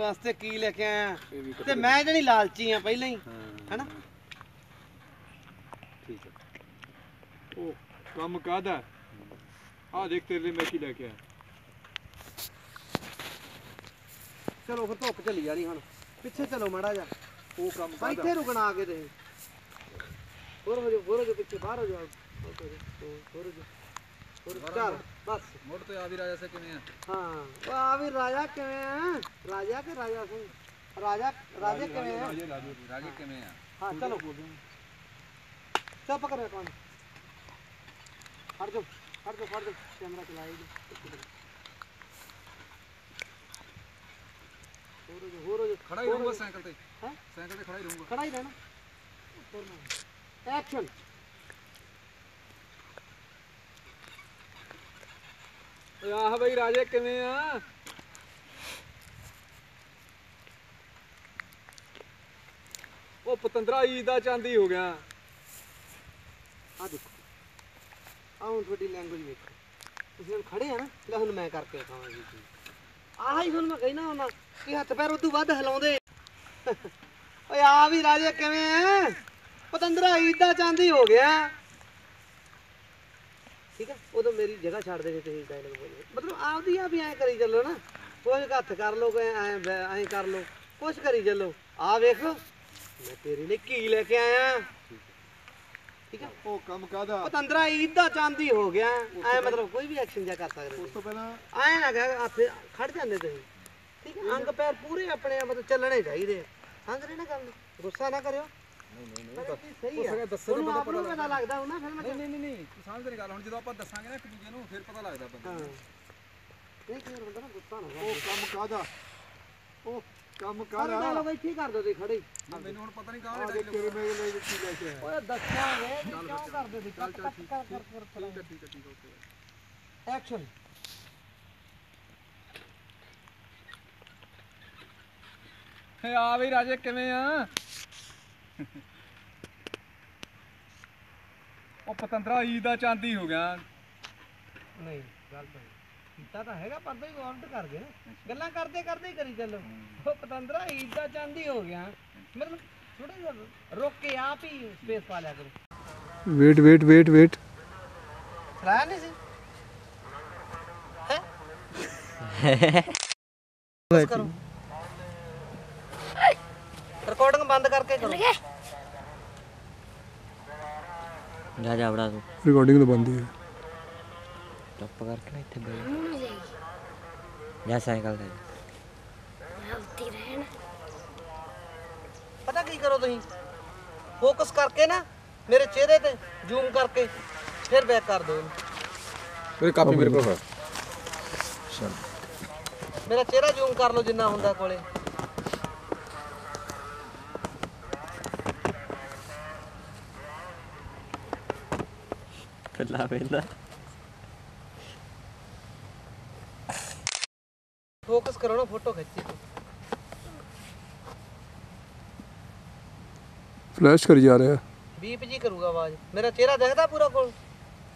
ਵਾਸਤੇ ਕੀ ਲੈ ਕੇ ਆਇਆ? ਤੇ ਮੈਂ ਜਣੀ ਲਾਲਚੀ ਆ ਪਹਿਲਾਂ ਹੀ ਹੈਨਾ? ਠੀਕ ਹੈ। ਉਹ ਕੰਮ ਕਾਹਦਾ? ਆ ਦੇਖ ਤੇਰੇ ਲਈ ਮੈਂ ਕੀ ਲੈ ਕੇ ਆਇਆ। ਚਲੋ ਫਿਰ ਧੁੱਪ ਚੱਲੀ ਜਾ ਰਹੀ ਹੁਣ। ਪਿੱਛੇ ਚਲੋ ਮਾੜਾ ਜਾ ਉਹ ਕੰਮ ਬਾ ਇੱਥੇ ਰੁਕਣਾ ਆ ਕੇ ਤੁਸੀਂ ਹੋਰ ਹੋ ਜਾ ਹੋਰ ਹੋ ਜਾ ਪਿੱਛੇ ਬਾਹਰ ਹੋ ਜਾ ਹੋਰ ਹੋ ਜਾ ਹੋਰ ਹੋ ਜਾ। ਹੋਰ ਚੱਲ। ਬਸ ਮੁੜ ਤੇ ਆ ਵੀ ਰਾਜਾ ਸੇ ਕਿਵੇਂ ਆ ਹਾਂ ਉਹ ਆ ਵੀ ਰਾਜਾ ਕਿਵੇਂ ਆ ਰਾਜਾ ਕਿ ਰਾਜਾ ਸਿੰਘ ਰਾਜਾ ਰਾਜੇ ਕਿਵੇਂ ਆ ਰਾਜੇ ਰਾਜੇ ਰਾਜੇ ਕਿਵੇਂ ਆ ਹਾਂ ਚਲੋ ਚੁੱਪ ਕਰੋ ਕੌਣ ਹਟ ਜਾਓ ਹਟ ਜਾਓ ਹਟ ਜਾਓ ਕੈਮਰਾ ਚਲਾਏ ਜੀ ਹੋਰ ਹੋ ਜਾਓ, ਹੋਰ ਹੋ ਜਾਓ। ਖੜਾ ਹੀ ਰਹੂੰਗਾ ਸਾਈਕਲ ਤੇ ਹੈਂ? ਸਾਈਕਲ ਤੇ ਖੜਾ ਹੀ ਰਹੂੰਗਾ ਖੜਾ ਹੀ ਰਹਿਣਾ ਐਕਸ਼ਨ ਓਏ ਆਹ ਬਈ ਰਾਜੇ ਕਿਵੇਂ ਆ? ਉਹ ਪਤੰਦਰਾ ਈਦ ਦਾ ਚਾਂਦੀ ਹੋ ਗਿਆ। ਆ ਦੇਖੋ। ਆ ਹੁਣ ਤੁਹਾਡੀ ਲੈਂਗੁਏਜ ਵੇਖੋ। ਤੁਸੀਂ ਹੁਣ ਖੜੇ ਆ ਨਾ, ਲੈ ਹੁਣ ਮੈਂ ਕਰਕੇ ਦਿਖਾਵਾਂਗੀ ਜੀ। ਆਹ ਹੀ ਹੁਣ ਮੈਂ ਕਹਿਣਾ ਹੁੰਦਾ ਕਿ ਹੱਥ ਪੈਰ ਉਦੋਂ ਵੱਧ ਹਿਲਾਉਂਦੇ। ਓਏ ਆ ਵੀ ਰਾਜੇ ਕਿਵੇਂ ਆ? ਪਤੰਦਰਾ ਈਦ ਦਾ ਚਾਂਦੀ ਹੋ ਗਿਆ। ਠੀਕ ਹੈ ਉਦੋਂ ਮੇਰੀ ਜਗ੍ਹਾ ਛੱਡ ਦੇ ਤੁਸੀਂ ਡਾਇਲੌਗ ਬੋਲੋ। ਮਤਲਬ ਆਪਦੀ ਆ ਵੀ ਐਂ ਕਰੀ ਚੱਲੋ ਨਾ। ਕੁਝ ਕੁ ਹੱਥ ਕਰ ਲੋ ਐਂ ਐਂ ਐਂ ਕਰ ਲੋ ਕੁਛ ਕਰੀ ਚੱਲੋ। ਆ ਵੇਖ ਮੈਂ ਤੇਰੇ ਲਈ ਕੀ ਲੈ ਕੇ ਆਇਆ। ਠੀਕ ਹੈ ਉਹ ਕੰਮ ਕਾਹਦਾ? ਪਤੰਦਰਾ ਈਦ ਦਾ ਚਾਂਦੀ ਹੋ ਗਿਆ। ਐ ਮਤਲਬ ਕੋਈ ਵੀ ਐਕਸ਼ਨ ਜਾ ਕਰ ਸਕਦੇ ਉਸ ਤੋਂ ਪਹਿਲਾਂ ਐ ਨਾ ਕਹਿ ਹੱਥ ਖੜ ਜਾਂਦੇ ਤੁਸੀਂ। ਠੀਕ ਹੈ ਅੰਗ ਪੈਰ ਪੂਰੇ ਆਪਣੇ ਮਤਲਬ ਚੱਲਣੇ ਚਾਹੀਦੇ ਰਹੇ ਨਾ ਗੱਲ? ਗੁੱਸਾ ਨਾ ਕਰਿਓ। ਨਹੀਂ ਨਹੀਂ ਸਹੀ ਆ। ਦੱਸੋ ਉਹਨੂੰ ਆਪ ਨੂੰ ਪਤਾ ਲੱਗਦਾ ਹੁੰਦਾ ਫਿਰ ਮੈਂ ਨਹੀਂ ਨਹੀਂ ਨਹੀਂ ਨਹੀਂ ਤੂੰ ਸਮਝ ਤੇਰੀ ਗੱਲ ਹੁਣ ਜਦੋਂ ਆਪਾਂ ਦੱਸਾਂਗੇ ਨਾ ਇੱਕ ਦੂਜੇ ਨੂੰ ਫਿਰ ਪਤਾ ਲੱਗਦਾ ਬੰਦੇ ਹਾਂ। ਨੂੰ ਨਹੀਂ ਕੀ ਹੁੰਦਾ ਨਾ ਗੁੱਸਾ ਨਾ ਉਹ ਕੰਮ ਕਾਹਦਾ ਉਹ ਕੰਮ ਕਰ ਕਾਹਦਾ ਡਾਇਲੋਗ ਇੱਥੇ ਹੀ ਕਰ ਦੋ ਤੁਸੀਂ ਖੜੇ ਹੀ। ਮੈਨੂੰ ਹੁਣ ਪਤਾ ਨਹੀਂ ਕਾਹਦਾ ਆ ਦੇਖ ਤੇਰੇ ਮੇਰੇ ਲਈ ਕੀ ਲੈ ਕੇ ਆਇਆ। ਓਏ ਦੱਸਾਂਗੇ ਵੀ ਕਿਉਂ ਕਰਦੇ ਸੀ ਚੱਲ ਕੱਟ ਚੱਲ ਕੱਟ ਠੀਕ ਕਰ ਕਰ ਕਰ ਠੀਕ ਹੈ ਠੀਕ ਹੈ ਠੀਕ ਹੈ ਓਕੇ। ਐਕਸ਼ਨ ਹੇ ਆ ਵੀ ਰਾਜੇ ਕਿਵੇਂ ਆ? ਉਹ ਪਤੰਦਰਾ ਈਦ ਦਾ ਚਾਂਦੀ ਹੋ ਗਿਆ। ਨਹੀਂ ਗੱਲ ਤਾਂ ਕੀਤਾ ਤਾਂ ਹੈਗਾ ਪਰ ਬਈ ਗੌਰਮੈਂਟ ਕਰ ਗਏ ਨਾ। ਗੱਲਾਂ ਕਰਦੇ ਕਰਦੇ ਹੀ ਕਰੀ ਚੱਲੋ। ਉਹ ਪਤੰਦਰਾ ਈਦ ਦਾ ਚਾਂਦੀ ਹੋ ਗਿਆ। ਮਤਲਬ ਥੋੜਾ ਜਿਹਾ ਰੁਕ ਕੇ ਆਪ ਹੀ ਸਪੇਸ ਪਾ ਲਿਆ ਕਰੋ। ਵੇਟ ਵੇਟ ਵੇਟ ਵੇਟ ਰਾਇਆ ਨਹੀਂ ਸੀ? ਹੈ? ਬਸ ਕਰੋ। ਰਿਕਾਰਡਿੰਗ ਬੰਦ ਕਰਕੇ ਕਰੋ। ਜਾ ਜਾ ਬੜਾ ਤੂੰ। ਰਿਕਾਰਡਿੰਗ ਤਾਂ ਬੰਦ ਹੀ ਹੈ। ਚੁੱਪ ਕਰਕੇ ਨਾ ਇੱਥੇ ਬੈ ਜਾ। ਸਾਈਕਲ ਤੇ। ਪਤਾ ਕੀ ਕਰੋ ਤੁਸੀਂ? ਫੋਕਸ ਕਰਕੇ ਨਾ ਮੇਰੇ ਚਿਹਰੇ ਤੇ ਜ਼ੂਮ ਕਰਕੇ ਫਿਰ ਬੈਕ ਕਰ ਦਿਓ। ਮੇਰੇ ਕਾਪੀ ਮੇਰੇ ਕੋਲ ਹੈ। ਮੇਰਾ ਚਿਹਰਾ ਜ਼ੂਮ ਕਰ ਲਓ ਜਿੰਨਾ ਹੁੰਦਾ ਕੋਲੇ। ਕੱਲਾ ਵੇਂਦਾ ਫੋਕਸ ਕਰੋ ਨਾ ਫੋਟੋ ਖਿੱਚੀ ਫਲੈਸ਼ ਕਰੀ ਜਾ ਰਿਹਾ ਹੈ। ਬੀਪ ਜੀ ਕਰੂਗਾ ਆਵਾਜ਼ ਮੇਰਾ ਚਿਹਰਾ ਦਿਖਦਾ ਪੂਰਾ ਕੋਲ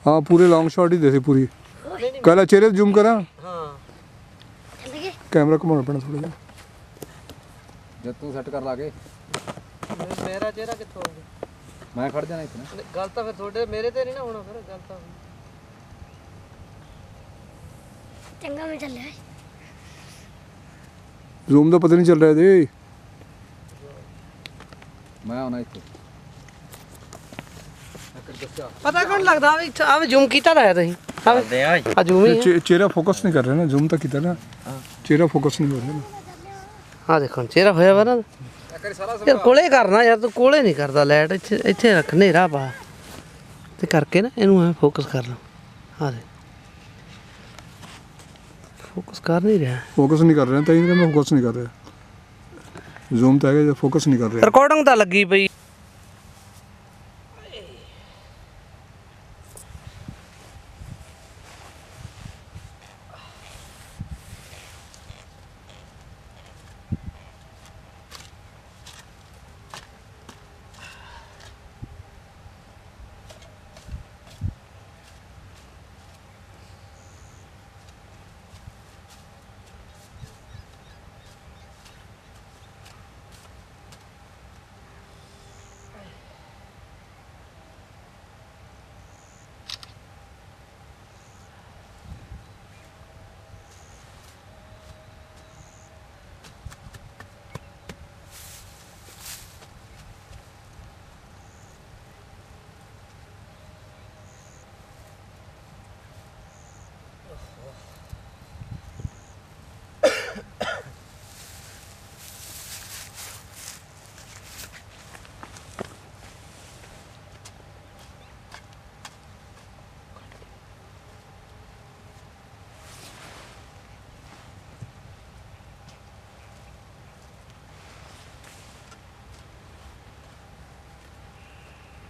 ਹਾਂ ਪੂਰੇ ਲੌਂਗ ਸ਼ਾਟ ਹੀ ਦੇ ਸੀ ਪੂਰੀ ਨਹੀਂ ਨਹੀਂ ਕਹਿਲਾ ਚਿਹਰੇ ਜ਼ੂਮ ਕਰਾਂ ਹਾਂ ਕੈਮਰਾ ਘੁਮਾਉਣਾ ਪੈਣਾ ਥੋੜਾ ਜਿਹਾ ਜਦ ਤੂੰ ਸੈੱਟ ਕਰ ਲਾ ਕੇ ਮੇ- ਖੜ ਜਾਣਾ ਇੱਥੇ ਨਾ। ਗੱਲ ਤਾਂ ਫਿਰ ਤੁਹਾਡੇ ਮੇਰੇ ਤੇ ਨਹੀਂ ਨਾ ਹੋਣਾ ਫਿਰ ਗੱਲ ਤਾਂ ਚੰਗਾ ਮੈਂ ਚੱਲਿਆ ਜ਼ੂਮ ਦਾ ਪਤਾ ਨਹੀਂ ਚੱਲ ਰਿਹਾ ਇਹਦੇ ਮੈਂ ਆਉਣਾ ਇੱਥੇ। ਪਤਾ ਨੀ ਲੱਗਦਾ? ਵੀ ਆ ਵੀ ਜ਼ੂਮ ਕੀਤਾ ਤਾਂ ਹੈ ਤੁਸੀਂ। ਆ ਦੇ ਆ ਆ ਜ਼ੂਮ ਹੀ ਚਿ- ਚਿਹਰਾ ਫੋਕਸ ਨਹੀਂ ਕਰ ਰਿਹਾ ਨਾ ਜ਼ੂਮ ਤਾਂ ਕੀਤਾ ਨਾ। ਚਿਹਰਾ ਫੋਕਸ ਨਹੀਂ ਹੋ ਰਿਹਾ ਨਾ। ਆ ਦੇਖੋ ਚਿਹਰਾ ਹੋਇਆ ਵਾ ਨਾ। ਸਾਰਾ ਯਾਰ ਕੋਲੇ ਕਰਨਾ ਯਾਰ ਤੂੰ ਕੋਲੇ ਨਹੀਂ ਕਰਦਾ ਲਾਈਟ ਇੱਥੇ ਇੱਥੇ ਰੱਖ ਹਨੇਰਾ ਪਾ। ਤੇ ਕਰਕੇ ਨਾ ਇਹਨੂੰ ਐ ਫੋਕਸ ਕਰ ਲਾ। ਆ ਦੇ। ਫੋਕਸ ਕਰ ਨਹੀਂ ਰਿਹਾ। ਫੋਕਸ ਨਹੀਂ ਕਰ ਰਿਹਾ ਤਾਂ ਇਹ ਮੈਂ ਫੋਕਸ ਨਹੀਂ ਕਰ ਰਿਹਾ। ਜ਼ੂਮ ਤਾਂ ਹੈਗਾ ਜੇ ਫੋਕਸ ਨਹੀਂ ਕਰ ਰਿਹਾ। ਰਿਕਾਰਡਿੰਗ ਤਾਂ ਲੱਗੀ ਪਈ।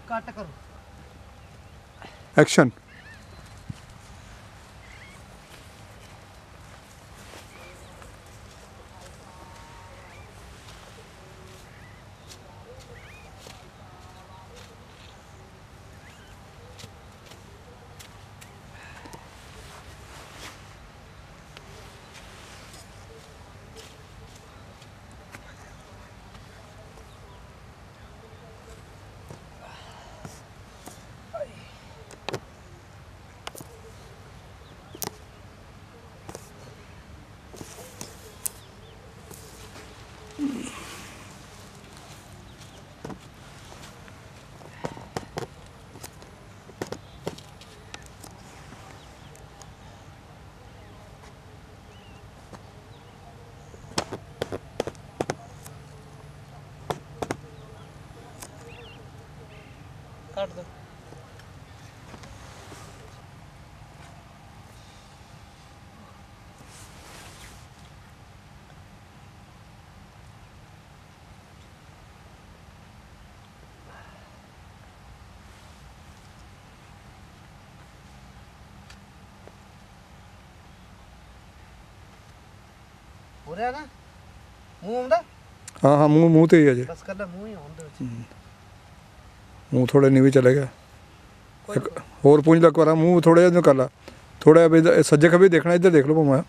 ਕੱਟ ਕਰੋ। ਐਕਸ਼ਨ ਹੋ ਰਿਹਾ ਨਾ ਮੂੰਹ ਆਉਂਦਾ? ਹਾਂ ਹਾਂ ਮੂੰਹ ਮੂੰਹ ਤੇ ਹੀ ਹੈ ਜੀ। ਬਸ ਕੱਲਾ ਮੂੰਹ ਹੀ ਆਉਂਦਾ ਵਿੱਚ। ਮੂੰਹ ਥੋੜੇ ਨੀਵੇਂ ਚਲੇ ਗਿਆ ਇੱਕ ਹੋਰ ਪੂੰਝ ਲਾ ਕਰਾ ਮੂੰਹ ਥੋੜਾ ਜਿਹਾ ਕਰ ਲਾ। ਥੋੜਾ ਜਿਹਾ ਸੱਜੇ ਖੱਬੇ ਦੇਖਣਾ ਇੱਧਰ ਦੇਖ ਲਓ ਭਾਵੇਂ।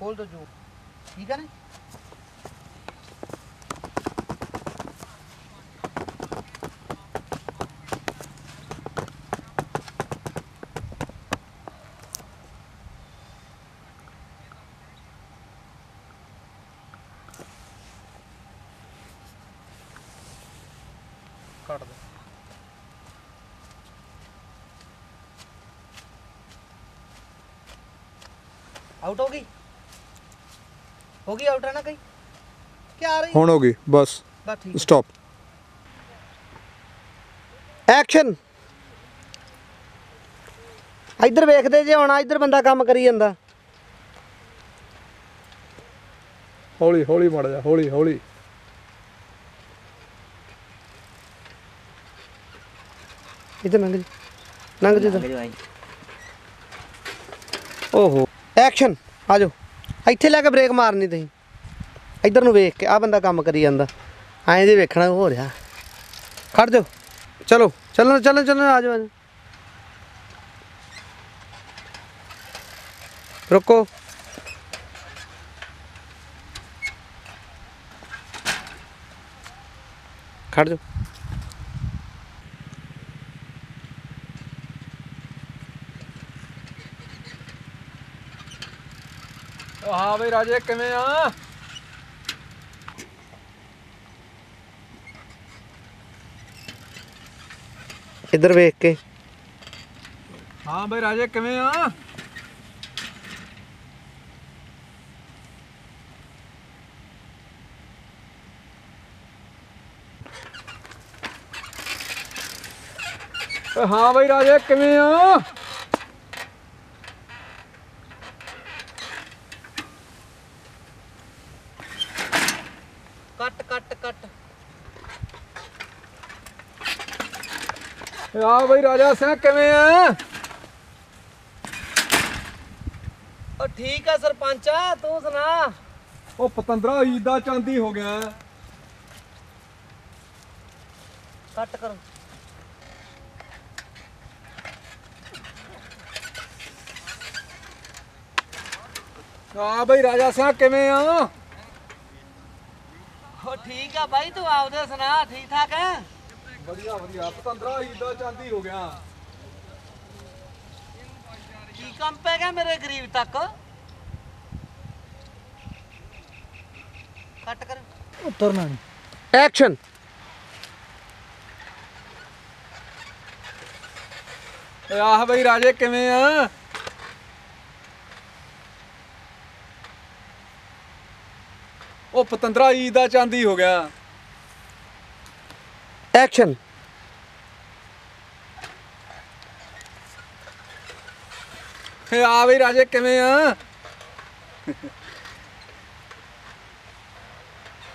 ਚਲੋ ਖੋਲ ਦੋ ਜੋ ਠੀਕ ਹੈ ਨਾ ਕੱਟ ਦੋ ਆਊਟ ਹੋ ਗਈ ਆਊਟ ਹੈ ਨਾ ਕਈ? ਕੀ ਆ ਰਹੀ ਹੁਣ ਹੋ ਗਈ ਬਸ। ਬਸ ਠੀਕ ਸਟਾਪ ਐਕਸ਼ਨ ਇੱਧਰ ਵੇਖਦੇ ਜੇ ਹੁਣ ਇੱਧਰ ਬੰਦਾ ਕੰਮ ਕਰੀ ਜਾਂਦਾ। ਹੌਲੀ ਹੌਲੀ ਮੜ ਜਾ ਹੌਲੀ ਹੌਲੀ। ਇੱਧਰ ਲੰਘ ਜੀ ਲੰਘ ਜੀ ਇੱਧਰ। ਓਹੋ। ਐਕਸ਼ਨ ਆ ਜਾਓ। ਇੱਥੇ ਲੈ ਕੇ ਬ੍ਰੇਕ ਮਾਰਨੀ ਤੁਸੀਂ। ਇੱਧਰ ਨੂੰ ਵੇਖ ਕੇ ਆ ਬੰਦਾ ਕੰਮ ਕਰੀ ਜਾਂਦਾ। ਐਂ ਜੇ ਵੇਖਣਾ ਹੋ ਰਿਹਾ। ਖੜ ਜਾਓ। ਚਲੋ ਚੱਲੋ ਚੱਲੋ ਚੱਲੋ ਆ ਜਾਓ ਆ ਜਾਓ। ਰੁਕੋ। ਖੜ ਜਾਓ। ਉਹ ਹਾਂ ਬਈ ਰਾਜੇ ਕਿਵੇਂ ਆ ਇੱਧਰ ਵੇਖ ਕੇ ਹਾਂ ਬਈ ਰਾਜੇ ਕਿਵੇਂ ਆ ਓ ਹਾਂ ਬਈ ਰਾਜੇ ਕਿਵੇਂ ਆ ਕੱਟ ਕੱਟ ਕੱਟ ਹਾਂ ਬਈ ਰਾਜਾ ਸਿੰਘ ਕਿਵੇਂ ਆ? ਉਹ ਠੀਕ ਆ ਸਰਪੰਚਾ ਤੂੰ ਸੁਣਾ? ਉਹ ਪਤੰਦਰਾ ਈਦ ਦਾ ਚਾਂਦੀ ਹੋ ਗਿਆ। ਕੱਟ ਕਰੋ। ਹਾਂ ਬਈ ਰਾਜਾ ਸਿੰਘ ਕਿਵੇਂ ਆ? ਉਹ ਠੀਕ ਆ ਬਾਈ ਤੂੰ ਆਪਦੇ ਸੁਣਾ ਠੀਕ ਠਾਕ ਹੈ ਵਧੀਆ ਵਧੀਆ। ਪਤੰਦਰਾ ਈਦ ਦਾ ਚਾਂਦੀ ਹੋ ਗਿਆ। ਕੀ ਕੰਮ ਪੈ ਗਿਆ ਮੇਰੇ ਗਰੀਬ ਤੱਕ? ਕੱਟ ਕਰ। ਉਤਰਨਾ ਨਹੀਂ। ਐਕਸ਼ਨ ਆਹ ਬਈ ਰਾਜੇ ਕਿਵੇਂ ਆ? ਉਹ ਪਤੰਦਰਾ ਈਦ ਦਾ ਚਾਂਦੀ ਹੋ ਗਿਆ। ਐਕਸ਼ਨ ਆ ਬਈ ਰਾਜੇ ਕਿਵੇਂ ਆ?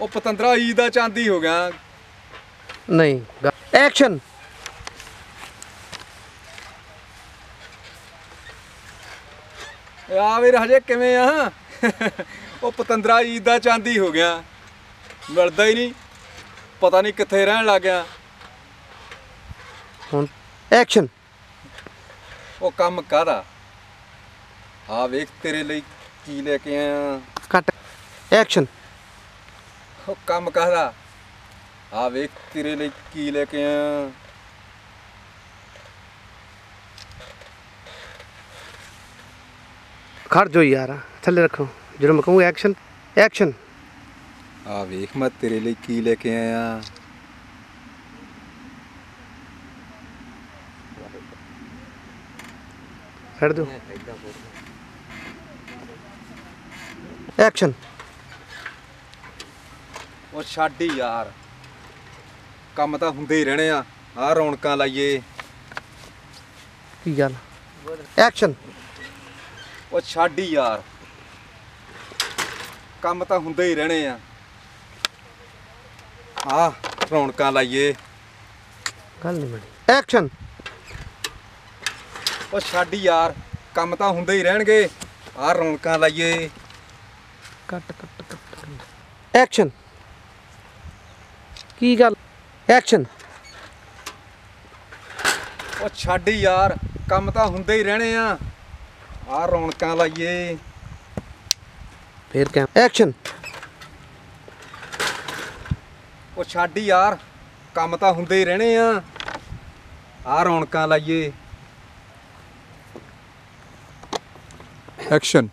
ਉਹ ਪਤੰਦਰਾ ਈਦ ਦਾ ਚਾਂਦੀ ਹੋ ਗਿਆ। ਨਹੀਂ ਐਕਸ਼ਨ ਆ ਬਈ ਰਾਜੇ ਕਿਵੇਂ ਆ? ਉਹ ਪਤੰਦਰਾ ਈਦ ਦਾ ਚਾਂਦੀ ਹੋ ਗਿਆ। ਮਿਲਦਾ ਹੀ ਨਹੀਂ। ਪਤਾ ਨਹੀਂ ਕਿੱਥੇ ਰਹਿਣ ਲੱਗ ਗਿਆ। ਹੁਣ ਐਕਸ਼ਨ ਉਹ ਕੰਮ ਕਾਹਦਾ? ਆ ਵੇਖ ਤੇਰੇ ਲਈ ਕੀ ਲੈ ਕੇ ਆਇਆ। ਕੱਟ। ਐਕਸ਼ਨ ਉਹ ਕੰਮ ਕਾਹਦਾ? ਆ ਵੇਖ ਤੇਰੇ ਲਈ ਕੀ ਲੈ ਕੇ ਆਇਆ। ਖੜ ਜੋ ਯਾਰ ਥੱਲੇ ਰੱਖੋ। ਜਦੋਂ ਮੈਂ ਕਹੂੰ ਐਕਸ਼ਨ ਐਕਸ਼ਨ ਆ ਵੇਖ ਮੈਂ ਤੇਰੇ ਲਈ ਕੀ ਲੈ ਕੇ ਆਇਆ। ਛੱਡ ਦਿਓ। ਐਕਸ਼ਨ ਉਹ ਛੱਡ ਹੀ ਯਾਰ। ਕੰਮ ਤਾਂ ਹੁੰਦੇ ਹੀ ਰਹਿਣੇ ਆ। ਆ ਰੌਣਕਾਂ ਲਾਈਏ। ਕੀ ਗੱਲ? ਐਕਸ਼ਨ ਉਹ ਛੱਡ ਹੀ ਯਾਰ। ਕੰਮ ਤਾਂ ਹੁੰਦੇ ਹੀ ਰਹਿਣੇ ਆ। ਆ ਰੌਣਕਾਂ ਲਾਈਏ। ਗੱਲ ਨਹੀਂ ਬਣੀ। ਐਕਸ਼ਨ ਉਹ ਛੱਡ ਯਾਰ ਕੰਮ ਤਾਂ ਹੁੰਦੇ ਹੀ ਰਹਿਣਗੇ। ਆ ਰੌਣਕਾਂ ਲਾਈਏ। ਕੱਟ ਕੱਟ ਕੱਟ ਐਕਸ਼ਨ ਕੀ ਗੱਲ? ਐਕਸ਼ਨ ਉਹ ਛੱਡ ਯਾਰ ਕੰਮ ਤਾਂ ਹੁੰਦੇ ਹੀ ਰਹਿਣੇ ਆ। ਆ ਰੌਣਕਾਂ ਲਾਈਏ। ਫੇਰ ਕੈਮ ਐਕਸ਼ਨ ਉਹ ਛੱਡ ਹੀ ਯਾਰ ਕੰਮ ਤਾਂ ਹੁੰਦੇ ਹੀ ਰਹਿਣੇ ਆ। ਆ ਰੌਣਕਾਂ ਲਾਈਏ। ਐਕਸ਼ਨ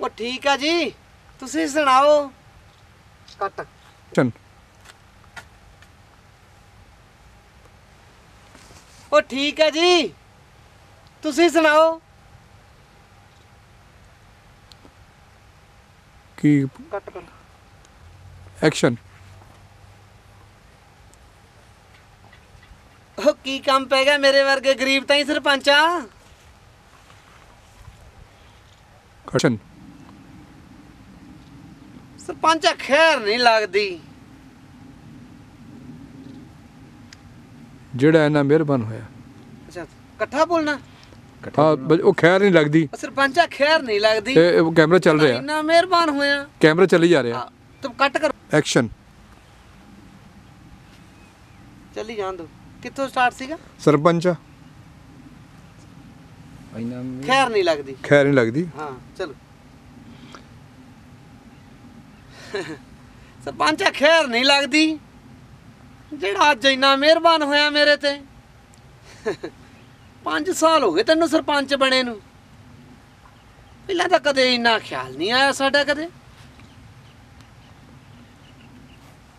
ਉਹ ਠੀਕ ਆ ਜੀ ਤੁਸੀਂ ਸੁਣਾਓ? ਕੱਟ ਐਕਸ਼ਨ ਉਹ ਠੀਕ ਆ ਜੀ ਤੁਸੀਂ ਸੁਣਾਓ? ਕੀ? ਕੱਟ ਕੱਟ ਐਕਸ਼ਨ ਉਹ ਕੀ ਕੰਮ ਪੈ ਗਿਆ ਮੇਰੇ ਵਰਗੇ ਗਰੀਬ ਤਾਂ ਹੀ ਸਰਪੰਚ ਆ? ਐਕਸ਼ਨ ਸਰਪੰਚ ਖੈਰ ਨਹੀਂ ਲੱਗਦੀ। ਜਿਹੜਾ ਇਹਨਾਂ ਮਿਹਰਬਾਨ ਹੋਇਆ। ਅੱਛਾ ਇਕੱਠਾ ਬੋਲਣਾ? ਹਾਂ ਬ- ਉਹ ਖੈਰ ਨਹੀਂ ਲੱਗਦੀ। ਸਰਪੰਚ ਆ ਖੈਰ ਨਹੀਂ ਲੱਗਦੀ। ਇਹ ਇਹ ਕੈਮਰਾ ਚੱਲ ਰਿਹਾ। ਇੰਨਾ ਮਿਹਰਬਾਨ ਹੋਇਆ। ਕੈਮਰਾ ਚੱਲੀ ਜਾ ਰਿਹਾ। ਤੂੰ ਕੱਟ ਕਰ। ਐਕਸ਼ਨ ਚੱਲੀ ਜਾਣ ਦੋ। ਕਿੱਥੋਂ ਸਟਾਰਟ ਸੀਗਾ? ਸਰਪੰਚ। ਆ, ਖੈਰ ਨਹੀਂ ਲੱਗਦੀ। ਖੈਰ ਨਹੀਂ ਲੱਗਦੀ। ਹਾਂ ਚਲੋ। ਸਰਪੰਚ ਆ ਖੈਰ ਨਹੀਂ ਲੱਗਦੀ। ਜਿਹੜਾ ਅੱਜ ਇੰਨਾ ਮਿਹਰਬਾਨ ਹੋਇਆ ਮੇਰੇ ਤੇ। 5 ਸਾਲ ਹੋ ਗਏ ਤੈਨੂੰ ਸਰਪੰਚ ਬਣੇ ਨੂੰ। ਪਹਿਲਾਂ ਤਾਂ ਕਦੇ ਇੰਨਾ ਖਿਆਲ ਨਹੀਂ ਆਇਆ ਸਾਡਾ ਕਦੇ।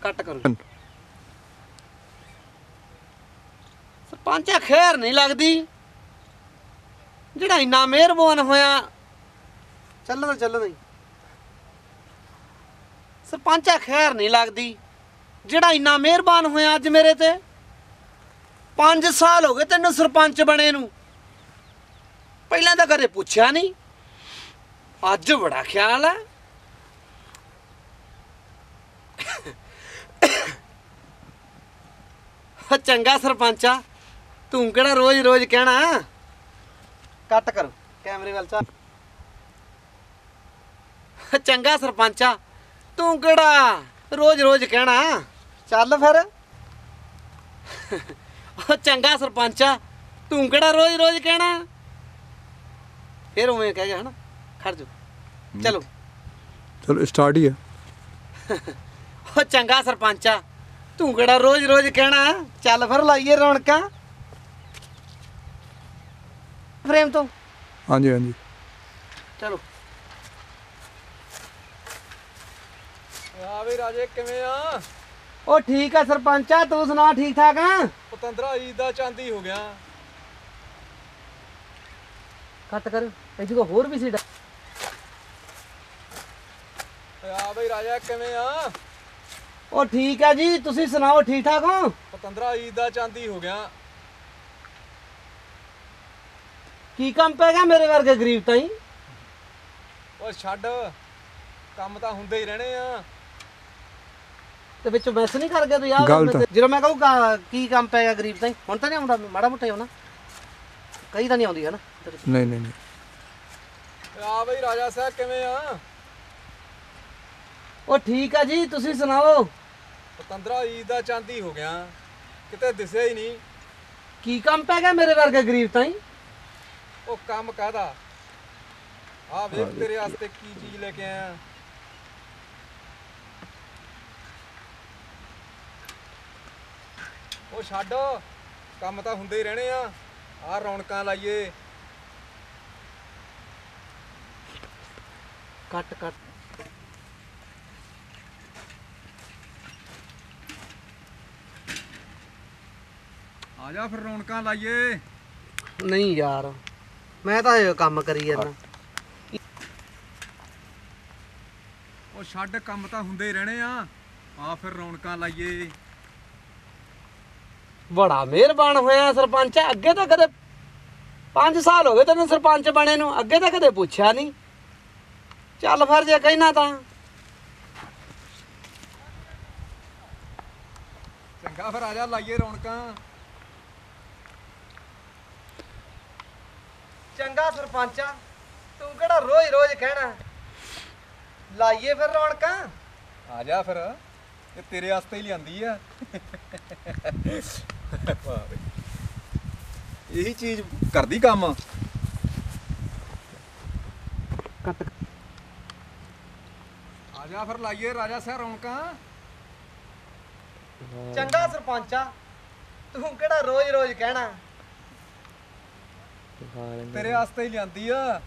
ਕੱਟ ਕਰੋ। ਸਰਪੰਚ ਆ ਖੈਰ ਨਹੀਂ ਲੱਗਦੀ। ਜਿਹੜਾ ਇੰਨਾ ਮਿਹਰਬਾਨ ਹੋਇਆ, ਚੱਲਦਾ ਚੱਲਦਾ ਹੀ। ਸਰਪੰਚ ਆ ਖੈਰ ਨਹੀਂ ਲੱਗਦੀ। ਜਿਹੜਾ ਇੰਨਾ ਮਿਹਰਬਾਨ ਹੋਇਆ ਅੱਜ ਮੇਰੇ ਤੇ। 5 ਸਾਲ ਹੋ ਗਏ ਤੈਨੂੰ ਸਰਪੰਚ ਬਣੇ ਨੂੰ। ਪਹਿਲਾਂ ਤਾਂ ਕਦੇ ਪੁੱਛਿਆ ਨਹੀਂ। ਅੱਜ ਬੜਾ ਖਿਆਲ ਹੈ ਉਹ ਚੰਗਾ ਸਰਪੰਚਾ ਤੂੰ ਕਿਹੜਾ ਰੋਜ਼-ਰੋਜ਼ ਕਹਿਣਾ? ਕੱਟ ਕਰੋ, ਕੈਮਰੇ ਵੱਲ ਚਾ ਚੰਗਾ ਸਰਪੰਚਾ ਤੂੰ ਕਿਹੜਾ ਰੋਜ਼-ਰੋਜ਼ ਕਹਿਣਾ? ਚੱਲ ਫਿਰ। ਉਹ ਚੰਗਾ ਸਰਪੰਚਾ ਤੂੰ ਕਿਹੜਾ ਰੋਜ਼-ਰੋਜ਼ ਕਹਿਣਾ? ਫਿਰ ਉਵੇਂ ਕਹਿ ਗਿਆ ਹਨਾ ਖੜ ਜਾ। ਚਲੋ। ਚਲੋ ਸਟਾਰਟ ਹੀ ਹੈ ਉਹ ਚੰਗਾ ਸਰਪੰਚਾ ਤੂੰ ਕਿਹੜਾ ਰੋਜ਼-ਰੋਜ਼ ਕਹਿਣਾ? ਚੱਲ ਫਿਰ ਲਾਈਏ ਰੌਣਕਾਂ। ਫਰੇਮ ਤੋਂ। ਹਾਂਜੀ ਹਾਂਜੀ। ਚਲੋ। ਆ ਵੀ ਰਾਜੇ ਕਿਵੇਂ ਆ? ਉਹ ਠੀਕ ਆ ਸਰਪੰਚਾ ਤੂੰ ਸੁਣਾ ਠੀਕ ਠਾਕ ਆ? ਪਤੰਦਰਾ ਈਦ ਦਾ ਚਾਂਦੀ ਹੋ ਗਿਆ। ਕੱਟ ਕਰ ਇਹਦੇ ਕੋ ਹੋਰ ਵੀ ਸੀ ਡਾ- ਆ ਬਈ ਰਾਜਾ ਕਿਵੇਂ ਆ? ਉਹ ਠੀਕ ਆ ਜੀ ਤੁਸੀਂ ਸੁਣਾਓ ਠੀਕ ਠਾਕ ਹੋ? ਪਤੰਦਰਾ ਈਦ ਦਾ ਚਾਂਦੀ ਹੋ ਗਿਆ। ਕੀ ਕੰਮ ਪੈ ਗਿਆ ਮੇਰੇ ਵਰਗੇ ਗਰੀਬ ਤਾਈ? ਉਹ ਛੱਡ ਕੰਮ ਤਾਂ ਹੁੰਦੇ ਹੀ ਰਹਿਣੇ ਆ। ਤੇ ਵਿੱਚ ਮੈਸ ਨਹੀਂ ਕਰ ਗਿਆ ਤੂੰ ਯਾਰ ਗਲਤ। ਜਦੋਂ ਮੈਂ ਕਹੂੰ ਕੀ ਕੰਮ ਪੈ ਗਿਆ ਗਰੀਬ ਤਾਈ ਹੁਣ ਤਾਂ ਨਹੀਂ ਆਉਂਦਾ ਮਾੜਾ ਮੋਟਾ ਹੀ ਆਉਣਾ। ਕਈ ਤਾਂ ਨਹੀਂ ਆਉਂਦੀ ਹੈ ਨਾ ਨਹੀਂ ਨਹੀਂ ਨਹੀਂ। ਆ ਬਈ ਰਾਜਾ ਸਾਹਿਬ ਕਿਵੇਂ ਆ? ਉਹ ਠੀਕ ਆ ਜੀ ਤੁਸੀਂ ਸੁਣਾਓ? ਪਤੰਦਰਾ ਈਦ ਦਾ ਚਾਂਦੀ ਹੋ ਗਿਆ। ਕਿਤੇ ਦਿਸਿਆ ਹੀ ਨਹੀਂ। ਕੀ ਕੰਮ ਪੈ ਗਿਆ ਮੇਰੇ ਵਰਗੇ ਗਰੀਬ ਤਾਈ? ਉਹ ਕੰਮ ਕਾਦਾ ਆ ਵੇਖ ਤੇਰੇ ਵਾਸਤੇ ਕੀ ਚੀਜ਼ ਲੈ ਕੇ ਆਇਆ। ਉਹ ਛੱਡ। ਕੰਮ ਤਾਂ ਹੁੰਦੇ ਹੀ ਰਹਿਣੇ ਆ। ਆ ਰੌਣਕਾਂ ਲਾਈਏ। ਕੱਟ ਕੱਟ। ਆ ਜਾ ਫਿਰ ਰੌਣਕਾਂ ਲਾਈਏ। ਨਹੀਂ ਯਾਰ ਮੈਂ ਤਾਂ ਇਹ ਕੰਮ ਕਰੀ ਜਾਂਦਾ। ਉਹ ਛੱਡ ਕੰਮ ਤਾਂ ਹੁੰਦੇ ਹੀ ਰਹਿਣੇ ਆ। ਆ ਫਿਰ ਰੌਣਕਾਂ ਲਾਈਏ। ਬੜਾ ਮਿਹਰਬਾਨ ਹੋਇਆ ਸਰਪੰਚ ਅੱਗੇ ਤਾਂ ਕਦੇ 5 ਸਾਲ ਹੋ ਗਏ ਤੈਨੂੰ ਸਰਪੰਚ ਬਣੇ ਨੂੰ ਅੱਗੇ ਤਾਂ ਕਦੇ ਪੁੱਛਿਆ ਨਹੀਂ। ਚੱਲ ਫਿਰ ਜੇ ਕਹਿਣਾ ਤਾਂ। ਚੰਗਾ ਫਿਰ ਆ ਜਾ ਲਾਈਏ ਰੌਣਕਾਂ। ਚੰਗਾ ਸਰਪੰਚਾ ਤੂੰ ਕਿਹੜਾ ਰੋਜ਼ ਰੋਜ਼ ਕਹਿਣਾ? ਲਾਈਏ ਫਿਰ ਰੌਣਕਾਂ। ਆ ਜਾ ਫਿਰ ਇਹ ਤੇਰੇ ਵਾਸਤੇ ਹੀ ਲਿਆਂਦੀ ਆ। ਇਹੀ ਚੀਜ਼ ਕਰਦੀ ਕੰਮ? ਕੱਟ ਆ ਜਾ ਫਿਰ ਲਾਈਏ ਰਾਜਾ ਸਾਹਿਬ ਰੌਣਕਾਂ। ਚੰਗਾ ਸਰਪੰਚਾ ਤੂੰ ਕਿਹੜਾ ਰੋਜ਼ ਰੋਜ਼ ਕਹਿਣਾ ਤੇਰੇ ਵਾਸਤੇ ਹੀ ਲਿਆਂਦੀ ਆ।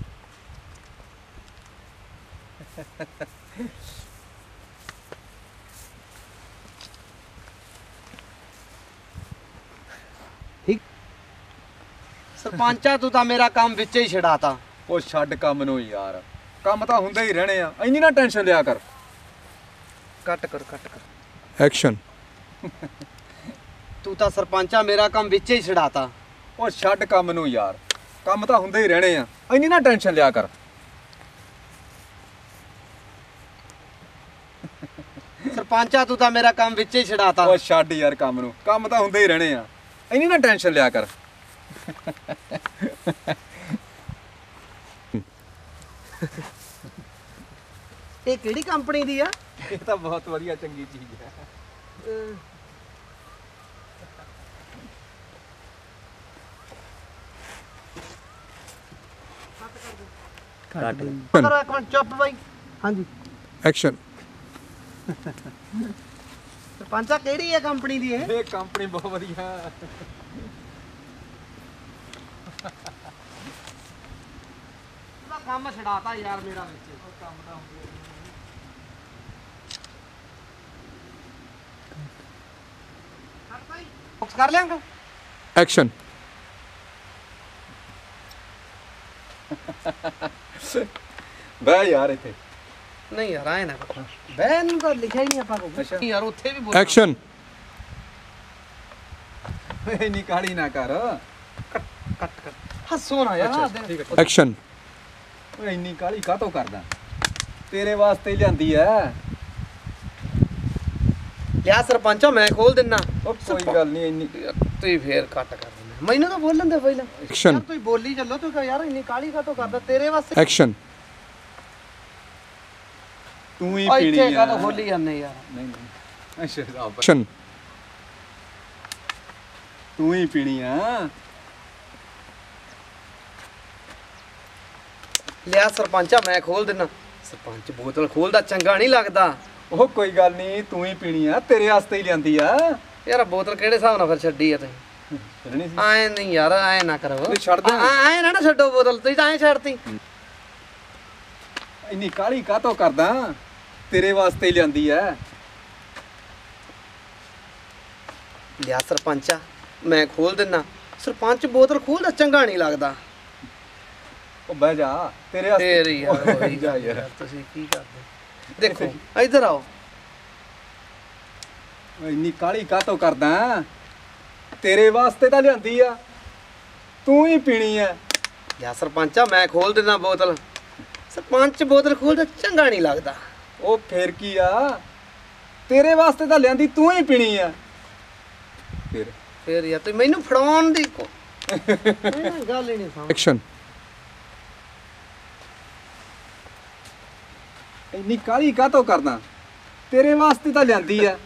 ਸਰਪੰਚਾ ਤੂੰ ਤਾਂ ਮੇਰਾ ਕੰਮ ਵਿੱਚ ਹੀ ਛਡਾਤਾ ਉਹ ਛੱਡ ਕੰਮ ਨੂੰ ਯਾਰ। ਕੰਮ ਤਾਂ ਹੁੰਦੇ ਹੀ ਰਹਿਣੇ ਆ। ਇੰਨੀ ਨਾ ਟੈਨਸ਼ਨ ਲਿਆ ਕਰ। ਕੱਟ ਕਰ ਕੱਟ ਕਰ। ਐਕਸ਼ਨ ਤੂੰ ਤਾਂ ਸਰਪੰਚਾ ਮੇਰਾ ਕੰਮ ਵਿੱਚ ਹੀ ਛਡਾਤਾ ਉਹ ਛੱਡ ਕੰਮ ਨੂੰ ਯਾਰ। ਕੰਮ ਤਾਂ ਹੁੰਦੇ ਹੀ ਰਹਿਣੇ ਆ। ਇੰਨੀ ਨਾ ਟੈਨਸ਼ਨ ਲਿਆ ਕਰ। ਸਰਪੰਚਾ ਤੂੰ ਤਾਂ ਮੇਰਾ ਕੰਮ ਵਿੱਚ ਹੀ ਛਡਾਤਾ ਉਹ ਛੱਡ ਯਾਰ ਕੰਮ ਨੂੰ। ਕੰਮ ਤਾਂ ਹੁੰਦੇ ਹੀ ਰਹਿਣੇ ਆ। ਇੰਨੀ ਨਾ ਟੈਨਸ਼ਨ ਲਿਆ ਕਰ। ਇਹ ਕਿਹੜੀ ਕੰਪਨੀ ਦੀ ਆ? ਇਹ ਤਾਂ ਬਹੁਤ ਵਧੀਆ ਚੰਗੀ ਚੀਜ਼ ਹੈ। ਕੱਟ ਦੇ। ਕਰੋ ਇੱਕ ਮਿੰਟ ਚੁੱਪ ਬਾਈ। ਹਾਂਜੀ। ਐਕਸ਼ਨ ਸਰਪੰਚਾ ਕਿਹੜੀ ਹੈ ਕੰਪਨੀ ਦੀ ਇਹ? ਇਹ ਕੰਪਨੀ ਬਹੁਤ ਵਧੀਆ। ਉਹਦਾ ਕੰਮ ਛਡਾਤਾ ਯਾਰ ਮੇਰਾ ਵਿੱਚ ਬੁਕਸ ਕਰ ਲਿਆਂਗਾ ਐਕਸ਼ਨ ਬਹਿ ਯਾਰ ਇੱਥੇ ਨਹੀਂ ਯਾਰ ਆਏ ਨਾ ਕਰੋ ਬੈਨ ਨੂੰ ਤਾਂ ਲਿਖਿਆ ਹੀ ਨਹੀਂ ਆਪਾਂ ਕੋਲ ਅੱਛਾ। ਯਾਰ ਉੱਥੇ ਵੀ ਬੋਲ ਐਕਸ਼ਨ ਇੰਨੀ ਕਾਹਲੀ ਨਾ ਕਰ ਕੱਟ ਕੱਟ ਹੱਸੋ ਨਾ ਯਾਰ। ਠੀਕ ਹੈ ਐਕਸ਼ਨ ਓਏ ਇੰਨੀ ਕਾਹਲੀ ਕਾਹਤੋਂ ਕਰਦਾ? ਤੇਰੇ ਵਾਸਤੇ ਹੀ ਲਿਆਂਦੀ ਐ। ਲਿਆ ਸਰਪੰਚਾ ਮੈਂ ਖੋਲ ਦਿੰਨਾ। ਉਹ ਕੋਈ ਗੱਲ ਨਹੀਂ ਇੰਨੀ ਤੁਸੀਂ ਫੇਰ ਕੱਟ ਕਰ ਦਿੰਦੇ ਮੈਨੂੰ ਤਾਂ ਬੋਲਣ ਦੇ ਪਹਿਲਾਂ। ਐਕਸ਼ਨ ਯਾਰ ਤੁਸੀਂ ਬੋਲੀ ਚੱਲੋ ਤੂੰ ਕਹ ਯਾਰ ਇੰਨੀ ਕਾਲੀ ਕਾਤੋਂ ਕਰਦਾ? ਤੇਰੇ ਵਾਸਤੇ ਐਕਸ਼ਨ ਤੂੰ ਹੀ ਓ ਪੀਣੀ ਇੱਥੇ ਐ ਕਾਤੋਂ ਖੋਲੀ ਜਾਂਦੇ ਯਾਰ। ਨਹੀਂ ਨਹੀਂ। ਅੱਛਾ ਐਕਸ਼ਨ ਤੂੰ ਹੀ ਪੀਣੀ ਆ। ਲਿਆ ਸਰਪੰਚਾ ਮੈਂ ਖੋਲ ਦਿੰਨਾ। ਸਰਪੰਚ ਬੋਤਲ ਖੋਲਦਾ ਚੰਗਾ ਨਹੀਂ ਲੱਗਦਾ। ਉਹ ਕੋਈ ਗੱਲ ਨਹੀਂ ਤੂੰ ਹੀ ਪੀਣੀ ਆ ਤੇਰੇ ਵਾਸਤੇ ਹੀ ਲਿਆਂਦੀ ਆ। ਯਾਰ ਬੋਤਲ ਕਿਹੜੇ ਹਿਸਾਬ ਨਾਲ ਫਿਰ ਛੱਡੀ ਆ ਤੁਸੀਂ ਛੱਡਣੀ ਸੀ। ਐ ਨਹੀਂ ਯਾਰ ਐ ਨਾ ਕਰੋ। ਨਹੀਂ, ਛੱਡ ਦੇ। ਐ ਨਾ ਨਾ ਛੱਡੋ ਬੋਤਲ ਤੁਸੀਂ ਤਾਂ ਐ ਛੱਡਤੀ। ਇੰਨੀ ਕਾਹਲੀ ਕਾਹਤੋਂ ਕਰਦਾ? ਤੇਰੇ ਵਾਸਤੇ ਹੀ ਲਿਆਂਦੀ ਐ ਲਿਆ ਸਰਪੰਚਾ ਮੈਂ ਖੋਲ ਦਿੰਨਾ। ਸਰਪੰਚ ਬੋਤਲ ਖੋਲਦਾ ਚੰਗਾ ਨਹੀਂ ਲੱਗਦਾ। ਉਹ ਬਹਿ ਜਾ ਤੇਰੇ ਵਾਸਤੇ ਫੇਰ ਯਾਰ ਉਹੀ ਜਾ ਗੱਲ ਯਾਰ। ਯਾਰ ਤੁਸੀਂ ਕੀ ਕਰਦੇ? ਦੇਖੋ ਇੱਧਰ ਆਓ। ਓਏ ਇੰਨੀ ਕਾਲੀ ਕਾਤੋਂ ਕਰਦਾ ਤੇਰੇ ਵਾਸਤੇ ਤਾਂ ਲਿਆਂਦੀ ਆ। ਤੂੰ ਹੀ ਪੀਣੀ ਆ। ਲਿਆ ਸਰਪੰਚਾ ਮੈਂ ਖੋਲ ਦਿੰਦਾ ਬੋਤਲ। ਸਰਪੰਚ ਬੋਤਲ ਖੋਲਦਾ ਚੰਗਾ ਨਹੀਂ ਲੱਗਦਾ। ਉਹ ਫੇਰ ਕੀ ਆ? ਤੇਰੇ ਵਾਸਤੇ ਤਾਂ ਲਿਆਂਦੀ ਤੂੰ ਹੀ ਪੀਣੀ ਆ। ਫਿਰ। ਫੇਰ ਯਾਰ ਤੁਸੀਂ ਮੈਨੂੰ ਫੜਾਉਣ ਦੀ ਕੋ ਗੱਲ ਹੀ ਨਹੀਂ ਸਮਝ ਐਕਸ਼ਨ ਇੰਨੀ ਕਾਲੀ ਕਾਤੋਂ ਕਰਦਾ? ਤੇਰੇ ਵਾਸਤੇ ਤਾਂ ਲਿਆਂਦੀ ਆ।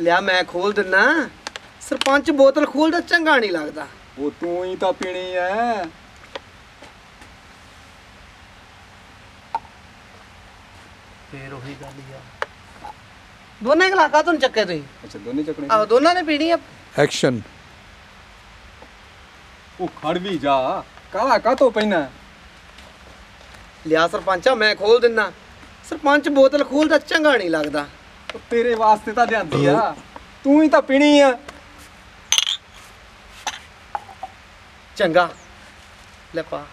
ਲਿਆ ਮੈਂ ਖੋਲ ਦਿੰਨਾ। ਸਰਪੰਚ ਬੋਤਲ ਖੋਲਦਾ ਚੰਗਾ ਨਹੀਂ ਲੱਗਦਾ। ਉਹ ਤੂੰ ਹੀ ਤਾਂ ਪੀਣੀ ਐ। ਫੇਰ ਉਹੀ ਗੱਲ ਯਾਰ ਦੋਨੇ ਗਲਾਕਾ ਤੁਹਾਨੂੰ ਚੱਕੇ ਤੁਸੀਂ? ਅੱਛਾ ਦੋਨੇ ਚੱਕਣੇ ਆਹੋ ਦੋਨਾਂ ਨੇ ਪੀਣੀ ਆ। ਐਕਸ਼ਨ ਉਹ ਖੜ ਵੀ ਜਾ। ਕਾਲਾ ਕਾਤੋਂ ਪੈਣਾ ਲਿਆ ਸਰਪੰਚਾ ਮੈਂ ਖੋਲ ਦਿੰਨਾ। ਸਰਪੰਚ ਬੋਤਲ ਖੋਲਦਾ ਚੰਗਾ ਨਹੀਂ ਲੱਗਦਾ। ਉਹ ਤੇਰੇ ਵਾਸਤੇ ਤਾਂ ਲਿਆਂਦੀ ਆ। ਤੂੰ ਹੀ ਤਾਂ ਪੀਣੀ ਆ। ਚੰਗਾ। ਲੈ ਪਾ।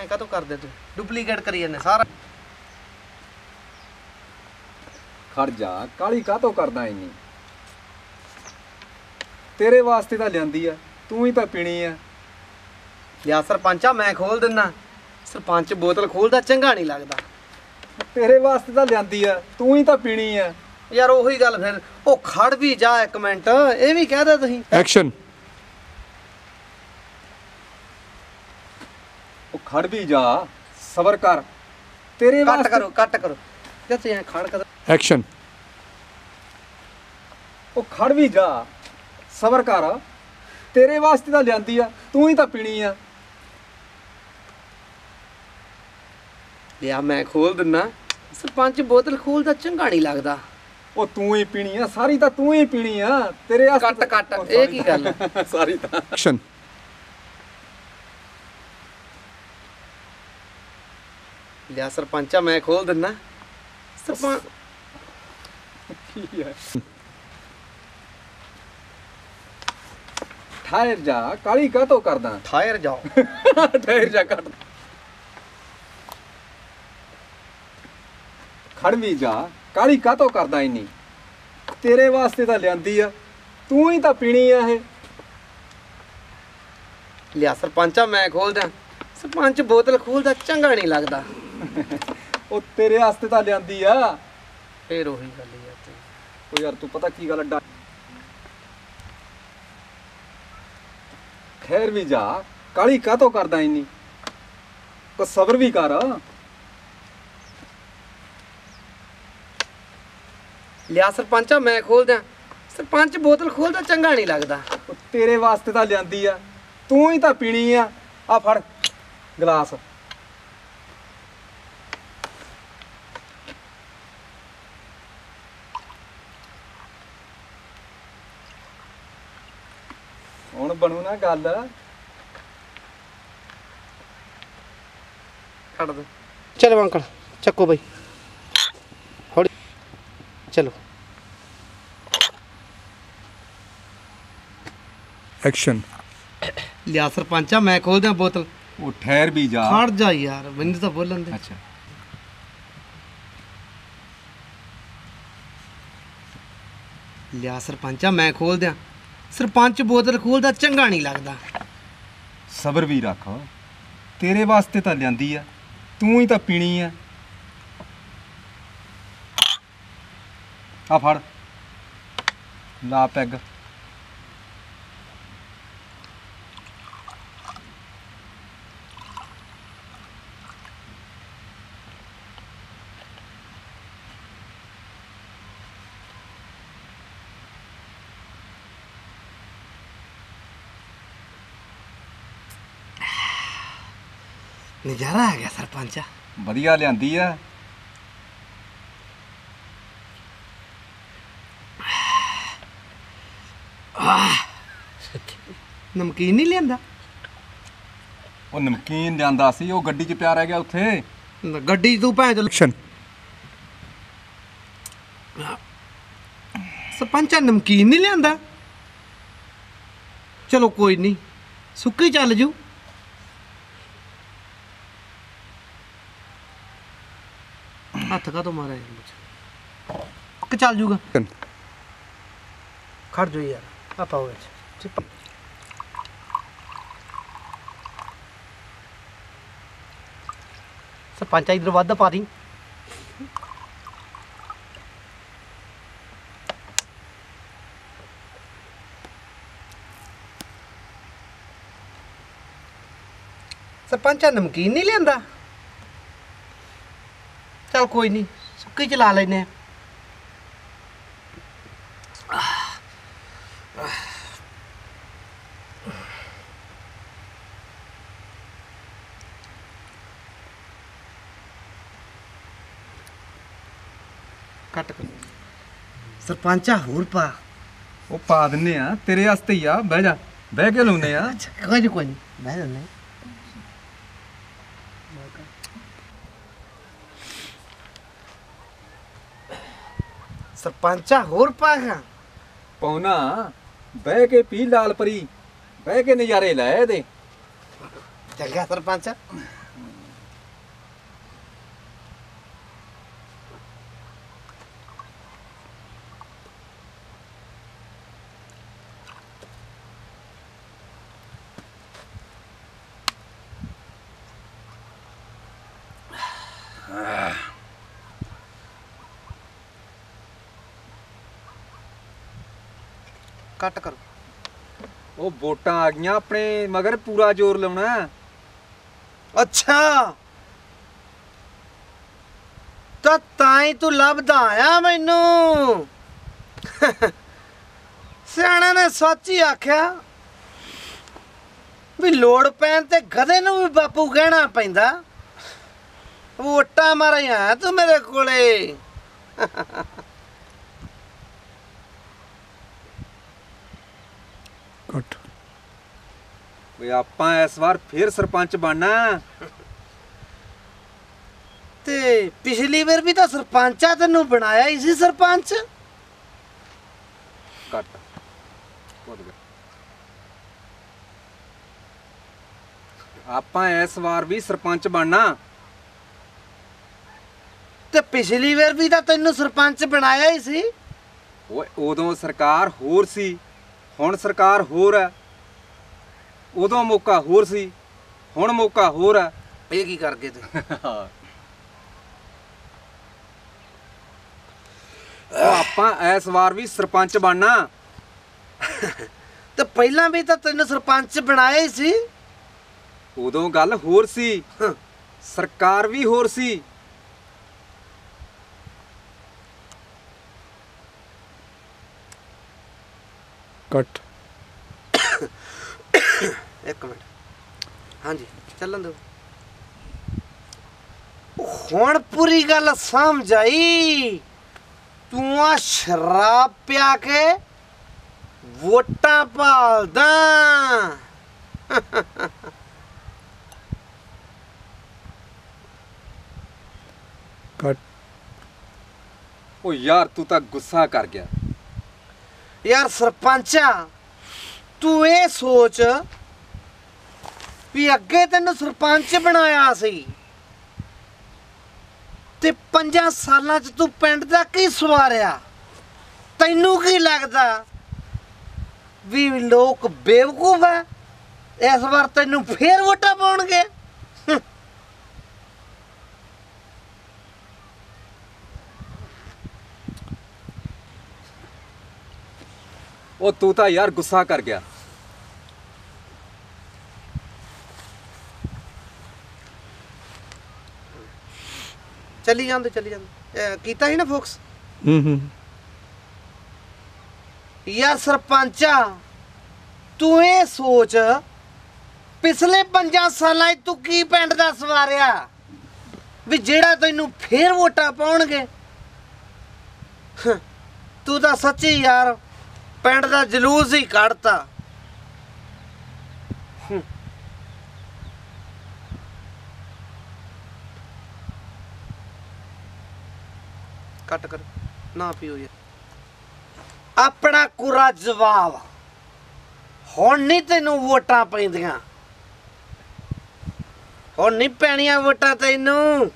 ਐਂ ਕਾਤੋਂ ਕਰਦੇ ਤੂੰ? ਡੁਪਲੀਕੇਟ ਕਰੀ ਜਾਂਦੇ ਸਾਰਾ। ਖੜ ਜਾ ਕਾਲੀ ਕਾਤੋਂ ਕਰਦਾ ਇੰਨੀ? ਤੇਰੇ ਵਾਸਤੇ ਤਾਂ ਲਿਆਂਦੀ ਆ ਤੂੰ ਹੀ ਤਾਂ ਪੀਣੀ ਆ। ਲਿਆ ਸਰਪੰਚਾ ਮੈਂ ਖੋਲ ਦਿੰਨਾ। ਸਰਪੰਚ ਬੋਤਲ ਖੋਲਦਾ ਚੰਗਾ ਨਹੀਂ ਲੱਗਦਾ। ਤੇਰੇ ਵਾਸਤੇ ਤਾਂ ਲਿਆਂਦੀ ਆ ਤੂੰ ਹੀ ਤਾਂ ਪੀਣੀ ਆ। ਯਾਰ ਉਹੀ ਗੱਲ ਫਿਰ ਉਹ ਖੜ ਵੀ ਜਾ ਇੱਕ ਮਿੰਟ ਇਹ ਵੀ ਕਹਿ ਦੇ ਤੁਸੀਂ। ਐਕਸ਼ਨ ਉਹ ਖੜ ਵੀ ਜਾ ਸਬਰ ਕਰ। ਤੇਰੇ ਕੱਟ ਵਾਸਤੇ ਕਰੋ ਕੱਟ ਕਰੋ। ਜੇ ਤੁਸੀਂ ਐਂ ਖੜ ਕਰ ਐਕਸ਼ਨ ਉਹ ਖੜ ਵੀ ਜਾ ਸਬਰ ਕਰ। ਤੇਰੇ ਵਾਸਤੇ ਤਾਂ ਲਿਆਂਦੀ ਆ ਤੂੰ ਹੀ ਤਾਂ ਪੀਣੀ ਆ। ਲਿਆ ਮੈਂ ਖੋਲ ਦਿੰਨਾ। ਸਰਪੰਚ ਬੋਤਲ ਖੋਲਦਾ ਚੰਗਾ ਨਹੀਂ ਲੱਗਦਾ। ਉਹ ਤੂੰ ਹੀ ਪੀਣੀ ਆ ਸਾਰੀ ਤਾਂ ਤੂੰ ਹੀ ਪੀਣੀ ਆ। ਤੇਰੇ ਵਾਸਤੇ ਕੱਟ ਕੱਟ ਇਹ ਕੀ ਗੱਲ ਸਾਰੀ ਤਾਂ ਐਕਸ਼ਨ ਲਿਆ ਸਰਪੰਚਾ ਮੈਂ ਖੋਲ ਦਿੰਨਾ। ਸਰਪੰਚ ਹੈ ਠਹਿਰ ਜਾ ਕਾਲੀ ਕਾਤੋਂ ਕਰਦਾ? ਠਾਇਰ ਜਾਓ ਠਹਿਰ ਜਾ ਕਰ। ਖੜ ਵੀ ਜਾ ਕਾਲੀ ਕਾਤੋਂ ਕਰਦਾ ਇੰਨੀ? ਤੇਰੇ ਵਾਸਤੇ ਤਾਂ ਲਿਆਂਦੀ ਆ ਤੂੰ ਹੀ ਤਾਂ ਪੀਣੀ ਆ ਇਹ। ਲਿਆ ਸਰਪੰਚਾ ਮੈਂ ਖੋਲ ਦਿਆਂ ਸਰਪੰਚ ਬੋਤਲ ਖੋਲਦਾ ਚੰਗਾ ਨਹੀਂ ਲੱਗਦਾ। ਉਹ ਤੇਰੇ ਵਾਸਤੇ ਤਾਂ ਲਿਆਂਦੀ ਆ। ਫੇਰ ਉਹੀ ਗੱਲ ਉਹ ਯਾਰ ਤੂੰ ਪਤਾ ਕੀ ਗੱਲ ਅੱਡਾ ਠਹਿਰ ਵੀ ਜਾ ਕਾਲੀ ਕਾਤੋਂ ਕਰਦਾ ਇੰਨੀ? ਕੋ ਸਬਰ ਵੀ ਕਰ। ਲਿਆ ਸਰਪੰਚਾ ਮੈਂ ਖੋਲ ਦਿਆਂ ਸਰਪੰਚ ਬੋਤਲ ਖੋਲਦਾ ਚੰਗਾ ਨਹੀਂ ਲੱਗਦਾ। ਉਹ ਤੇਰੇ ਵਾਸਤੇ ਤਾਂ ਲਿਆਂਦੀ ਆ। ਤੂੰ ਹੀ ਤਾਂ ਪੀਣੀ ਆ। ਆ ਫੜ ਗਲਾਸ। ਹੁਣ ਬਣੂ ਨਾ ਗੱਲ। ਛੱਡ ਦੇ। ਚਲੋ ਅੰਕਲ ਚੱਕੋ ਬਈ। ਹੌਲੀ ਚਲੋ। ਐਕਸ਼ਨ ਲਿਆ ਸਰਪੰਚਾ ਮੈਂ ਖੋਲ ਦਿਆਂ ਬੋਤਲ। ਉਹ ਠਹਿਰ ਵੀ ਜਾ। ਖੜ ਜਾ ਯਾਰ ਮੈਨੂੰ ਤਾਂ ਬੋਲਣ ਦੇ। ਅੱਛਾ। ਲਿਆ ਸਰਪੰਚਾ ਮੈਂ ਖੋਲ ਦਿਆਂ ਸਰਪੰਚ ਬੋਤਲ ਖੋਲਦਾ ਚੰਗਾ ਨਹੀਂ ਲੱਗਦਾ। ਸਬਰ ਵੀ ਰੱਖ। ਤੇਰੇ ਵਾਸਤੇ ਤਾਂ ਲਿਆਂਦੀ ਆ। ਤੂੰ ਹੀ ਤਾਂ ਪੀਣੀ ਆ। ਆ ਫੜ। ਲਾ ਪੈਗ। ਨਜ਼ਾਰਾ ਆ ਗਿਆ ਸਰਪੰਚਾ। ਵਧੀਆ ਲਿਆਂਦੀ ਆ। ਨਮਕੀਨ ਨਹੀਂ ਲਿਆਂਦਾ? ਉਹ ਨਮਕੀਨ ਲਿਆਂਦਾ ਸੀ ਉਹ ਗੱਡੀ 'ਚ ਪਿਆ ਰਹਿ ਗਿਆ ਉੱਥੇ। ਗੱਡੀ 'ਚ ਤੂੰ ਭੈਣ ਚ ਐਕਸ਼ਨ ਸਰਪੰਚਾ ਨਮਕੀਨ ਨਹੀਂ ਲਿਆਂਦਾ? ਚਲੋ ਕੋਈ ਨਹੀਂ ਸੁੱਕੀ ਚੱਲ ਜੂ। ਹੱਥ ਕਾ ਤੋਂ ਮਾਰਿਆ ਇਹਨੂੰ ਕਿ ਚੱਲ ਜੂਗਾ। ਖੜ ਜੋ ਯਾਰ ਆ ਪਾਓ ਵਿੱਚ। ਚਿੱਪ। ਸਰਪੰਚਾ ਇਧਰ ਵੱਧ ਪਾ ਦੀ। ਸਰਪੰਚਾ ਨਮਕੀਨ ਨਹੀਂ ਲਿਆਂਦਾ? ਚਲ ਕੋਈ ਨਹੀਂ ਸੁੱਕੀ ਚਲਾ ਲੈਨੇ ਆ। ਕੱਟ ਕਰ। ਸਰਪੰਚਾ ਹੋਰ ਪਾ। ਉਹ ਪਾ ਦਿੰਨੇ ਆ ਤੇਰੇ ਵਾਸਤੇ ਹੀ ਆ ਬਹਿ ਜਾ ਬਹਿ ਕੇ ਲਾਉਨੇ ਆ। ਕੋਈ ਕੋਈ ਨਹੀਂ ਬਹਿ ਜਾਂਦੇ ਸਰਪੰਚਾ ਹੋਰ ਪਾਗਾ ਪੌਣਾ ਬਹਿ ਕੇ ਪੀ ਲਾਲ ਪਰੀ ਬਹਿ ਕੇ ਨਜ਼ਾਰੇ ਲੈ ਇਹਦੇ। ਚੰਗਾ ਸਰਪੰਚ। ਕੱਟ ਕਰੋ। ਉਹ ਵੋਟਾਂ ਆ ਗਈਆਂ ਆਪਣੇ ਮਗਰ ਪੂਰਾ ਜ਼ੋਰ ਲਾਉਣਾ। ਅੱਛਾ। ਤਾਂ ਤਾਂ ਹੀ ਤੂੰ ਲੱਭਦਾ ਆਇਆ ਮੈਨੂੰ। ਸਿਆਣਾ ਨੇ ਸੱਚ ਹੀ ਆਖਿਆ ਵੀ ਲੋੜ ਪੈਣ ਤੇ ਗਧੇ ਨੂੰ ਵੀ ਬਾਪੂ ਕਹਿਣਾ ਪੈਂਦਾ। ਵੋਟਾਂ ਮਾਰਿਆ ਤੂੰ ਮੇਰੇ ਕੋਲੇ। ਓਏ ਆਪਾਂ ਇਸ ਵਾਰ ਫੇਰ ਸਰਪੰਚ ਬਣਨਾ। ਤੇ ਪਿਛਲੀ ਵਾਰ ਵੀ ਤਾਂ ਸਰਪੰਚਾ ਤੈਨੂੰ ਬਣਾਇਆ ਹੀ ਸੀ ਸਰਪੰਚ। ਕੱਟ। ਭੁੱਲ ਗਿਆ। ਆਪਾਂ ਇਸ ਵਾਰ ਵੀ ਸਰਪੰਚ ਬਣਨਾ। ਤੇ ਪਿਛਲੀ ਵਾਰ ਵੀ ਤਾਂ ਤੈਨੂੰ ਸਰਪੰਚ ਬਣਾਇਆ ਹੀ ਸੀ। ਓਏ ਉਦੋਂ ਸਰਕਾਰ ਹੋਰ ਸੀ, ਹੁਣ ਸਰਕਾਰ ਹੋਰ ਹੈ। ਉਦੋਂ ਮੌਕਾ ਹੋਰ ਸੀ ਹੁਣ ਮੌਕਾ ਹੋਰ ਹੈ ਇਹ ਕੀ ਕਰ ਗਏ ਤੂੰ? ਉਹ ਆਪਾਂ ਇਸ ਵਾਰ ਵੀ ਸਰਪੰਚ ਬਣਨਾ। ਤੇ ਪਹਿਲਾਂ ਵੀ ਤਾਂ ਤੈਨੂੰ ਸਰਪੰਚ ਬਣਾਇਆ ਹੀ ਸੀ। ਉਦੋਂ ਗੱਲ ਹੋਰ ਸੀ। ਹਾਂ। ਸਰਕਾਰ ਵੀ ਹੋਰ ਸੀ। ਕੱਟ। ਇੱਕ ਮਿੰਟ। ਹਾਂਜੀ ਚੱਲਣ ਦਿਓ। ਹੁਣ ਪੂਰੀ ਗੱਲ ਸਮਝ ਆਈ। ਤੂੰ ਆ ਸ਼ਰਾਬ ਪਿਆ ਕੇ ਵੋਟਾਂ ਭਾਲਦਾ। ਕੱਟ। ਉਹ ਯਾਰ ਤੂੰ ਤਾਂ ਗੁੱਸਾ ਕਰ ਗਿਆ। ਯਾਰ ਸਰਪੰਚਾ ਤੂੰ ਇਹ ਸੋਚ ਵੀ ਅੱਗੇ ਤੈਨੂੰ ਸਰਪੰਚ ਬਣਾਇਆ ਸੀ। ਤੇ ਪੰਜਾਂ ਸਾਲਾਂ 'ਚ ਤੂੰ ਪਿੰਡ ਦਾ ਕੀ ਸਵਾਰਿਆ? ਤੈਨੂੰ ਕੀ ਲੱਗਦਾ ਵੀ ਲੋਕ ਬੇਵਕੂਫ ਹੈ ਇਸ ਵਾਰ ਤੈਨੂੰ ਫੇਰ ਵੋਟਾਂ ਪਾਉਣਗੇ? ਉਹ ਤੂੰ ਤਾਂ ਯਾਰ ਗੁੱਸਾ ਕਰ ਗਿਆ। ਚੱਲੀ ਜਾਂਦੇ ਚੱਲੀ ਜਾਂਦੇ। ਅਹ ਕੀਤਾ ਸੀ ਨਾ ਫੋਕਸ? ਹੂੰ ਹੂੰ। ਯਾਰ ਸਰਪੰਚਾ ਤੂੰ ਇਹ ਸੋਚ ਪਿਛਲੇ 5 ਸਾਲਾਂ 'ਚ ਤੂੰ ਕੀ ਪਿੰਡ ਦਾ ਸਵਾਰਿਆ? ਵੀ ਜਿਹੜਾ ਤੈਨੂੰ ਫੇਰ ਵੋਟਾਂ ਪਾਉਣਗੇ? ਹੰ, ਤੂੰ ਤਾਂ ਸੱਚੀ ਯਾਰ ਪਿੰਡ ਦਾ ਜਲੂਸ ਹੀ ਕੱਢਤਾ। ਕੱਟ ਕਰ, ਨਾ ਪੀਓ ਯਾਰ। ਆਪਣਾ ਕੁਰਾ ਜਵਾਬ। ਹੁਣ ਨਹੀਂ ਤੈਨੂੰ ਵੋਟਾਂ ਪੈਂਦੀਆਂ। ਹੁਣ ਨਹੀਂ ਪੈਣੀਆਂ ਵੋਟਾਂ ਤੈਨੂੰ।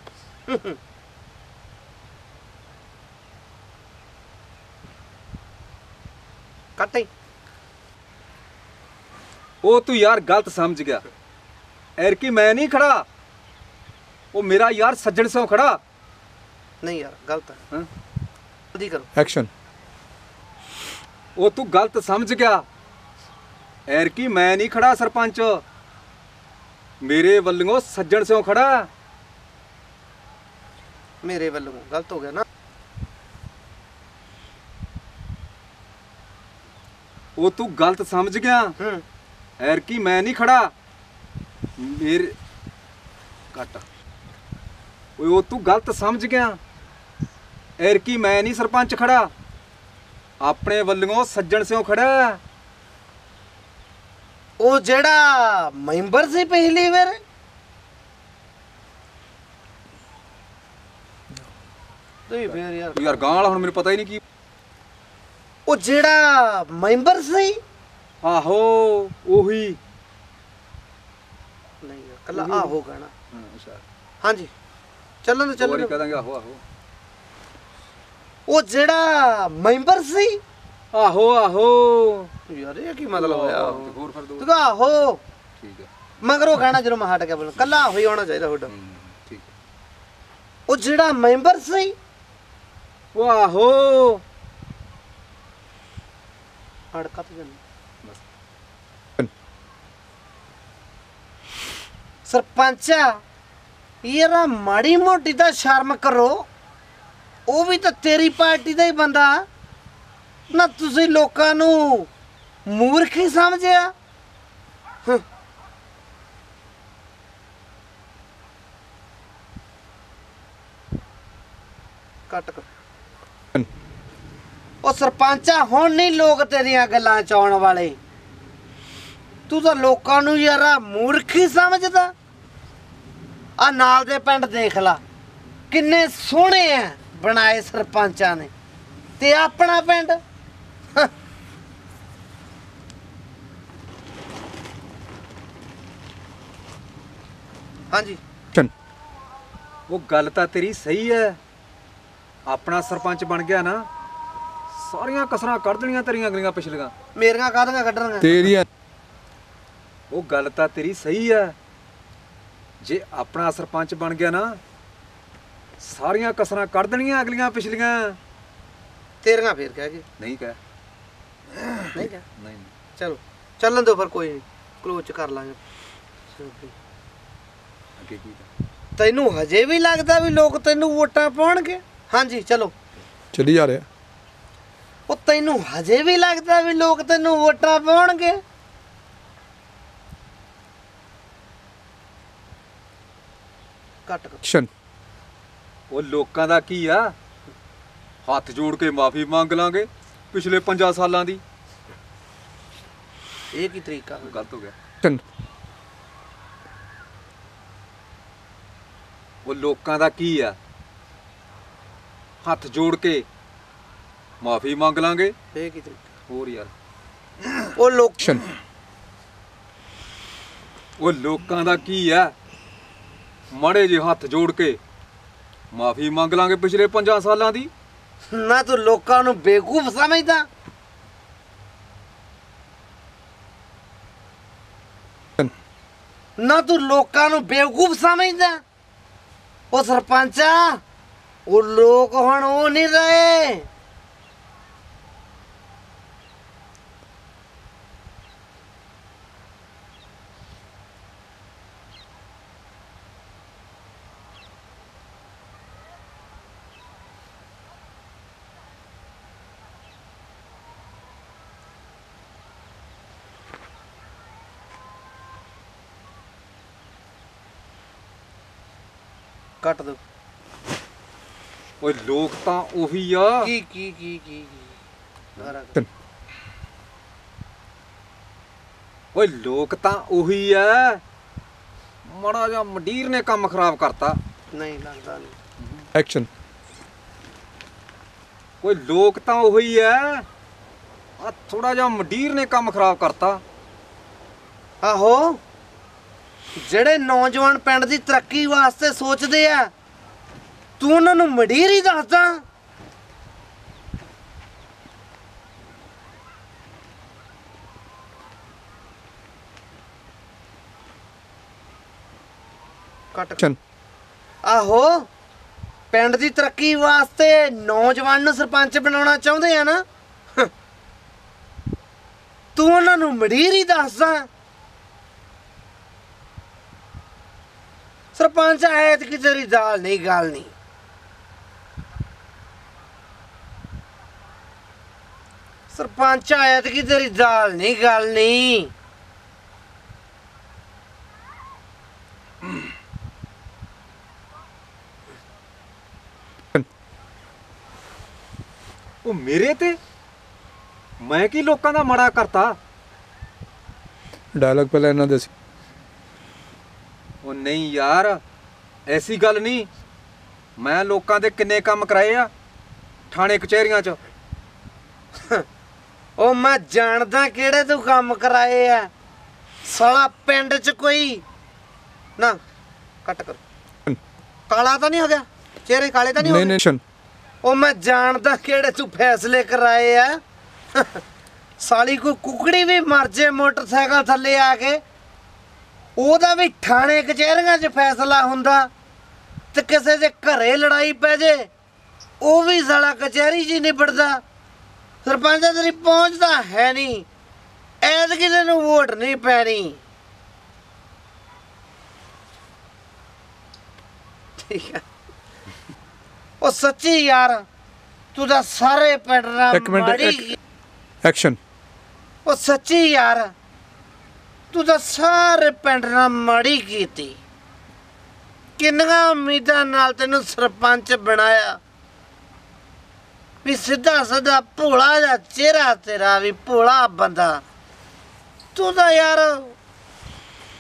ਕੱਟੇ ਉਹ ਤੂੰ ਯਾਰ ਗਲਤ ਸਮਝ ਗਿਆ। ਐਰ ਕੀ ਮੈਂ ਨਹੀਂ ਖੜਾ। ਉਹ ਮੇਰਾ ਯਾਰ ਸੱਜਣ ਸਿਓ ਖੜਾ। ਨਹੀਂ ਯਾਰ ਗਲਤ ਹੈ। ਹਾਂ? ਜਲਦੀ ਕਰੋ। ਐਕਸ਼ਨ ਉਹ ਤੂੰ ਗਲਤ ਸਮਝ ਗਿਆ। ਐਰ ਕੀ ਮੈਂ ਨਹੀਂ ਖੜਾ ਸਰਪੰਚ। ਮੇਰੇ ਵੱਲੋਂ ਸੱਜਣ ਸਿਓ ਖੜਾ ਮੇਰੇ ਵੱਲੋਂ ਗਲਤ ਹੋ ਗਿਆ ਨਾ। ਉਹ ਤੂੰ ਗਲਤ ਸਮਝ ਗਿਆ। ਹੂੰ। ਐਰ ਕੀ ਮੈਂ ਨਹੀਂ ਖੜਾ। ਮੇਰੇ ਕੱਟ। ਓਏ ਉਹ ਤੂੰ ਗਲਤ ਸਮਝ ਗਿਆ। ਐਰ ਕੀ ਮੈਂ ਨਹੀਂ ਸਰਪੰਚ ਖੜਾ? ਆਪਣੇ ਵੱਲੋਂ ਸੱਜਣ ਸਿਓ ਖੜਾ ਉਹ ਜਿਹੜਾ ਮੈਂਬਰ ਸੀ ਪਹਿਲੀ ਵਾਰ? ਤੁਸੀਂ ਫੇਰ ਯਾਰ ਯਾਰ ਗਾਂ ਵਾਲਾ ਹੁਣ ਮੈਨੂੰ ਪਤਾ ਹੀ ਨਹੀਂ ਕੀ ਉਹ ਜਿਹੜਾ ਮੈਂਬਰ ਸੀ? ਆਹੋ ਉਹੀ। ਨਹੀਂ ਕੱਲਾ ਆ ਹੋ ਗਣਾ ਹਾਂ ਅੱਛਾ। ਹਾਂਜੀ। ਚੱਲਣ ਦੇ ਚੱਲਣ। ਦਾਂਗੇ ਆਹੋ ਆਹੋ। ਉਹ ਜਿਹੜਾ ਮੈਂਬਰ ਸੀ? ਆਹੋ ਆਹੋ। ਯਾਰ ਇਹ ਕੀ ਮਤਲਬ ਹੋਇਆ? ਹੋਰ ਫਿਰ ਦੋ। ਤੂੰ ਆਹੋ। ਠੀਕ ਹੈ ਮਗਰੋਂ ਕਹਿਣਾ ਜਦੋਂ ਮੈਂ ਹਟ ਗਿਆ ਬੋਲ ਕੱਲਾ ਹੋਈ ਹੋਣਾ ਚਾਹੀਦਾ ਤੁਹਾਡਾ। ਠੀਕ ਉਹ ਜਿਹੜਾ ਮੈਂਬਰ ਸੀ? ਉਹ ਆਹੋ। ਹੜਕਾ ਤੇ ਜਨ ਸਰਪੰਚਾ ਯਾਰਾ ਮਾੜੀ ਮੋਟੀ ਤਾਂ ਸ਼ਰਮ ਕਰੋ। ਉਹ ਵੀ ਤਾਂ ਤੇਰੀ ਪਾਰਟੀ ਦਾ ਹੀ ਬੰਦਾ। ਨਾ ਤੁਸੀਂ ਲੋਕਾਂ ਨੂੰ ਮੂਰਖ ਹੀ ਸਮਝਿਆ? ਕੱਟ ਕਰ। ਉਹ ਸਰਪੰਚਾ ਹੁਣ ਨਹੀਂ ਲੋਕ ਤੇਰੀਆਂ ਗੱਲਾਂ ਚ ਆਉਣ ਵਾਲੇ। ਤੂੰ ਤਾਂ ਲੋਕਾਂ ਨੂੰ ਯਾਰਾ ਮੂਰਖ ਹੀ ਸਮਝਦਾ। ਆ ਨਾਲ ਦੇ ਪਿੰਡ ਦੇਖ ਲਾ। ਕਿੰਨੇ ਸੋਹਣੇ ਆ ਬਣਾਏ ਸਰਪੰਚਾਂ ਨੇ ਤੇ ਆਪਣਾ ਪਿੰਡ। ਹਾਂਜੀ। ਐਕਸ਼ਨ ਉਹ ਗੱਲ ਤਾਂ ਤੇਰੀ ਸਹੀ ਹੈ ਆਪਣਾ ਸਰਪੰਚ ਬਣ ਗਿਆ ਨਾ ਸਾਰੀਆਂ ਕਸਰਾਂ ਕੱਢ ਦੇਣੀਆਂ ਤੇਰੀਆਂ ਅਗਲੀਆਂ ਪਿਛਲੀਆਂ। ਮੇਰੀਆਂ ਕਾਹਦੀਆਂ ਕੱਢਣੀਆਂ? ਤੇਰੀਆਂ। ਉਹ ਗੱਲ ਤਾਂ ਤੇਰੀ ਸਹੀ ਹੈ ਜੇ ਆਪਣਾ ਸਰਪੰਚ ਬਣ ਗਿਆ ਨਾ ਸਾਰੀਆਂ ਕਸਰਾਂ ਕੱਢ ਦੇਣੀਆਂ ਅਗਲੀਆਂ ਪਿਛਲੀਆਂ। ਤੇਰੀਆਂ ਫੇਰ ਕਹਿ ਗਏ ਨਹੀਂ ਕਹਿ। ਨਹੀਂ ਕਹਿ। ਨਹੀਂ। ਚਲੋ ਚੱਲਣ ਦਿਓ ਫਿਰ ਕੋਈ ਕਲੋਜ਼ ਕਰ ਲਾਂਗੇ। ਅੱਗੇ ਕੀ ਦਾ ਤੈਨੂੰ ਹਜੇ ਵੀ ਲੱਗਦਾ ਵੀ ਲੋਕ ਤੈਨੂੰ ਵੋਟਾਂ ਪਾਉਣਗੇ? ਹਾਂਜੀ ਚਲੋ। ਚੱਲੀ ਜਾ ਰਿਹਾ। ਉਹ ਤੈਨੂੰ ਹਜੇ ਵੀ ਲੱਗਦਾ ਵੀ ਲੋਕ ਤੈਨੂੰ ਵੋਟਾਂ ਪਾਉਣਗੇ? ਕੱਟ ਐਕਸ਼ਨ ਉਹ ਲੋਕਾਂ ਦਾ ਕੀ ਆ? ਹੱਥ ਜੋੜ ਕੇ ਮਾਫੀ ਮੰਗ ਲਾਂਗੇ ਪਿਛਲੇ 5 ਸਾਲਾਂ ਦੀ। ਇਹ ਕੀ ਤਰੀਕਾ? ਗਲਤ ਹੋ ਗਿਆ। ਐਕਸ਼ਨ ਉਹ ਲੋਕਾਂ ਦਾ ਕੀ ਆ? ਹੱਥ ਜੋੜ ਕੇ ਮਾਫੀ ਮੰਗ ਲਾਂਗੇ। ਇਹ ਕੀ ਤਰੀਕਾ? ਹੋਰ ਯਾਰ। ਉਹ ਲੋਕ ਐਕਸ਼ਨ ਉਹ ਲੋਕਾਂ ਦਾ ਕੀ ਆ? ਮਾੜੇ ਜਿਹੇ ਹੱਥ ਜੋੜ ਕੇ ਮਾਫੀ ਮੰਗ ਲਾਂਗੇ ਪਿਛਲੇ 5 ਸਾਲਾਂ ਦੀ। ਨਾ ਤੂੰ ਲੋਕਾਂ ਨੂੰ ਬੇਵਕੂਫ ਸਮਝਦਾ। ਨਾ ਤੂੰ ਲੋਕਾਂ ਨੂੰ ਬੇਵਕੂਫ ਸਮਝਦਾ। ਉਹ ਸਰਪੰਚਾ, ਉਹ ਲੋਕ ਹੁਣ ਉਹ ਨਹੀਂ ਰਹੇ। ਕੱਟ ਦੋ। ਓਏ ਲੋਕ ਤਾਂ ਉਹੀ ਆ। ਕੀ ਕੀ ਕੀ ਕੀ ਓਏ ਲੋਕ ਤਾਂ ਉਹੀ ਆ। ਮਾੜਾ ਜਿਹਾ ਮੰਡੀਰ ਨੇ ਕੰਮ ਖਰਾਬ ਕਰਤਾ। ਨਹੀਂ ਲੱਗਦਾ ਨਹੀਂ। ਐਕਸ਼ਨ ਓਏ ਲੋਕ ਤਾਂ ਉਹੀ ਐ ਆ ਥੋੜਾ ਜਿਹਾ ਮੰਡੀਰ ਨੇ ਕੰਮ ਖਰਾਬ ਕਰਤਾ। ਆਹੋ। ਜਿਹੜੇ ਨੌਜਵਾਨ ਪਿੰਡ ਦੀ ਤਰੱਕੀ ਵਾਸਤੇ ਸੋਚਦੇ ਆ ਤੂੰ ਉਹਨਾਂ ਨੂੰ ਮਡੀਰ ਦੱਸਦਾ ਕੱਟ। ਆਹੋ ਪਿੰਡ ਦੀ ਤਰੱਕੀ ਵਾਸਤੇ ਨੌਜਵਾਨ ਨੂੰ ਸਰਪੰਚ ਬਣਾਉਣਾ ਚਾਹੁੰਦੇ ਆ ਨਾ। ਤੂੰ ਉਹਨਾਂ ਨੂੰ ਮਡੀਰ ਦੱਸਦਾ ਸਰਪੰਚ ਆਇਆ ਤੇ ਤੇਰੀ ਦਾਲ ਨਹੀਂ ਗੱਲ ਨਹੀਂ। ਸਰਪੰਚ ਆਇਆ ਤੇ ਤੇਰੀ ਦਾਲ ਨਹੀਂ ਗੱਲ ਨਹੀਂ। ਉਹ ਮੇਰੇ ਤੇ? ਮੈਂ ਕੀ ਲੋਕਾਂ ਦਾ ਮਾੜਾ ਕਰਤਾ? ਡਾਇਲੌਗ ਪਹਿਲਾਂ ਇਹਨਾਂ ਦੇ ਸੀ। ਉਹ ਨਹੀਂ ਯਾਰ ਐਸੀ ਗੱਲ ਨਹੀਂ। ਮੈਂ ਲੋਕਾਂ ਦੇ ਕਿੰਨੇ ਕੰਮ ਕਰਾਏ ਆ ਥਾਣੇ ਕਚਹਿਰੀਆਂ 'ਚ। ਉਹ ਮੈਂ ਜਾਣਦਾ ਕਿਹੜੇ ਤੂੰ ਕੰਮ ਕਰਾਏ ਆ। ਸਾਲਾ ਪਿੰਡ 'ਚ ਕੋਈ ਨਾ ਕੱਟ ਕਰ। ਕਾਲਾ ਤਾਂ ਨਹੀਂ ਹੋ ਗਿਆ? ਚਿਹਰੇ ਕਾਲੇ ਤਾਂ ਨਹੀਂ ਹੋ ਗਏ? ਉਹ ਮੈਂ ਜਾਣਦਾ ਕਿਹੜੇ ਤੂੰ ਫੈਸਲੇ ਕਰਾਏ ਆ। ਸਾਲੀ ਕੋਈ ਕੁਕੜੀ ਵੀ ਮਰ ਜੇ ਮੋਟਰਸਾਈਕਲ ਥੱਲੇ ਆ ਕੇ। ਉਹਦਾ ਵੀ ਥਾਣੇ ਕਚਹਿਰੀਆਂ 'ਚ ਫੈਸਲਾ ਹੁੰਦਾ ਤੇ ਕਿਸੇ ਦੇ ਘਰੇ ਲੜਾਈ ਪੈ ਜੇ ਉਹ ਵੀ ਸਾਲਾ ਕਚਹਿਰੀ 'ਚ ਹੀ ਨਿਬੜਦਾ। ਸਰਪੰਚ ਤੇਰੀ ਪਹੁੰਚਦਾ ਹੈ ਨਹੀਂ ਐਦ ਕਿਸੇ ਨੂੰ ਵੋਟ ਨਹੀਂ ਪੈਣੀ। ਠੀਕ ਆ। ਉਹ ਸੱਚੀ ਯਾਰ ਤੂੰ ਤਾਂ ਸਾਰੇ ਪਿੰਡ ਨਾਲ ਇੱਕ ਮਿੰਟ, ਮਾੜੀ ਐਕਸ਼ਨ। ਉਹ ਸੱਚੀ ਯਾਰ ਤੂੰ ਤਾਂ ਸਾਰੇ ਪਿੰਡ ਨਾਲ ਮਾੜੀ ਕੀਤੀ। ਕਿੰਨੀਆਂ ਉਮੀਦਾਂ ਨਾਲ ਤੈਨੂੰ ਸਰਪੰਚ ਬਣਾਇਆ। ਵੀ ਸਿੱਧਾ ਸਿੱਧਾ ਭੋਲਾ ਜਿਹਾ ਚਿਹਰਾ ਤੇਰਾ ਵੀ ਭੋਲਾ ਬੰਦਾ। ਤੂੰ ਤਾਂ ਯਾਰ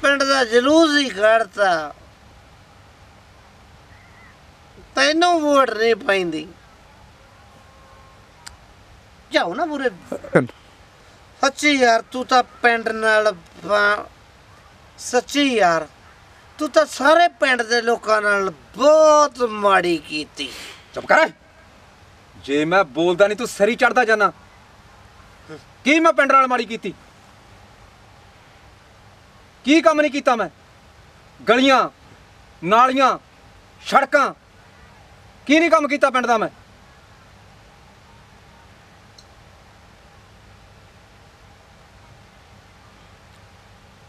ਪਿੰਡ ਦਾ ਜਲੂਸ ਹੀ ਕੱਢਤਾ। ਤੈਨੂੰ ਵੋਟ ਨਹੀਂ ਪੈਂਦੀ। ਜਾਓ ਨਾ ਬੁਰੇ। ਸੱਚੀ ਯਾਰ, ਤੂੰ ਤਾਂ ਪਿੰਡ ਨਾਲ ਸੱਚੀ ਯਾਰ, ਤੂੰ ਤਾਂ ਸਾਰੇ ਪਿੰਡ ਦੇ ਲੋਕਾਂ ਨਾਲ ਬਹੁਤ ਮਾੜੀ ਕੀਤੀ। ਚੁੱਪ ਕਰ। ਜੇ ਮੈਂ ਬੋਲਦਾ ਨਹੀਂ, ਤੂੰ ਸਰੀ ਚੜਦਾ ਜਾਣਾ ਕੀ ਮੈਂ ਪਿੰਡ ਨਾਲ ਮਾੜੀ ਕੀਤੀ? ਕੀ ਕੰਮ ਨਹੀਂ ਕੀਤਾ ਮੈਂ? ਗਲੀਆਂ, ਨਾਲੀਆਂ, ਸੜਕਾਂ, ਕੀ ਨਹੀਂ ਕੰਮ ਕੀਤਾ ਪਿੰਡ ਦਾ ਮੈਂ?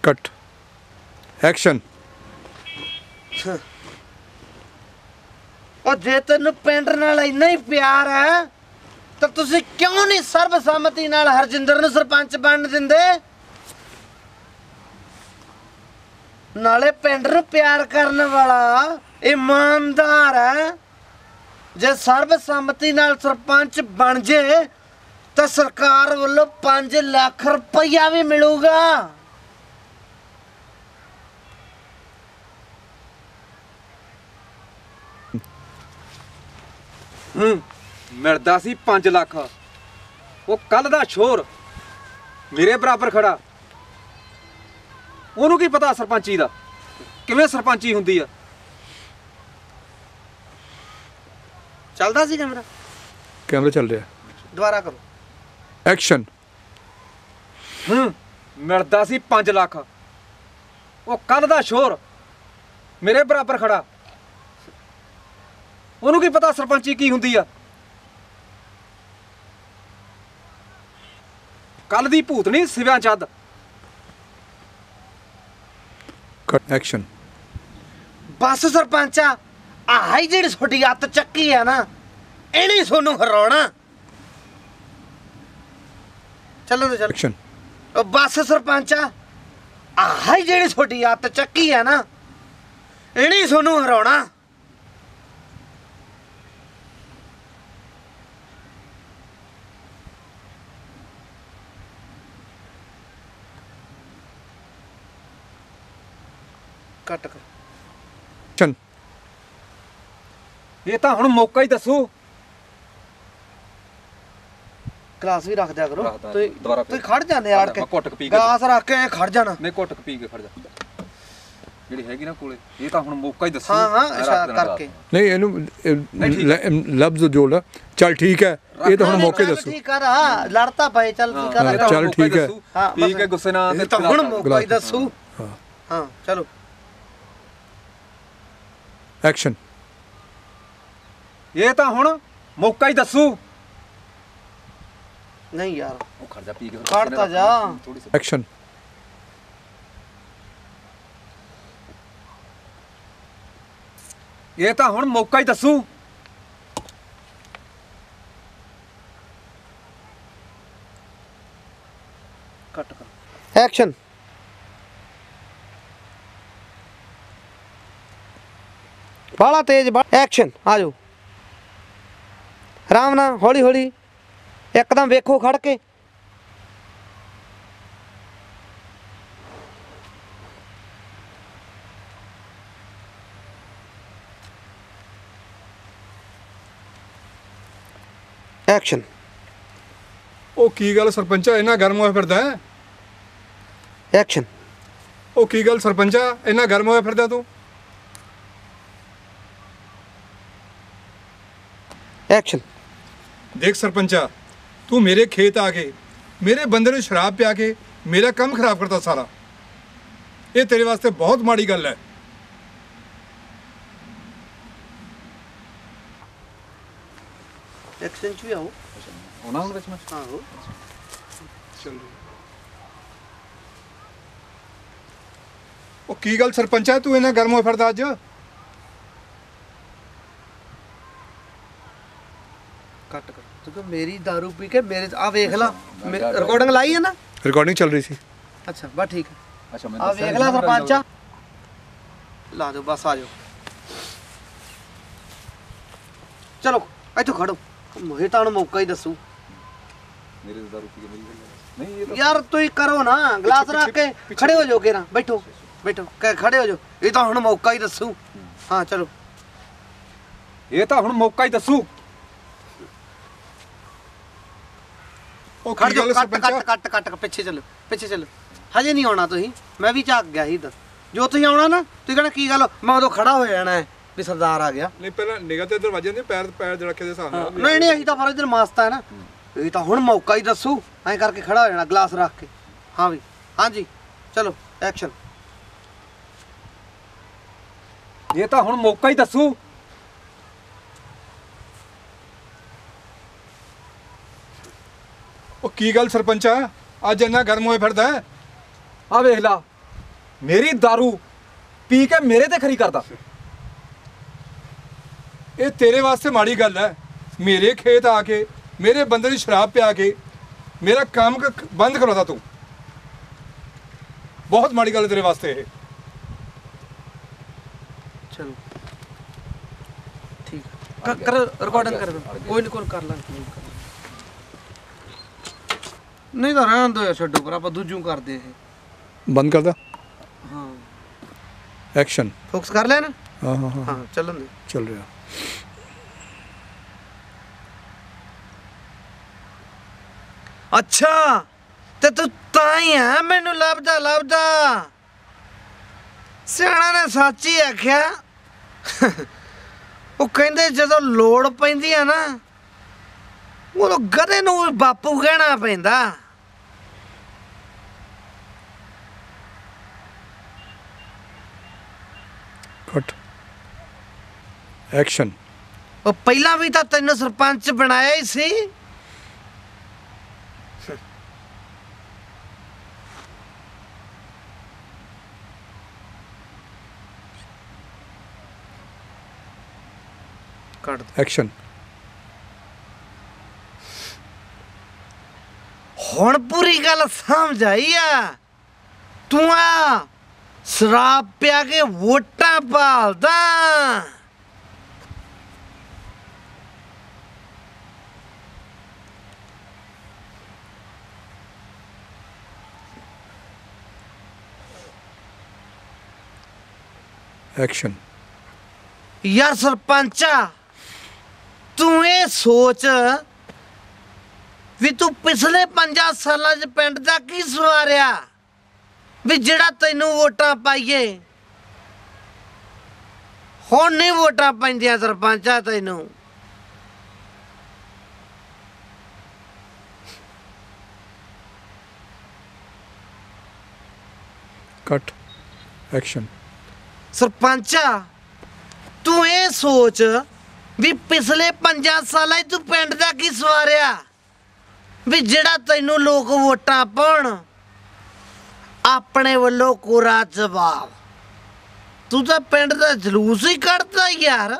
ਕੱਟ ਐਕਸ਼ਨ ਉਹ ਜੇ ਤੈਨੂੰ ਪਿੰਡ ਨਾਲ ਇੰਨਾ ਹੀ ਪਿਆਰ ਹੈ, ਤਾਂ ਤੁਸੀਂ ਕਿਉਂ ਨਹੀਂ ਸਰਬਸੰਮਤੀ ਨਾਲ ਹਰਜਿੰਦਰ ਨੂੰ ਸਰਪੰਚ ਬਣਨ ਦਿੰਦੇ? ਨਾਲੇ ਪਿੰਡ ਨੂੰ ਪਿਆਰ ਕਰਨ ਵਾਲਾ ਇਮਾਨਦਾਰ ਹੈ। ਜੇ ਸਰਬਸੰਮਤੀ ਨਾਲ ਸਰਪੰਚ ਬਣ ਜੇ, ਤਾਂ ਸਰਕਾਰ ਵੱਲੋਂ 5 ਲੱਖ ਰੁਪਈਆ ਵੀ ਮਿਲੂਗਾ। ਹੂੰ। ਮਿਲਦਾ ਸੀ 5 ਲੱਖ। ਉਹ ਕੱਲ ਦਾ ਸ਼ੋਰ। ਮੇਰੇ ਬਰਾਬਰ ਖੜਾ। ਉਹਨੂੰ ਕੀ ਪਤਾ ਸਰਪੰਚੀ ਦਾ? ਕਿਵੇਂ ਸਰਪੰਚੀ ਹੁੰਦੀ ਆ? ਚੱਲਦਾ ਸੀ ਕੈਮਰਾ? ਕੈਮਰਾ ਚੱਲ ਰਿਹਾ। ਦੁਬਾਰਾ ਕਰੋ। ਐਕਸ਼ਨ। ਹੂੰ। ਮਿਲਦਾ ਸੀ 5 ਲੱਖ। ਉਹ ਕੱਲ ਦਾ ਸ਼ੋਰ। ਮੇਰੇ ਬਰਾਬਰ ਖੜਾ। ਉਹਨੂੰ ਕੀ ਪਤਾ ਸਰਪੰਚੀ ਕੀ ਹੁੰਦੀ ਆ? ਕੱਲ ਦੀ ਭੂਤਨੀ ਸਿਵਿਆਂ ਚੱਦ ਕੱਟ ਐਕਸ਼ਨ ਬਸ ਸਰਪੰਚਾ ਆਹ ਹੀ ਜਿਹੜੀ ਤੁਹਾਡੀ ਅੱਤ ਚੱਕੀ ਆ ਨਾ ਇਹਨੇ ਤੁਹਾਨੂੰ ਹਰਾਉਣਾ। ਚੱਲੋ ਤੇ ਚੱਲ। ਐਕਸ਼ਨ ਉਹ ਬਸ ਸਰਪੰਚਾ ਆਹ ਹੀ ਜਿਹੜੀ ਤੁਹਾਡੀ ਅੱਤ ਚੱਕੀ ਆ ਨਾ ਇਹਨੇ ਤੁਹਾਨੂੰ ਹਰਾਉਣਾ। ਕੱਟ ਕਰ। ਐਕਸ਼ਨ ਇਹ ਤਾਂ ਹੁਣ ਮੌਕਾ ਹੀ ਦੱਸੋ। ਗਲਾਸ ਵੀ ਰੱਖ ਦਿਆ ਕਰੋ। ਰੱਖਦਾ, ਤੁਸੀਂ ਦੁਬਾਰਾ ਤੁਸੀਂ ਖੜ ਜਾਂਦੇ ਆੜ ਕੇ ਮੈਂ ਘੁੱਟ ਕੇ ਪੀ ਕੇ ਗਲਾਸ ਰੱਖ ਕੇ ਐਂ ਖੜ ਜਾਣਾ। ਨਹੀਂ ਘੁੱਟ ਕੇ ਪੀ ਕੇ ਖੜ ਜਾ। ਜਿਹੜੀ ਹੈਗੀ ਨਾ ਕੋਲੇ ਇਹ ਤਾਂ ਹੁਣ ਮੌਕਾ ਹੀ ਦੱਸੂ। ਹਾਂ ਹਾਂ ਮੈਂ ਰੱਖ ਇਸ਼ਾਰਾ ਦੇਣਾ ਕਰਕੇ। ਨਹੀਂ ਇਹਨੂੰ ਇਹ ਨਹੀਂ, ਠੀਕ ਲ- ਲਫ਼ਜ਼ ਜੋੜ ਚੱਲ ਠੀਕ ਹੈ ਇਹ ਤਾਂ ਹੁਣ ਮੌਕੇ ਚੱਲ ਦੱਸੋ। ਠੀਕ ਕਰ ਆ ਲੜਤਾ ਪਏ ਚੱਲ ਕੀ ਹਾਂ, ਕਰ ਇਹ ਤਾਂ ਹੁਣ ਚੱਲ ਮੌਕਾ ਹੀ ਠੀਕ ਹੈ। ਦੱਸੂ। ਹਾਂ, ਪੀ ਬਸ। ਕੇ ਗੁੱਸੇ ਨਾਲ ਇਹ ਤਾਂ ਹੁਣ ਮੌਕਾ ਹੀ ਗਲਾਸ। ਦੱਸੂ। ਹਾਂ। ਹਾਂ ਚਲੋ। ਐਕਸ਼ਨ ਇਹ ਤਾਂ ਹੁਣ ਮੌਕਾ ਹੀ ਦੱਸੂ। ਨਹੀਂ ਯਾਰ। ਉਹ ਖੜ ਜਾ ਪੀ ਕੇ ਖੜ ਤਾਂ ਜਾ। ਥੋੜੀ ਸੀ। ਐਕਸ਼ਨ ਇਹ ਤਾਂ ਹੁਣ ਮੌਕਾ ਹੀ ਦੱਸੂ। ਕੱਟ ਕਰ ਐਕਸ਼ਨ ਬਾਲਾ ਤੇਜ਼ ਐਕਸ਼ਨ ਆ ਜਾਓ ਆਰਾਮ ਨਾਲ ਹੌਲੀ ਹੌਲੀ ਇੱਕਦਮ ਵੇਖੋ ਖੜ ਕੇ ਐਕਸ਼ਨ ਉਹ ਕੀ ਗੱਲ ਸਰਪੰਚਾ ਇੰਨਾ ਗਰਮ ਹੋਇਆ ਫਿਰਦਾ ਹੈ? ਐਕਸ਼ਨ ਉਹ ਕੀ ਗੱਲ ਸਰਪੰਚਾ ਇੰਨਾ ਗਰਮ ਹੋਇਆ ਫਿਰਦਾ ਤੂੰ? ਐਕਸ਼ਨ ਦੇਖ ਸਰਪੰਚਾ ਤੂੰ ਮੇਰੇ ਖੇਤ ਆ ਕੇ ਮੇਰੇ ਬੰਦੇ ਨੂੰ ਸ਼ਰਾਬ ਪਿਆ ਕੇ ਮੇਰਾ ਕੰਮ ਖਰਾਬ ਕਰਤਾ ਸਾਰਾ। ਇਹ ਤੇਰੇ ਵਾਸਤੇ ਬਹੁਤ ਮਾੜੀ ਗੱਲ ਹੈ। ਐਕਸ਼ਨ ਚ ਵੀ ਆਓ। ਉਹਨਾਂ ਹੁਣ ਵਿੱਚ ਮੈਂ? ਆਹੋ ਉਹ ਕੀ ਗੱਲ ਸਰਪੰਚਾ ਤੂੰ ਇੰਨਾ ਗਰਮ ਹੋਇਆ ਫਿਰਦਾ ਅੱਜ? ਕੱਟ ਕਰ। ਤੂੰ ਮੇਰੀ दारू ਪੀ ਕੇ ਮੇਰੇ ਆ ਵੇਖ ਲਾ ਰਿਕਾਰਡਿੰਗ ਲਾਈ ਹੈ ਨਾ? ਰਿਕਾਰਡਿੰਗ ਚੱਲ ਰਹੀ ਸੀ। ਅੱਛਾ ਬਸ ਠੀਕ ਹੈ। ਅੱਛਾ ਮੈਂ ਆ ਵੇਖ ਲੈ ਸਰਪੰਚਾ ਲਾ ਦਿਓ ਬਸ ਆ ਜਾਓ। ਚਲੋ ਇੱਥੋਂ ਖੜੋ। ਮੋਹਿ ਤਾਂ ਮੌਕਾ ਹੀ ਦੱਸੂ। ਮੇਰੇ ਦਾਰੂ ਪੀ ਕੇ ਮੇਰੀ। ਨਹੀਂ ਇਹ ਤਾਂ ਯਾਰ ਤੁਸੀਂ ਕਰੋ ਨਾ। ਗਲਾਸ ਰੱਖ ਕੇ ਖੜੇ ਹੋ ਜਾਓ ਕੇਰਾ ਬੈਠੋ ਬੈਠੋ। ਖੜੇ ਹੋ ਜਾਓ। ਇਹ ਤਾਂ ਹੁਣ ਮੌਕਾ ਹੀ ਦੱਸੂ। ਹਾਂ ਚਲੋ। ਇਹ ਤਾਂ ਹੁਣ ਮੌਕਾ ਹੀ ਦੱਸੂ। ਉਹ ਖੜ ਕੀ ਜਾਓ ਗੱਲ ਕੱਟ ਸਰਪੰਚਾ ਕੱਟ ਕੱਟ ਕੱਟ ਕੱਟ, ਪਿੱਛੇ ਚੱਲੋ ਪਿੱਛੇ ਚੱਲੋ। ਹਜੇ ਨਹੀਂ ਆਉਣਾ ਤੁਸੀਂ ਮੈਂ ਵੀ ਝਾਕ ਗਿਆ ਸੀ ਇੱਧਰ। ਜੋ ਤੁਸੀਂ ਆਉਣਾ ਨਾ ਤੁਸੀਂ ਕਹਣਾ ਕੀ ਗੱਲ ਮੈਂ ਉਦੋਂ ਖੜਾ ਹੋ ਜਾਣਾ ਹੈ ਵੀ ਸਰਦਾਰ ਆ ਗਿਆ। ਨਹੀਂ ਪਹਿਲਾਂ ਨਿਗਾਹ ਤੇ ਦਰਵਾਜ਼ੇ ਦੇ ਪੈਰ ਪੈਰ ਜੜਕੇ ਦੇ ਹਿਸਾਬ ਨਾਲ ਨਹੀਂ ਨਹੀਂ ਅਸੀਂ ਤਾਂ ਪਰ ਇਧਰ ਮਸਤ ਹੈ ਨਾ। ਇਹ ਤਾਂ ਹੁਣ ਮੌਕਾ ਹੀ ਦੱਸੂ ਐਂ ਕਰਕੇ ਖੜਾ ਹੋ ਜਾਣਾ ਗਲਾਸ ਰੱਖ ਕੇ। ਹਾਂ ਵੀ ਹਾਂਜੀ ਚਲੋ ਐਕਸ਼ਨ ਇਹ ਤਾਂ ਹੁਣ ਮੌਕਾ ਹੀ ਦੱਸੂ। ਉਹ ਕੀ ਗੱਲ ਸਰਪੰਚਾ? ਅੱਜ ਇੰਨਾ ਗਰਮ ਹੋਏ ਫਿਰਦਾ ਹੈ? ਆ ਵੇਖ ਲਾ। ਮੇਰੀ दारू ਪੀ ਕੇ ਮੇਰੇ ਤੇ ਖਰੀ ਕਰਦਾ। ਇਹ ਤੇਰੇ ਵਾਸਤੇ ਮਾੜੀ ਗੱਲ ਹੈ। ਮੇਰੇ ਖੇਤ ਆ ਕੇ, ਮੇਰੇ ਬੰਦੇ ਨੂੰ ਸ਼ਰਾਬ ਪਿਆ ਕੇ, ਮੇਰਾ ਕੰਮ ਕ- ਬੰਦ ਕਰਵਾਦਾ ਤੂੰ। ਬਹੁਤ ਮਾੜੀ ਗੱਲ ਹੈ ਤੇਰੇ ਵਾਸਤੇ ਇਹ। ਚਲੋ। ਠੀਕ ਕਰ ਕਰ ਰਿਕਾਰਡਿੰਗ ਕਰ ਕੋਈ ਨਹੀਂ ਕੋਈ ਕਰ ਲਾਂਗੇ। ਨਹੀਂ ਤਾਂ ਰਹਿਣ ਦੋ ਛੱਡੋ ਪਰ ਆਪਾਂ ਦੂਜੂ ਕਰਦੇ ਇਹ। ਬੰਦ ਕਰਦਾ ਹਾਂ। ਐਕਸ਼ਨ ਫੋਕਸ ਕਰ ਨਾ ਹਾਂ ਹਾਂ ਹਾਂ। ਹਾਂ ਚੱਲਣ ਦੇ। ਚੱਲ ਰਿਹਾ। ਅੱਛਾ ਤੇ ਤੂੰ ਤਾਂ ਹੀ ਆ ਮੈਨੂੰ ਲੱਭਦਾ ਲੱਭਦਾ। ਸਿਆਣਾ ਨੇ ਸੱਚ ਹੀ ਆਖਿਆ। ਉਹ ਕਹਿੰਦੇ ਜਦੋਂ ਲੋੜ ਪੈਂਦੀ ਆ ਨਾ ਉਦੋਂ ਗਧੇ ਨੂੰ ਬਾਪੂ ਕਹਿਣਾ ਪੈਂਦਾ ਕੱਟ ਐਕਸ਼ਨ ਉਹ ਪਹਿਲਾਂ ਵੀ ਤਾਂ ਤੈਨੂੰ ਸਰਪੰਚ ਬਣਾਇਆ ਹੀ ਸੀ। ਦੇ। ਐਕਸ਼ਨ ਹੁਣ ਪੂਰੀ ਗੱਲ ਸਮਝ ਆਈ ਆ। ਤੂੰ ਆ ਸ਼ਰਾਬ ਪਿਆ ਕੇ ਵੋਟਾਂ ਭਾਲਦਾ ਐਕਸ਼ਨ ਯਾਰ ਸਰਪੰਚਾ ਤੂੰ ਇਹ ਸੋਚ ਵੀ ਤੂੰ ਪਿਛਲੇ 5 ਸਾਲਾਂ 'ਚ ਪਿੰਡ ਦਾ ਕੀ ਸਵਾਰਿਆ? ਵੀ ਜਿਹੜਾ ਤੈਨੂੰ ਵੋਟਾਂ ਪਾਈਏ। ਹੁਣ ਨਹੀਂ ਵੋਟਾਂ ਪੈਂਦੀਆਂ ਸਰਪੰਚਾ ਤੈਨੂੰ। ਕੱਟ ਐਕਸ਼ਨ ਸਰਪੰਚਾ ਤੂੰ ਇਹ ਸੋਚ ਵੀ ਪਿਛਲੇ 5 ਸਾਲਾਂ 'ਚ ਤੂੰ ਪਿੰਡ ਦਾ ਕੀ ਸਵਾਰਿਆ? ਵੀ ਜਿਹੜਾ ਤੈਨੂੰ ਲੋਕ ਵੋਟਾਂ ਪਾਉਣ ਆਪਣੇ ਵੱਲੋਂ ਕੋਰਾ ਜਵਾਬ। ਤੂੰ ਤਾਂ ਪਿੰਡ ਦਾ ਜਲੂਸ ਹੀ ਕੱਢਦਾ ਯਾਰ।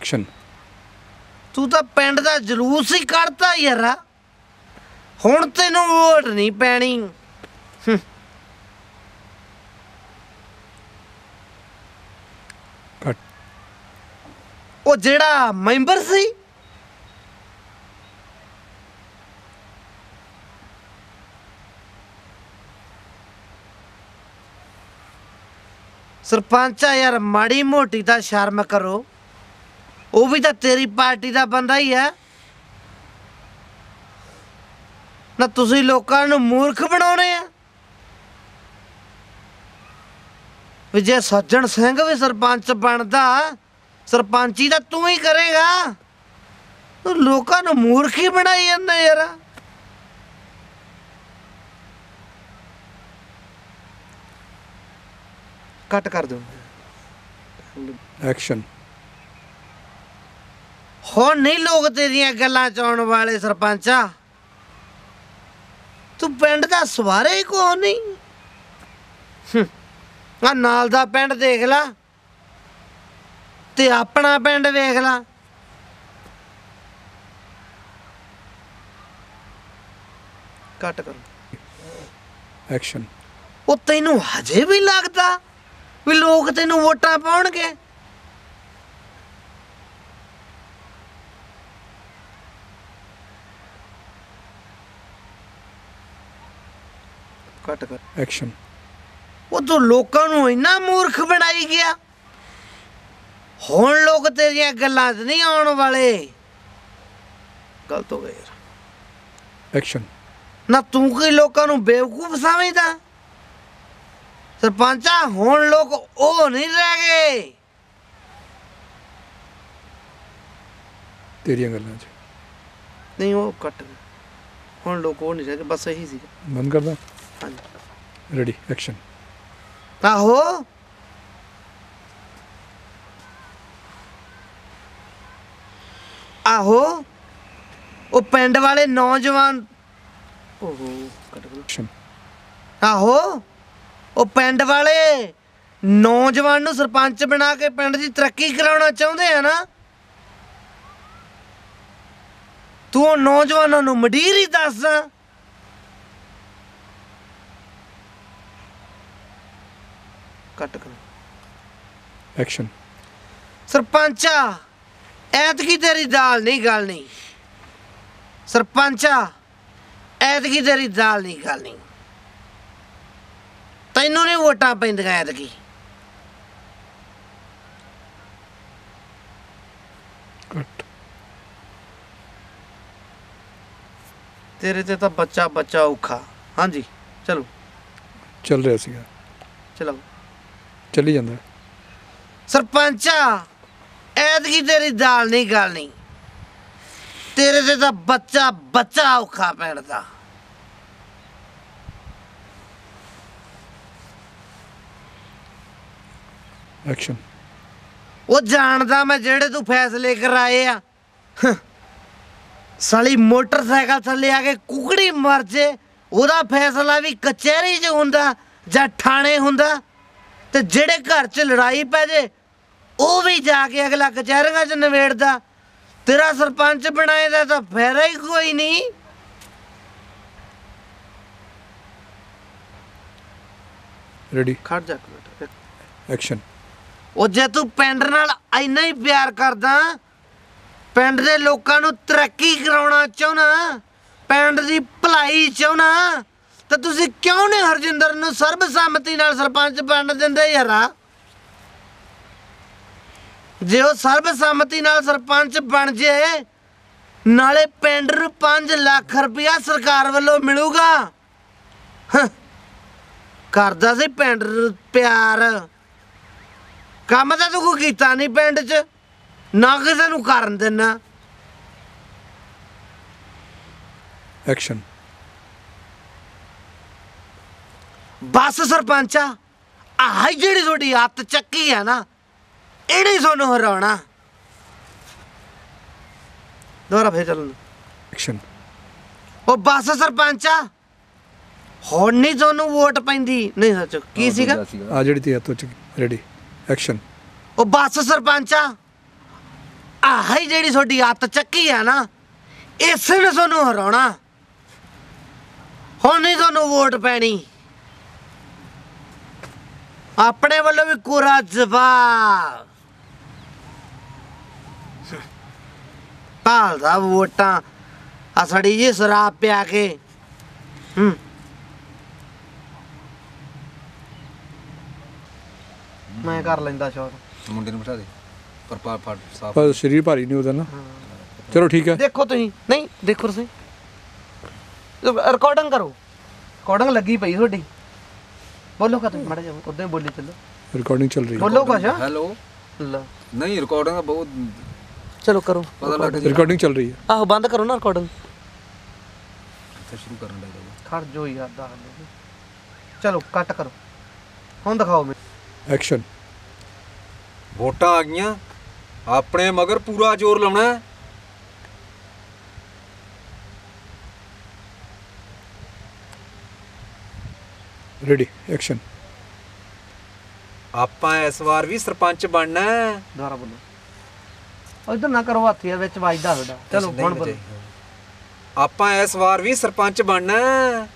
ਐਕਸ਼ਨ। ਤੂੰ ਤਾਂ ਪਿੰਡ ਦਾ ਜਲੂਸ ਹੀ ਕੱਢਦਾ ਯਾਰ। ਹੁਣ ਤੈਨੂੰ ਵੋਟ ਨਹੀਂ ਪੈਣੀ। ਕੱਟ। ਉਹ ਜਿਹੜਾ ਮੈਂਬਰ ਸੀ। ਸਰਪੰਚਾ ਯਾਰ ਮਾੜੀ ਮੋਟੀ ਤਾਂ ਸ਼ਰਮ ਕਰੋ। ਉਹ ਵੀ ਤਾਂ ਤੇਰੀ ਪਾਰਟੀ ਦਾ ਬੰਦਾ ਹੀ ਹੈ। ਨਾ ਤੁਸੀਂ ਲੋਕਾਂ ਨੂੰ ਮੂਰਖ ਬਣਾਉਣੇ ਆ। ਵੀ ਜੇ ਸੱਜਣ ਸਿੰਘ ਵੀ ਸਰਪੰਚ ਬਣਦਾ ਸਰਪੰਚੀ ਤਾਂ ਤੂੰ ਹੀ ਕਰੇਗਾ। ਤੂੰ ਲੋਕਾਂ ਨੂੰ ਮੂਰਖ ਹੀ ਬਣਾਈ ਜਾਂਦਾ ਯਾਰ। ਕੱਟ ਕਰ ਦੋ ਐਕਸ਼ਨ ਹੁਣ ਨਹੀਂ ਲੋਕ ਤੇਰੀਆਂ ਗੱਲਾਂ ਚ ਆਉਣ ਵਾਲੇ ਸਰਪੰਚਾ। ਤੂੰ ਪਿੰਡ ਦਾ ਸਵਾਰੇ ਹੀ ਕੋ ਨਹੀਂ? ਆ ਨਾਲ ਦਾ ਪਿੰਡ ਦੇਖ ਲਾ ਤੇ ਆਪਣਾ ਪਿੰਡ ਵੇਖ ਲਾ। ਕੱਟ ਕਰ। ਐਕਸ਼ਨ ਉਹ ਤੈਨੂੰ ਹਜੇ ਵੀ ਲੱਗਦਾ ਵੀ ਲੋਕ ਤੈਨੂੰ ਵੋਟਾਂ ਪਾਉਣਗੇ? ਕੱਟ ਕਰ। ਐਕਸ਼ਨ ਉਹ ਤੂੰ ਲੋਕਾਂ ਨੂੰ ਇੰਨਾ ਮੂਰਖ ਬਣਾਈ ਗਿਆ। ਹੁਣ ਲੋਕ ਤੇਰੀਆਂ ਗੱਲਾਂ 'ਚ ਨਹੀਂ ਆਉਣ ਵਾਲੇ। ਗਲਤ ਹੋ ਗਿਆ ਯਾਰ। ਐਕਸ਼ਨ ਨਾ ਤੂੰ ਕੀ ਲੋਕਾਂ ਨੂੰ ਬੇਵਕੂਫ ਸਮਝਦਾ। ਸਰਪੰਚਾ ਹੁਣ ਲੋਕ ਉਹ ਨਹੀਂ ਰਹਿ ਗਏ। ਤੇਰੀਆਂ ਗੱਲਾਂ 'ਚ। ਨਹੀਂ ਉਹ ਕੱਟ ਹੁਣ ਲੋਕ ਉਹ ਨਹੀਂ ਰਹਿ ਗਏ ਬਸ ਇਹੀ ਸੀ ਬੰਦ ਕਰਦਾ ਰੈਡੀ ਐਕਸ਼ਨ ਆਹੋ ਆਹੋ ਉਹ ਪਿੰਡ ਵਾਲੇ ਨੌਜਵਾਨ ਓਹੋ ਐਕਸ਼ਨ ਆਹੋ ਉਹ ਪਿੰਡ ਵਾਲੇ ਨੌਜਵਾਨ ਨੂੰ ਸਰਪੰਚ ਬਣਾ ਕੇ ਪਿੰਡ ਦੀ ਤਰੱਕੀ ਕਰਾਉਣਾ ਚਾਹੁੰਦੇ ਆ ਨਾ? ਤੂੰ ਉਹ ਨੌਜਵਾਨਾਂ ਨੂੰ ਮਡੀਰ ਹੀ ਕੱਟ ਕਰ। ਐਕਸ਼ਨ ਸਰਪੰਚਾ ਐਤਕੀ ਤੇਰੀ ਦਾਲ ਨਹੀਂ ਗਲਣੀ ਸਰਪੰਚਾ ਐਤਕੀ ਤੇਰੀ ਦਾਲ ਨਹੀਂ ਗਲਣੀ ਤੈਨੂੰ ਨਹੀਂ ਵੋਟਾਂ ਪੈਂਦੀਆਂ ਐਤਕੀ। ਤੇਰੇ ਤੇ ਤਾਂ ਬੱਚਾ ਬੱਚਾ ਔਖਾ। ਹਾਂਜੀ ਚਲੋ। ਚੱਲ ਰਿਹਾ ਸੀਗਾ। ਚਲੋ। ਚੱਲੀ ਜਾਂਦਾ। ਸਰਪੰਚਾ ਐਤਕੀ ਤੇਰੀ ਦਾਲ ਨਹੀਂ ਗਲਣੀ। ਤੇਰੇ ਤੇ ਤਾਂ ਬੱਚਾ ਬੱਚਾ ਔਖਾ ਪੈਣਦਾ। ਐਕਸ਼ਨ ਉਹ ਜਾਣਦਾ ਮੈਂ ਜਿਹੜੇ ਤੂੰ ਫੈਸਲੇ ਕਰਾਏ ਆ। ਹੰ। ਸਾਲੀ ਮੋਟਰਸਾਈਕਲ ਥੱਲੇ ਆ ਕੇ ਕੁਕੜੀ ਮਰ ਜੇ ਉਹਦਾ ਫੈਸਲਾ ਵੀ ਕਚਹਿਰੀ 'ਚ ਹੁੰਦਾ ਜਾਂ ਥਾਣੇ ਹੁੰਦਾ? ਤੇ ਜਿਹੜੇ ਘਰ 'ਚ ਲੜਾਈ ਪੈ ਜੇ ਉਹ ਵੀ ਜਾ ਕੇ ਅਗਲਾ ਕਚਹਿਰੀਆਂ 'ਚ ਨਵੇੜਦਾ ਤੇਰਾ ਸਰਪੰਚ ਬਣਾਏ ਦਾ ਤਾਂ ਫਾਇਦਾ ਹੀ ਕੋਈ ਨਹੀਂ। ਰੈਡੀ ਖੜ ਜਾ ਐਕਸ਼ਨ ਉਹ ਜੇ ਤੂੰ ਪਿੰਡ ਨਾਲ ਇੰਨਾ ਹੀ ਪਿਆਰ ਕਰਦਾ ਪਿੰਡ ਦੇ ਲੋਕਾਂ ਨੂੰ ਤਰੱਕੀ ਕਰਾਉਣਾ ਚਾਹੁੰਦਾ ਪਿੰਡ ਦੀ ਭਲਾਈ ਚਾਹੁੰਦਾ ਤਾਂ ਤੁਸੀਂ ਕਿਉਂ ਨਹੀਂ ਹਰਜਿੰਦਰ ਨੂੰ ਸਰਬਸੰਮਤੀ ਨਾਲ ਸਰਪੰਚ ਬਣ ਦਿੰਦੇ ਯਾਰਾ? ਜੇ ਉਹ ਸਰਬਸੰਮਤੀ ਨਾਲ ਸਰਪੰਚ ਬਣ ਜੇ, ਨਾਲੇ ਪਿੰਡ ਨੂੰ 5 ਲੱਖ ਰੁਪਇਆ ਸਰਕਾਰ ਵੱਲੋਂ ਮਿਲੂਗਾ। ਕਰਦਾ ਸੀ ਪਿੰਡ ਪਿਆਰ। ਕੰਮ ਤਾਂ ਤੂੰ ਕੋਈ ਕੀਤਾ ਨਹੀਂ ਪਿੰਡ 'ਚ। ਨਾ ਕਿਸੇ ਨੂੰ ਕਰਨ ਦੇਣਾ। ਐਕਸ਼ਨ ਬਸ ਸਰਪੰਚਾ ਆਹ ਜਿਹੜੀ ਤੁਹਾਡੀ ਹੱਥ ਚੱਕੀ ਆ ਨਾ ਇਹਨੇ ਤੁਹਾਨੂੰ ਹਰਾਉਣਾ। ਦੁਬਾਰਾ ਫੇਰ ਚੱਲਣ ਐਕਸ਼ਨ ਉਹ ਬਸ ਸਰਪੰਚਾ ਹੁਣ ਨਹੀਂ ਤੁਹਾਨੂੰ ਵੋਟ ਪੈਂਦੀ। ਨਹੀਂ ਸੱਚ ਕੀ ਸੀਗਾ? ਆ ਜਿਹੜੀ ਤੀ ਹੱਥੋਂ ਚ ਰੈਡੀ ਐਕਸ਼ਨ ਉਹ ਬਸ ਸਰਪੰਚਾ ਆਹ ਜਿਹੜੀ ਤੁਹਾਡੀ ਹੱਥ ਚੱਕੀ ਆ ਨਾ ਇਸ ਨੇ ਤੁਹਾਨੂੰ ਹਰਾਉਣਾ। ਹੁਣ ਨਹੀਂ ਤੁਹਾਨੂੰ ਵੋਟ ਪੈਣੀ। ਆਪਣੇ ਵੱਲੋਂ ਵੀ ਕੋਰਾ ਜਵਾਬ। ਭਾਲਦਾ ਵੋਟਾਂ ਆ ਸੜੀ ਜੀ ਸ਼ਰਾਬ ਪਿਆ ਕੇ। ਹੂੰ। ਮੈਂ ਕਰ ਲੈਂਦਾ ਸ਼ੋਟ ਮੁੰਡੇ ਨੂੰ ਬਿਠਾ ਦੇ। ਪਰ ਪਾ ਫੜ ਸਾਫ਼ ਪਰ ਸਰੀਰ ਭਾਰੀ ਨਹੀਂ ਉਹਦਾ ਨਾ। ਚਲੋ ਠੀਕ ਹੈ। ਦੇਖੋ ਤੁਸੀਂ। ਨਹੀਂ ਦੇਖੋ ਤੁਸੀਂ। ਰਿਕਾਰਡਿੰਗ ਕਰੋ। ਰਿਕਾਰਡਿੰਗ ਲੱਗੀ ਪਈ ਤੁਹਾਡੀ। ਬੋਲੋ ਕਾ ਤੁਸੀਂ ਮੜ ਜਾ ਉਦਾਂ ਹੀ ਬੋਲੀ ਚੱਲੋ। ਰਿਕਾਰਡਿੰਗ ਚੱਲ ਰਹੀ ਹੈ। ਬੋਲੋ ਕੁਛ। ਹੈਲੋ। ਲੈ, ਨਹੀਂ ਰਿਕਾਰਡਿੰਗ ਬਹੁਤ ਚਲੋ ਕਰੋ। ਪਤਾ ਲੱਗ ਗਿਆ ਰਿਕਾਰਡਿੰਗ ਚੱਲ ਰਹੀ ਹੈ। ਆਹੋ ਬੰਦ ਕਰੋ ਨਾ ਰਿਕਾਰਡਿੰਗ ਇੱਥੇ ਸ਼ੁਰੂ ਕਰਨ ਲੱਗਾ ਖੜ ਜੋ ਯਾਰ ਦਾ ਚਲੋ ਕੱਟ ਕਰੋ। ਹੁਣ ਦਿਖਾਓ ਮੈਨੂੰ। ਐਕਸ਼ਨ ਵੋਟਾਂ ਆ ਗਈਆਂ। ਆਪਣੇ ਮਗਰ ਪੂਰਾ ਜ਼ੋਰ ਲਾਉਣਾ ਹੈ। ਰੈਡੀ ਐਕਸ਼ਨ ਆਪਾਂ ਇਸ ਵਾਰ ਵੀ ਸਰਪੰਚ ਬਣਨਾ ਹੈ। ਦੁਬਾਰਾ ਬੋਲੋ। ਇਧਰ ਨਾ ਕਰੋ ਹੱਥ ਯਾਰ ਵਿੱਚ ਵੱਜਦਾ ਤੁਹਾਡਾ ਚਲੋ ਨਹੀਂ ਹੁਣ ਬੋਲੋ। ਆਪਾਂ ਇਸ ਵਾਰ ਵੀ ਸਰਪੰਚ ਬਣਨਾ ਹੈ।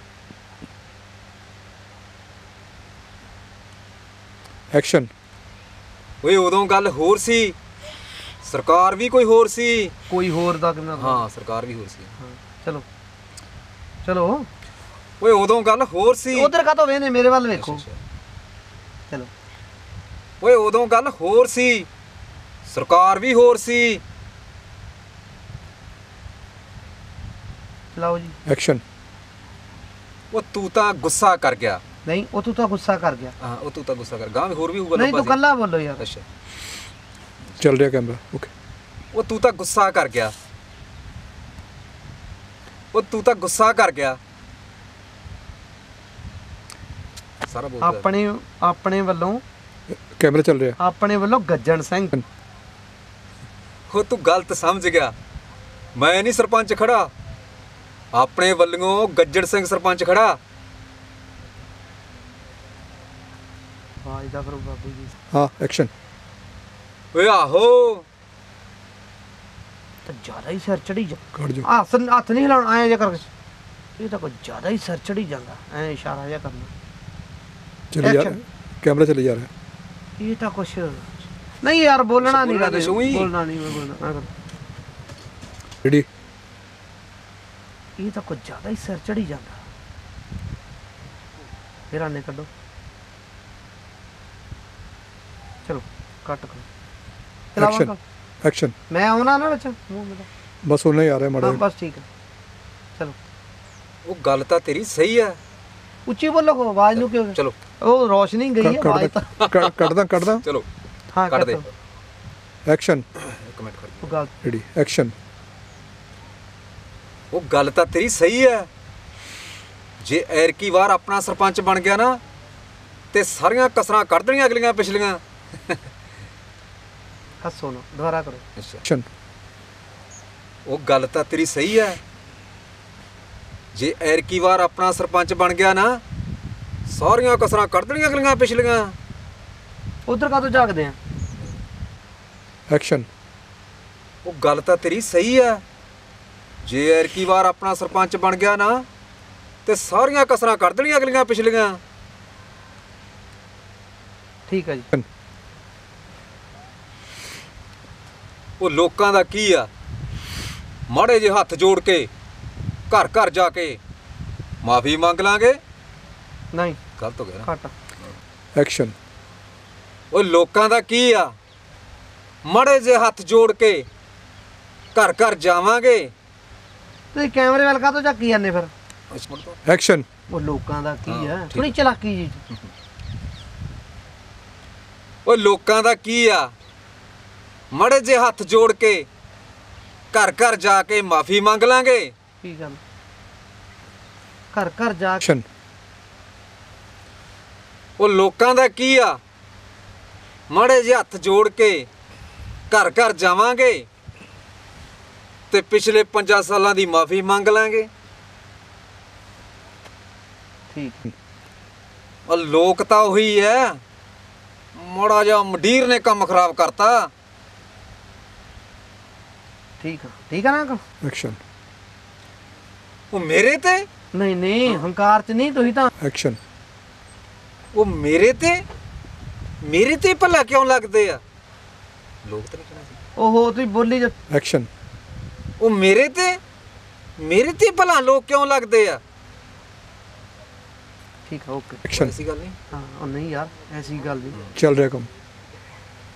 ਐਕਸ਼ਨ ਓਏ ਉਦੋਂ ਗੱਲ ਹੋਰ ਸੀ। ਸਰਕਾਰ ਵੀ ਕੋਈ ਹੋਰ ਸੀ। ਕੋਈ ਹੋਰ ਦਾ ਕਿੰਨਾ ਹਾਂ ਸਰਕਾਰ ਵੀ ਹੋਰ ਸੀ। ਹਾਂ, ਚਲੋ। ਚਲੋ। ਓਏ ਉਦੋਂ ਗੱਲ ਹੋਰ ਸੀ। ਉਧਰ ਕਾ ਵੇਨੇ ਮੇਰੇ ਵੱਲ ਵੇਖੋ। ਚਲੋ। ਓਏ ਉਦੋਂ ਗੱਲ ਹੋਰ ਸੀ। ਸਰਕਾਰ ਵੀ ਹੋਰ ਸੀ। ਚਲਾਓ ਜੀ। ਐਕਸ਼ਨ ਉਹ ਤੂੰ ਤਾਂ ਗੁੱਸਾ ਕਰ ਗਿਆ। ਨਹੀਂ ਉਹ ਤੂੰ ਤਾਂ ਗੁੱਸਾ ਕਰ ਗਿਆ। ਹਾਂ ਉਹ ਤੂੰ ਤਾਂ ਗੁੱਸਾ ਕਰ ਗਾਂ ਵੀ ਹੋਰ ਵੀ ਹੋਊਗਾ ਨਹੀਂ ਤੂੰ ਕੱਲਾ ਬੋਲੋ ਯਾਰ। ਅੱਛਾ। ਚੱਲ ਰਿਹਾ ਕੈਮਰਾ ਓਕੇ ਉਹ ਤੂੰ ਤਾਂ ਗੁੱਸਾ ਕਰ ਗਿਆ। ਉਹ ਤੂੰ ਤਾਂ ਗੁੱਸਾ ਕਰ ਗਿਆ। ਸਾਰਾ ਬੋਲ ਆਪਣੇ ਆਪਣੇ ਵੱਲੋਂ ਕੈਮਰਾ ਚੱਲ ਰਿਹਾ। ਆਪਣੇ ਵੱਲੋਂ ਗੱਜਣ ਸਿੰਘ। ਉਹ ਤੂੰ ਗਲਤ ਸਮਝ ਗਿਆ। ਮੈਂ ਨਹੀਂ ਸਰਪੰਚ ਖੜਾ। ਆਪਣੇ ਵੱਲੋਂ ਗੱਜੜ ਸਿੰਘ ਸਰਪੰਚ ਖੜਾ। ਆਵਾਜ਼ ਦਾ ਕਰੋ ਬਾਬੂ ਜੀ। ਹਾਂ ਐਕਸ਼ਨ ਓਏ ਆਹੋ। ਤਾਂ ਜ਼ਿਆਦਾ ਹੀ ਸਿਰ ਚੜੀ ਜਾ ਕੱਢ ਜੋ। ਹੱਥ ਹੱਥ ਨਹੀਂ ਹਿਲਾਉਣਾ ਐਂ ਜਿਹਾ ਕਰਕੇ। ਇਹ ਤਾਂ ਕੋਈ ਜ਼ਿਆਦਾ ਹੀ ਸਿਰ ਚੜੀ ਜਾਂਦਾ। ਐਂ ਇਸ਼ਾਰਾ ਜਿਹਾ ਕਰਨਾ। ਚੱਲੀ ਜਾ Action. ਕੈਮਰਾ ਚੱਲੀ ਜਾ ਰਿਹਾ। ਇਹ ਤਾਂ ਕੁਛ ਨਹੀਂ ਯਾਰ ਬੋਲਣਾ ਨਹੀਂ ਬੋਲਣਾ ਕਦੇ ਤਾਂ ਸੂਈ। ਬੋਲਣਾ ਨਹੀਂ ਮੈਂ ਬੋਲਣਾ ਮੈਂ ਕਰ- ਰੈਡੀ ਇਹ ਤਾਂ ਕੁਝ ਜ਼ਿਆਦਾ ਹੀ ਸਿਰ ਚੜੀ ਜਾਂਦਾ। ਫਿਰ ਆਨੇ ਕੱਢੋ। ਚਲੋ ਕੱਟ ਕਰੋ। ਐਕਸ਼ਨ ਕਰ। ਐਕਸ਼ਨ ਮੈਂ ਆਉਣਾ ਨਾ ਵਿੱਚ? ਮੂੰਹ ਮੇਰਾ। ਬਸ ਉਹਨਾਂ ਹੀ ਆ ਰਿਹਾ ਮਾੜਾ। ਬਸ ਠੀਕ ਹੈ ਚਲੋ। ਉਹ ਗੱਲ ਤਾਂ ਤੇਰੀ ਸਹੀ ਹੈ ਉੱਚੀ ਬੋਲੋ ਕੋ ਆਵਾਜ਼ ਨੂੰ ਕਿਉਂ? ਚਲੋ। ਉਹ ਰੋਸ਼ਨੀ ਗਈ ਹੈ ਆਵਾਜ਼ ਤਾਂ। ਕੱਢਦਾ ਕੱਢਦਾ। ਚਲੋ ਹਾਂ ਕੱਢ ਕੱਟ ਦੇ। ਐਕਸ਼ਨ ਇੱਕ ਮਿੰਟ ਖੜ ਉਹ ਗੱਲ ਰੈਡੀ ਐਕਸ਼ਨ ਉਹ ਗੱਲ ਤਾਂ ਤੇਰੀ ਸਹੀ ਹੈ। ਜੇ ਐਰਕੀ ਵਾਰ ਆਪਣਾ ਸਰਪੰਚ ਬਣ ਗਿਆ ਨਾ ਤੇ ਸਾਰੀਆਂ ਕਸਰਾਂ ਕੱਢ ਦੇਣੀਆਂ ਅਗਲੀਆਂ ਪਿਛਲੀਆਂ। ਹੱਸੋ ਨਾ ਦੁਬਾਰਾ ਕਰੋ। ਐਕਸ਼ਨ ਉਹ ਗੱਲ ਤਾਂ ਤੇਰੀ ਸਹੀ ਹੈ। ਜੇ ਐਰਕੀ ਵਾਰ ਆਪਣਾ ਸਰਪੰਚ ਬਣ ਗਿਆ ਨਾ ਸਾਰੀਆਂ ਕਸਰਾਂ ਕੱਢ ਦੇਣੀਆਂ ਅਗਲੀਆਂ ਪਿਛਲੀਆਂ। ਉਧਰ ਕਾਹਤੋਂ ਝਾਕਦੇ ਆ? ਐਕਸ਼ਨ ਉਹ ਗੱਲ ਤਾਂ ਤੇਰੀ ਸਹੀ ਹੈ ਜੇ ਐਰਕੀ ਵਾਰ ਆਪਣਾ ਸਰਪੰਚ ਬਣ ਗਿਆ ਨਾ ਤੇ ਸਾਰੀਆਂ ਕਸਰਾਂ ਕੱਢ ਦੇਣੀਆਂ ਅਗਲੀਆਂ ਪਿਛਲੀਆਂ। ਠੀਕ ਹੈ ਜੀ। ਉਹ ਲੋਕਾਂ ਦਾ ਕੀ ਆ? ਮਾੜੇ ਜਿਹੇ ਹੱਥ ਜੋੜ ਕੇ ਘਰ ਘਰ ਜਾ ਕੇ। ਮਾਫੀ ਮੰਗ ਲਾਂਗੇ। ਨਹੀਂ। ਗਲਤ ਹੋ ਗਿਆ ਨਾ। ਘੱਟ। ਐਕਸ਼ਨ ਉਹ ਲੋਕਾਂ ਦਾ ਕੀ ਆ? ਮੜੇ ਜੇ ਹੱਥ ਜੋੜ ਕੇ ਘਰ ਘਰ ਜਾਵਾਂਗੇ। ਤੁਸੀਂ ਕੈਮਰੇ ਵੱਲ ਕਾਹਤੋਂ ਝਾਕੀ ਜਾਂਦੇ ਫਿਰ? ਐਕਸ਼ਨ ਉਹ ਲੋਕਾਂ ਦਾ ਕੀ ਆ? ਠੀਕ। ਥੋੜੀ ਚਲਾਕੀ ਜੀ। ਓਏ ਲੋਕਾਂ ਦਾ ਕੀ ਆ? ਮੜੇ ਜੇ ਹੱਥ ਜੋੜ ਕੇ ਘਰ ਘਰ ਜਾ ਕੇ ਮਾਫੀ ਮੰਗ ਲਾਂਗੇ। ਕੀ ਗੱਲ? ਘਰ ਘਰ ਜਾ ਕੇ ਐਕਸ਼ਨ ਉਹ ਲੋਕਾਂ ਦਾ ਕੀ ਆ? ਮੜੇ ਜੇ ਹੱਥ ਜੋੜ ਕੇ ਘਰ ਘਰ ਜਾਵਾਂਗੇ ਤੇ ਪਿਛਲੇ 5 ਸਾਲਾਂ ਦੀ ਮਾਫੀ ਮੰਗ ਲਾਂਗੇ। ਠੀਕ। ਉਹ ਲੋਕ ਤਾਂ ਉਹੀ ਐ। ਮੋੜਾ ਜਿਹਾ ਮੰਡੀਰ ਨੇ ਕੰਮ ਖਰਾਬ ਕਰਤਾ। ਠੀਕ ਆ ਠੀਕ ਆ ਨਾ ਅੰਕਲ? ਐਕਸ਼ਨ ਉਹ ਮੇਰੇ ਤੇ? ਨਹੀਂ ਨਹੀਂ ਹੰਕਾਰ ਚ ਨਹੀਂ ਤੁਸੀਂ ਤਾਂ ਐਕਸ਼ਨ ਉਹ ਮੇਰੇ ਤੇ? ਮੇਰੇ ਤੇ ਭਲਾ ਕਿਉਂ ਲੱਗਦੇ ਆ? ਲੋਕ ਤਾਂ ਨਹੀਂ ਕਹਿਣਾ ਸੀ। ਓਹੋ ਤੁਸੀਂ ਬੋਲੀ ਜਾ ਐਕਸ਼ਨ ਉਹ ਮੇਰੇ ਤੇ? ਮੇਰੇ ਤੇ ਭਲਾ ਲੋਕ ਕਿਉਂ ਲੱਗਦੇ ਆ? ਠੀਕ ਆ ਓਕੇ। ਐਕਸ਼ਨ ਐਸੀ ਗੱਲ ਨਹੀਂ? ਹਾਂ ਉਹ ਨਹੀਂ ਯਾਰ ਐਸੀ ਗੱਲ ਨਹੀਂ। ਚੱਲ ਰਿਹਾ ਕੰਮ।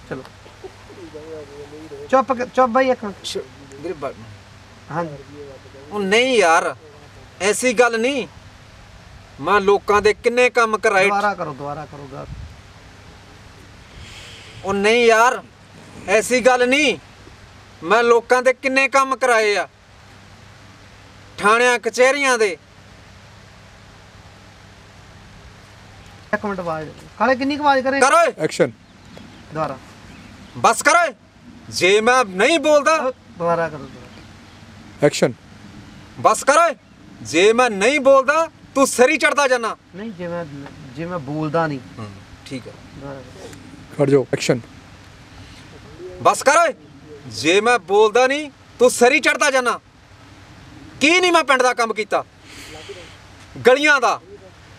ਚਲੋ। ਚੁੱਪ ਚੁੱਪ ਬਾਈ ਇੱਕ ਮਿੰਟ। ਵੀਰੇ ਬਾ- ਹਾਂਜੀ। ਉਹ ਨਹੀਂ ਯਾਰ ਐਸੀ ਗੱਲ ਨਹੀਂ। ਮੈਂ ਲੋਕਾਂ ਦੇ ਕਿੰਨੇ ਕੰਮ ਕਰਾਏ? ਦੁਬਾਰਾ ਕਰੋ ਦੁਬਾਰਾ ਕਰੋ ਗੱਲ। ਉਹ ਨਹੀਂ ਯਾਰ ਐਸੀ ਗੱਲ ਨਹੀਂ। ਮੈਂ ਲੋਕਾਂ ਦੇ ਕਿੰਨੇ ਕੰਮ ਕਰਾਏ ਆ? ਥਾਣਿਆਂ ਕਚਹਿਰੀਆਂ ਦੇ। ਇੱਕ ਮਿੰਟ ਆਵਾਜ਼। ਕਾਲੇ ਕਿੰਨੀ ਆਵਾਜ਼ ਕਰੇ? ਕਰ ਓਏ। ਐਕਸ਼ਨ ਦੁਬਾਰਾ। ਬਸ ਕਰ ਓਏ। ਜੇ ਮੈਂ ਨਹੀਂ ਬੋਲਦਾ। ਦੁਬਾਰਾ ਕਰੋ। ਐਕਸ਼ਨ ਬਸ ਕਰ ਓਏ। ਜੇ ਮੈਂ ਨਹੀਂ ਬੋਲਦਾ ਤੂੰ ਸਰੀ ਚੜਦਾ ਜਾਣਾ ਨਹੀਂ ਜੇ ਮੈਂ ਜੇ ਮੈਂ ਬੋਲਦਾ ਨਹੀਂ। ਠੀਕ ਹੈ। ਖੜ ਜਾਓ ਐਕਸ਼ਨ। ਬਸ ਕਰ ਓਏ। ਜੇ ਮੈਂ ਬੋਲਦਾ ਨਹੀਂ ਤੂੰ ਸਰੀ ਚੜਦਾ ਜਾਣਾ ਕੀ ਨਹੀਂ ਮੈਂ ਪਿੰਡ ਦਾ ਕੰਮ ਕੀਤਾ? ਗਲੀਆਂ ਦਾ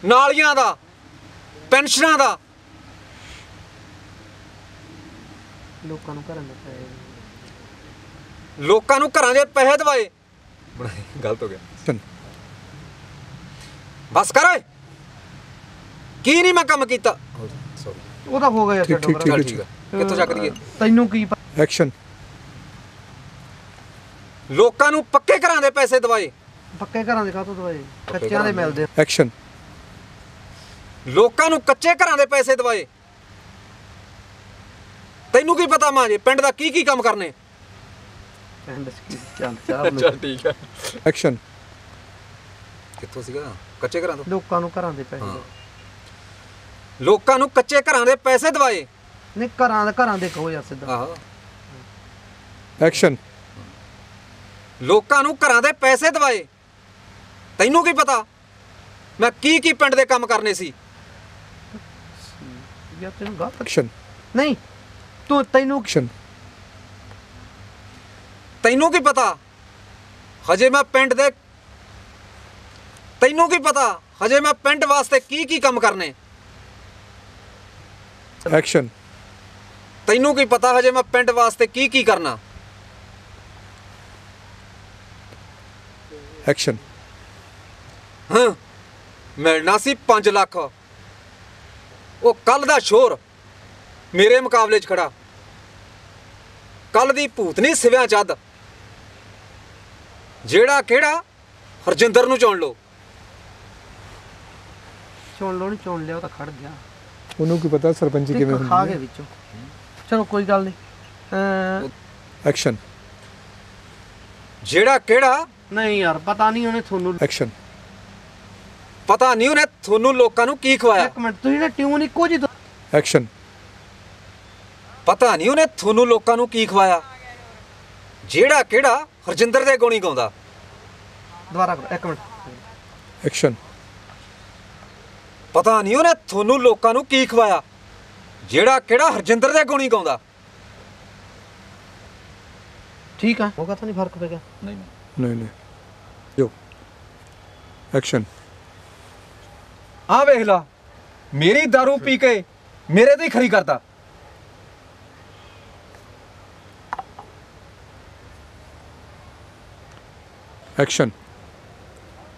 ਨਾਲੀਆਂ ਦਾ ਪੈਨਸ਼ਨਾਂ ਦਾ। ਲੋਕਾਂ ਨੂੰ ਘਰਾਂ ਦਾ ਪੈ ਲੋਕਾਂ ਨੂੰ ਘਰਾਂ ਦੇ ਪੈਸੇ ਦਵਾਏ। ਗਲਤ ਹੋ ਗਿਆ। ਬਸ ਕਰ ਓਏ। ਕੀ ਨਹੀਂ ਮੈਂ ਕੰਮ ਕੀਤਾ? ਸੌਰੀ ਉਹ ਤਾਂ ਹੋ ਗਿਆ ਠੀਕ, ਠੀਕ, ਠੀਕ ਹੈ ਕਿੱਥੋਂ ਚੱਕ ਦਈਏ। ਤੈਨੂੰ ਕੀ ਪ- ਐਕਸ਼ਨ ਲੋਕਾਂ ਨੂੰ ਪੱਕੇ ਘਰਾਂ ਦੇ ਪੈਸੇ ਦਵਾਏ। ਪੱਕੇ ਘਰਾਂ ਦੇ ਕਾਹਤੋਂ ਦਵਾਏ? ਪੱਕੇ ਕੱਚਿਆਂ ਦੇ ਘਰਾਂ ਦੇ। ਮਿਲਦੇ ਐਕਸ਼ਨ ਲੋਕਾਂ ਨੂੰ ਕੱਚੇ ਘਰਾਂ ਦੇ ਪੈਸੇ ਦਵਾਏ। ਤੈਨੂੰ ਕੀ ਪਤਾ ਮਾਂ ਜੀ ਪਿੰਡ ਦਾ ਕੀ ਕੀ ਕੰਮ ਕਰਨੇ? ਪਿੰਡ ਚ ਕੀ ਚੱਲ ਚਾਰ ਨੂੰ ਠੀਕ ਹੈ। ਐਕਸ਼ਨ ਕਿੱਥੋਂ ਸੀਗਾ? ਕੱਚੇ ਘਰਾਂ ਤੋਂ? ਲੋਕਾਂ ਨੂੰ ਘਰਾਂ ਦੇ ਪੈਸੇ ਹਾਂ। ਦਿਓ। ਲੋਕਾਂ ਨੂੰ ਕੱਚੇ ਘਰਾਂ ਦੇ ਪੈਸੇ ਦਵਾਏ? ਨਹੀਂ ਘਰਾਂ ਦੇ ਘਰਾਂ ਦੇ ਕਹੋ ਯਾਰ ਸਿੱਧਾ। ਆਹੋ। ਐਕਸ਼ਨ ਲੋਕਾਂ ਨੂੰ ਘਰਾਂ ਦੇ ਪੈਸੇ ਦਵਾਏ? ਤੈਨੂੰ ਕੀ ਪਤਾ? ਮੈਂ ਕੀ ਕੀ ਪਿੰਡ ਦੇ ਕੰਮ ਕਰਨੇ ਸੀ? ਯਾਰ ਤੈਨੂੰ ਗਲਤ ਐਕਸ਼ਨ ਨਹੀਂ ਤੂੰ ਤੈਨੂੰ ਐਕਸ਼ਨ ਤੈਨੂੰ ਕੀ ਪਤਾ? ਹਜੇ ਮੈਂ ਪਿੰਡ ਦੇ ਤੈਨੂੰ ਕੀ ਪਤਾ? ਹਜੇ ਮੈਂ ਪਿੰਡ ਵਾਸਤੇ ਕੀ ਕੀ ਕੰਮ ਕਰਨੇ? ਐਕਸ਼ਨ ਤੈਨੂੰ ਕੀ ਪਤਾ ਹਜੇ ਮੈਂ ਪਿੰਡ ਵਾਸਤੇ ਕੀ ਕੀ ਕਰਨਾ? ਐਕਸ਼ਨ ਹਾਂ ਮਿਲਣਾ ਸੀ 5 ਲੱਖ। ਉਹ ਕੱਲ ਦਾ ਸ਼ੋਰ ਮੇਰੇ ਮੁਕਾਬਲੇ 'ਚ ਖੜਾ। ਕੱਲ ਦੀ ਭੂਤਨੀ ਸਿਵਿਆਂ ਚੱਦ ਜਿਹੜਾ ਕਿਹੜਾ ਹਰਜਿੰਦਰ ਨੂੰ ਚੁਣ ਲਓ। ਚੁਣ ਲੋ ਨਹੀਂ ਚੁਣ ਲਿਆ ਉਹ ਤਾਂ ਖੜ ਗਿਆ। ਉਹਨੂੰ ਕੀ ਪਤਾ ਸਰਪੰਚੀ ਕਿਵੇਂ ਇੱਕ ਖਾ ਹੁੰਦੀ ਕੇ ਵਿੱਚੋਂ। ਚਲੋ ਕੋਈ ਗੱਲ ਨਹੀਂ। ਹੈ ਐਕਸ਼ਨ ਜਿਹੜਾ ਕਿਹੜਾ? ਨਹੀਂ ਯਾਰ ਪਤਾ ਨਹੀਂ ਉਹਨੇ ਤੁਹਾਨੂੰ ਐਕਸ਼ਨ ਪਤਾ ਨਹੀਂ ਉਹਨੇ ਤੁਹਾਨੂੰ ਲੋਕਾਂ ਨੂੰ ਕੀ ਖਵਾਇਆ। ਇੱਕ ਮਿੰਟ ਤੁਸੀਂ ਨਾ ਟਿਊਨ ਇੱਕੋ ਜੀ ਐਕਸ਼ਨ ਪਤਾ ਨਹੀਂ ਉਹਨੇ ਤੁਹਾਨੂੰ ਲੋਕਾਂ ਨੂੰ ਕੀ ਖਵਾਇਆ। ਜਿਹੜਾ ਕਿਹੜਾ ਹਰਜਿੰਦਰ ਦੇ ਗੋਣੀ ਗਾਉਂਦਾ। ਦੁਬਾਰਾ ਕਰੋ ਇੱਕ ਮਿੰਟ। ਐਕਸ਼ਨ ਪਤਾ ਨਹੀਂ ਉਹਨੇ ਤੁਹਾਨੂੰ ਲੋਕਾਂ ਨੂੰ ਕੀ ਖਵਾਇਆ। ਜਿਹੜਾ ਕਿਹੜਾ ਹਰਜਿੰਦਰ ਦੇ ਗੋਣੀ ਗਾਉਂਦਾ। ਠੀਕ ਆ ਹੋਗਾ ਤਾਂ ਨਹੀਂ ਫ਼ਰਕ ਪੈ ਗਿਆ। ਨਹੀਂ ਨਹੀਂ। ਨਹੀਂ ਜੋ। ਐਕਸ਼ਨ ਆ ਵੇਖ ਲਾ। ਮੇਰੀ दारू ਪੀ ਕੇ ਮੇਰੇ ਤੇ ਹੀ ਖਰੀ ਕਰਦਾ। ਐਕਸ਼ਨ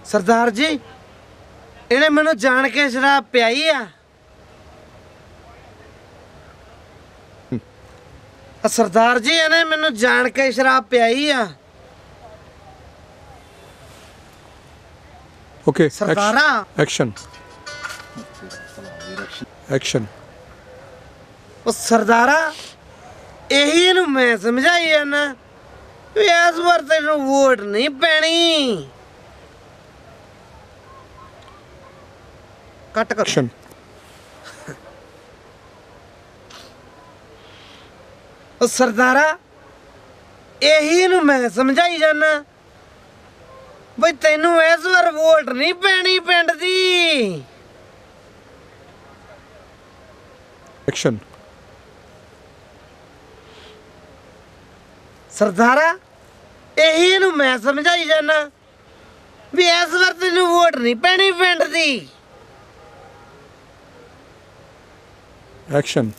ਸਰਦਾਰ ਜੀ ਇਹਨੇ ਮੈਨੂੰ ਜਾਣ ਕੇ ਸ਼ਰਾਬ ਪਿਆਈ ਆ। ਆ ਸਰਦਾਰ ਜੀ ਇਹਨੇ ਮੈਨੂੰ ਜਾਣ ਕੇ ਸ਼ਰਾਬ ਪਿਆਈ ਆ। ਓਕੇ ਸਰਦਾਰਾ। ਐਕਸ਼ਨ ਐਕਸ਼ਨ ਉਹ ਸਰਦਾਰਾ ਇਹੀ ਇਹਨੂੰ ਮੈਂ ਸਮਝਾਈ ਜਾਂਦਾ ਵੀ ਇਸ ਵਾਰ ਤੈਨੂੰ ਵੋਟ ਨਹੀਂ ਪੈਣੀ। ਕੱਟ ਕਰ। ਐਕਸ਼ਨ ਉਹ ਸਰਦਾਰਾ ਇਹੀ ਇਹਨੂੰ ਮੈਂ ਸਮਝਾਈ ਜਾਂਦਾ ਬਈ ਤੈਨੂੰ ਇਸ ਵਾਰ ਵੋਟ ਨਹੀਂ ਪੈਣੀ ਪਿੰਡ ਦੀ। ਐਕਸ਼ਨ ਸਰਦਾਰਾ ਇਹੀ ਇਹਨੂੰ ਮੈਂ ਸਮਝਾਈ ਜਾਂਦਾ ਵੀ ਇਸ ਵਾਰ ਤੈਨੂੰ ਵੋਟ ਨਹੀਂ ਪੈਣੀ ਪਿੰਡ ਦੀ। ਐਕਸ਼ਨ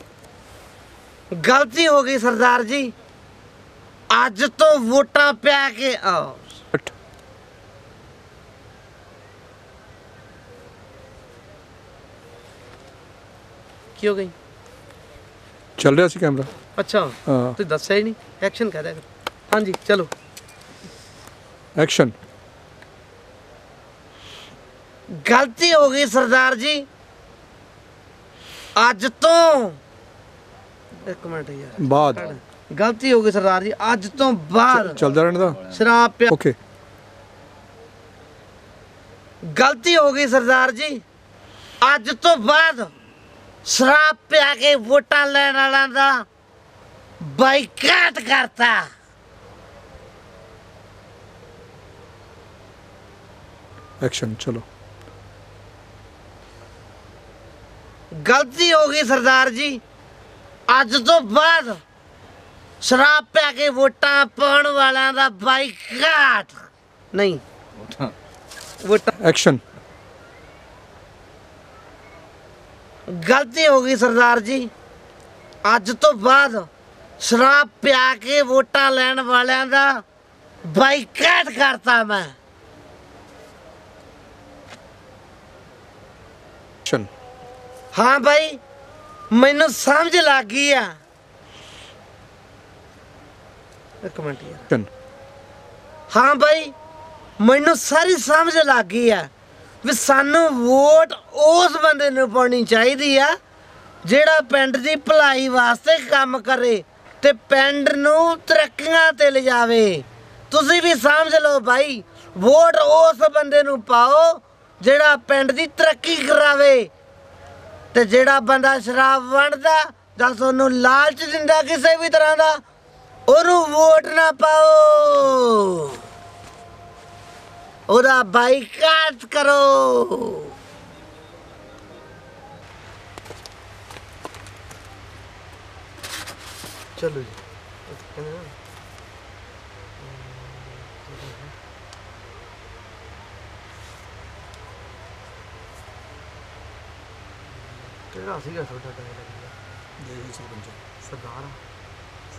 ਗਲਤੀ ਹੋ ਗਈ ਸਰਦਾਰ ਜੀ। ਅੱਜ ਤੋਂ ਵੋਟਾਂ ਪਿਆ ਕੇ ਆਓ। ਕੀ ਹੋ ਗਈ? ਚੱਲ ਰਿਹਾ ਸੀ ਕੈਮਰਾ। ਅੱਛਾ ਹਾਂ। ਤੂੰ ਦੱਸਿਆ ਹੀ ਨਹੀਂ। ਐਕਸ਼ਨ ਕਹਿ ਦਿਆ ਕਰ ਹਾਂਜੀ ਚਲੋ। ਐਕਸ਼ਨ ਗਲਤੀ ਹੋ ਗਈ ਸਰਦਾਰ ਜੀ। ਅੱਜ ਤੋਂ ਇੱਕ ਮਿੰਟ ਯਾਰ ਬਾਅਦ। ਗਲਤੀ ਹੋ ਗਈ ਸਰਦਾਰ ਜੀ ਅੱਜ ਤੋਂ ਬਾਅਦ। ਚੱਲਦਾ ਰਹਿਣ ਦਾ ਸ਼ਰਾਬ ਪਿਆ। ਓਕੇ। ਗਲਤੀ ਹੋ ਗਈ ਸਰਦਾਰ ਜੀ ਅੱਜ ਤੋਂ ਬਾਅਦ ਸ਼ਰਾਬ ਪਿਆ ਕੇ ਵੋਟਾਂ ਲੈਣ ਵਾਲਿਆਂ ਦਾ ਬਾਈਕਾਟ ਕਰਤਾ। ਐਕਸ਼ਨ ਚਲੋ। ਗਲਤੀ ਹੋ ਗਈ ਸਰਦਾਰ ਜੀ। ਅੱਜ ਤੋਂ ਬਾਅਦ ਸ਼ਰਾਬ ਪਿਆ ਕੇ ਵੋਟਾਂ ਪਾਉਣ ਵਾਲਿਆਂ ਦਾ ਬਾਈਕਾਟ। ਨਹੀਂ। ਵੋਟਾਂ ਐਕਸ਼ਨ ਗਲਤੀ ਹੋ ਗਈ ਸਰਦਾਰ ਜੀ। ਅੱਜ ਤੋਂ ਬਾਅਦ ਸ਼ਰਾਬ ਪਿਆ ਕੇ ਵੋਟਾਂ ਲੈਣ ਵਾਲਿਆਂ ਦਾ ਬਾਈਕਾਟ ਕਰਤਾ ਮੈਂ ਐਕਸ਼ਨ ਹਾਂ ਭਾਈ ਮੈਨੂੰ ਸਮਝ ਲੱਗ ਗਈ ਆ। ਇੱਕ ਮਿੰਟ ਯਾਰ। ਐਕਸ਼ਨ ਹਾਂ ਭਾਈ ਮੈਨੂੰ ਸਾਰੀ ਸਮਝ ਲੱਗ ਗਈ ਆ ਵੀ ਸਾਨੂੰ ਵੋਟ ਉਸ ਬੰਦੇ ਨੂੰ ਪਾਉਣੀ ਚਾਹੀਦੀ ਆ ਜਿਹੜਾ ਪਿੰਡ ਦੀ ਭਲਾਈ ਵਾਸਤੇ ਕੰਮ ਕਰੇ ਤੇ ਪਿੰਡ ਨੂੰ ਤਰੱਕੀਆਂ ਤੇ ਲਿਜਾਵੇ। ਤੁਸੀਂ ਵੀ ਸਮਝ ਲਓ ਭਾਈ ਵੋਟ ਉਸ ਬੰਦੇ ਨੂੰ ਪਾਓ ਜਿਹੜਾ ਪਿੰਡ ਦੀ ਤਰੱਕੀ ਕਰਾਵੇ। ਤੇ ਜਿਹੜਾ ਬੰਦਾ ਸ਼ਰਾਬ ਵੰਡਦਾ ਜਾਂ ਤੁਹਾਨੂੰ ਲਾਲਚ ਦਿੰਦਾ ਕਿਸੇ ਵੀ ਤਰ੍ਹਾਂ ਦਾ, ਉਹਨੂੰ ਵੋਟ ਨਾ ਪਾਓ। ਉਹਦਾ ਬਾਈਕਾਟ ਕਰੋ। ਚਲੋ ਜੀ। ਕਿਹੜਾ ਸੀਗਾ ਤੁਹਾਡਾ ਡਾਇਲੌਗ ਸਰਦਾਰ ਆ?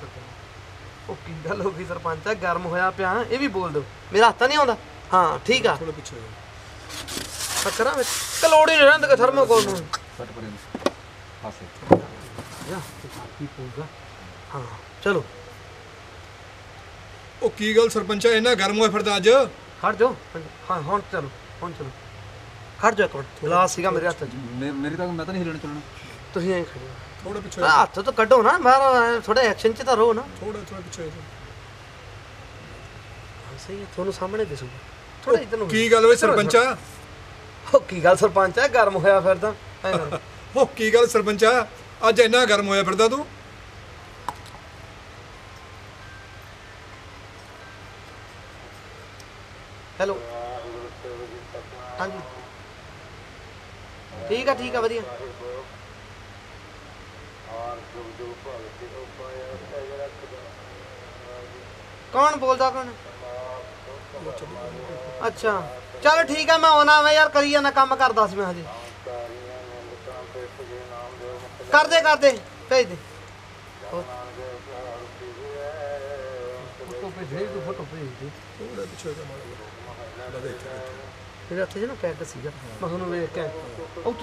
ਸਰਦਾਰ। ਉਹ ਕੀ ਗੱਲ ਹੋ ਗਈ ਸਰਪੰਚ? ਆ ਗਰਮ ਹੋਇਆ ਪਿਆ ਇਹ ਵੀ ਬੋਲ ਦਿਓ। ਮੇਰਾ ਹੱਥ ਨਹੀਂ ਆਉਂਦਾ। ਹਾਂ ਠੀਕ ਆ। ਥੋੜਾ ਪਿੱਛੇ ਟੱਕਰਾਂ ਵਿੱਚ। ਕਲੋੜੀ ਰਹਿਣ ਦੇ ਥਰਮੋਕੋਲ ਨੂੰ। ਫਟ ਪਰੇ ਪਾਸੇ। ਯਾ ਕੀ ਪਊਗਾ? ਹਾਂ ਚਲੋ। ਉਹ ਕੀ ਗੱਲ ਸਰਪੰਚਾ ਇੰਨਾ ਗਰਮ ਹੋਇਆ ਫਿਰਦਾ ਅੱਜ? ਖੜ ਜਾਓ। ਹਾਂ ਹੁਣ ਚਲੋ ਹੁਣ ਚਲੋ। ਖੜ ਜਾਓ ਇੱਕ ਮਿੰਟ ਗਲਾਸ ਸੀਗਾ ਮੇਰੇ ਹੱਥ 'ਚ। ਮੇ- ਮੇਰੀ ਤਾਂ ਮੈਂ ਤਾਂ ਨਹੀਂ ਹਿਲਣ ਚੱਲਣਾ। ਤੁਸੀਂ ਐਂ ਖੜੇ ਹੋ ਥੋੜਾ ਪਿੱਛੇ ਆਹ ਹੱਥ ਤੋਂ ਕੱਢੋ ਨਾ ਬਾਹਰ ਥੋੜਾ ਐਕਸ਼ਨ 'ਚ ਤਾਂ ਰਹੋ ਨਾ। ਥੋੜਾ ਥੋੜਾ ਪਿੱਛੇ ਹੋ ਜਾਓ। ਹਾਂ, ਸਹੀ ਹੈ ਤੁਹਾਨੂੰ ਸਾਹਮਣੇ ਦਿਸੂਗਾ। ਥੋੜਾ ਇਧਰ ਨੂੰ ਕੀ ਗੱਲ ਹੋਈ ਸਰਪੰਚਾ? ਉਹ ਕੀ ਗੱਲ ਸਰਪੰਚ ਹੈ? ਗਰਮ ਹੋਇਆ ਫਿਰਦਾ ਐਂ ਕਰੋ। ਉਹ ਕੀ ਗੱਲ ਸਰਪੰਚਾ? ਅੱਜ ਇੰਨਾ ਗਰਮ ਹੋਇਆ ਫਿਰਦਾ ਤੂੰ? ਹੈਲੋ ਹਾਂਜੀ ਠੀਕ ਆ ਠੀਕ ਆ ਵਧੀਆ। ਕੌਣ ਬੋਲਦਾ ਕੌਣ? ਅੱਛਾ ਚਲ ਠੀਕ ਆ ਮੈਂ ਆਉਣਾ ਵਾ ਯਾਰ ਕਰੀ ਜਾਂਦਾ ਕੰਮ ਕਰਦਾ ਸੀ ਮੈਂ ਹਜੇ। ਕਰਦੇ ਕਰਦੇ ਭੇਜ ਦੇ। ਫੋਟੋ ਭੇਜ ਦੇ ਫੋਟੋ ਭੇਜ ਦੇ। ਥੋੜਾ ਪਿੱਛੇ ਜਾ ਮਾੜਾ ਜਿਹਾ। ਇਹਦੇ ਹੱਥ 'ਚ ਸੀਗਾ ਮੈਂ ਤੁਹਾਨੂੰ ਵੇਖ ਕੇ ਉਹ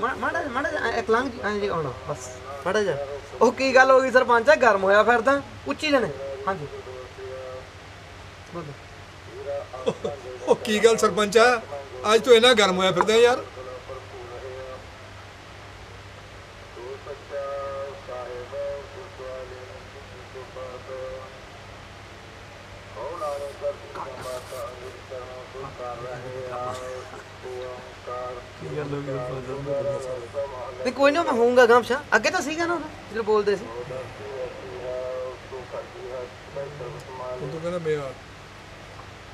ਮਾੜਾ ਮਾੜਾ ਜਿਹਾ ਇੱਕ ਲੰਘ ਐਂ ਜੀ ਆਉਣਾ, ਬਸ, ਮਾੜਾ ਜਾ ਉਹ ਕੀ ਗੱਲ ਹੋ ਗਈ ਸਰਪੰਚ ਗਰਮ ਹੋਇਆ ਫਿਰਦਾ, ਉੱਚੀ ਜਣੇ ਹਾਂਜੀ। ਬੋਲੋ। ਉਹ ਕੀ ਗੱਲ ਸਰਪੰਚਾ ਅੱਜ ਤੂੰ ਇੰਨਾ ਗਰਮ ਹੋਇਆ ਫਿਰਦਾ ਯਾਰ ਨਹੀਂ ਕੋਈ ਨਾ ਮੈਂ ਹੋਊਂਗਾ ਗਮਸ਼ਾ ਅੱਗੇ ਤਾਂ ਸੀਗਾ ਨਾ ਉਹ ਜਦੋਂ ਬੋਲਦੇ ਸੀ। ਹੁਣ ਤੂੰ ਕਹਿੰਦਾ ਮੇਰਾ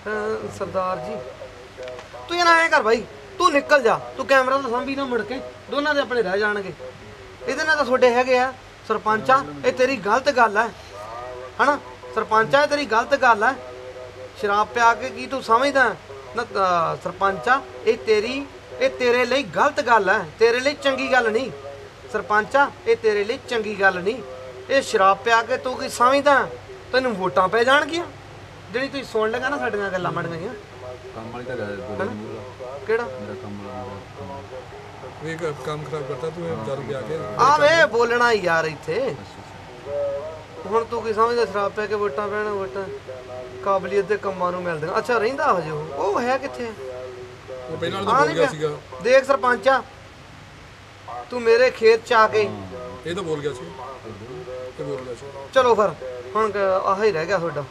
ਅਹ ਸਰਦਾਰ ਜੀ ਤੂੰ ਇਹਨਾਂ ਐ ਕਰ ਭਾਈ ਤੂੰ ਨਿਕਲ ਜਾ ਤੂੰ ਕੈਮਰਾ ਤੋਂ ਸਾਂਭੀ ਨਾ ਮੁੜ ਕੇ ਦੋਨਾਂ ਦੇ ਆਪਣੇ ਰਹਿ ਜਾਣਗੇ। ਇਹਦੇ ਨਾਲ ਤਾਂ ਤੁਹਾਡੇ ਹੈਗੇ ਆ ਸਰਪੰਚਾ ਇਹ ਤੇਰੀ ਗਲਤ ਗੱਲ ਹੈ ਹਨਾ? ਸਰਪੰਚਾ ਇਹ ਤੇਰੀ ਗਲਤ ਗੱਲ ਹੈ ਸ਼ਰਾਬ ਪਿਆ ਕੇ ਕੀ ਤੂੰ ਸਮਝਦਾ? ਹੈ? ਨਾ ਅਹ ਸਰਪੰਚਾ ਇਹ ਤੇਰੀ ਇਹ ਤੇਰੇ ਲਈ ਗਲਤ ਗੱਲ ਹੈ ਤੇਰੇ ਲਈ ਚੰਗੀ ਗੱਲ ਨਹੀਂ। ਸਰਪੰਚਾ ਇਹ ਤੇਰੇ ਲਈ ਚੰਗੀ ਗੱਲ ਨਹੀਂ। ਇਹ ਸ਼ਰਾਬ ਪਿਆ ਕੇ ਤੂੰ ਕੀ ਸਮਝਦਾ? ਤੈਨੂੰ ਵੋਟਾਂ ਪੈ ਜਾਣਗੀਆਂ? ਜਿਹੜੀ ਤੁਸੀਂ ਸੁਣ ਲਗਾ ਨਾ ਸਾਡੀਆਂ ਗੱਲਾਂ ਮੜ ਗਈਆਂ ਕੰਮ ਵਾਲੀ ਤਾਂ ਗੱਲ ਕਿਹੜਾ? ਮੇਰਾ ਕੰਮ ਵਾਲਾ ਵੀ ਕ- ਕੰਮ ਖਰਾਬ ਕਰਤਾ ਤੂੰ ਇਹ ਦਾਰੂ ਪਿਆ ਕੇ। ਆ ਵੇ ਬੋਲਣਾ ਯਾਰ ਇੱਥੇ। ਹੁਣ ਤੂੰ ਕੀ ਸਮਝਦਾ ਸ਼ਰਾਬ ਪੈ ਕੇ ਵੋਟਾਂ ਪੈਣਾ ਵੋਟਾਂ ਕਾਬਲੀਅਤ ਦੇ ਕੰਮਾਂ ਨੂੰ ਮਿਲਦੀਆਂ ਅੱਛਾ ਰਹਿੰਦਾ ਹਜੇ ਉਹ। ਉਹ ਹੈ ਕਿੱਥੇ? ਉਹ ਪਹਿਲਾਂ ਆ ਤਾਂ ਬੋਲ ਨਹੀਂ ਗਿਆ ਪਿਆ। ਸੀਗਾ। ਦੇਖ ਸਰਪੰਚਾ ਤੂੰ ਮੇਰੇ ਖੇਤ ਚ ਆ ਕੇ। ਇਹ ਤਾਂ ਬੋਲ ਗਿਆ ਸੀ। ਇਹ ਬੋਲ ਗਿਆ ਸੀ। ਚਲੋ ਫਿਰ ਹੁਣ ਆਹ ਹੀ ਰਹਿ ਗਿਆ ਤੁਹਾਡਾ।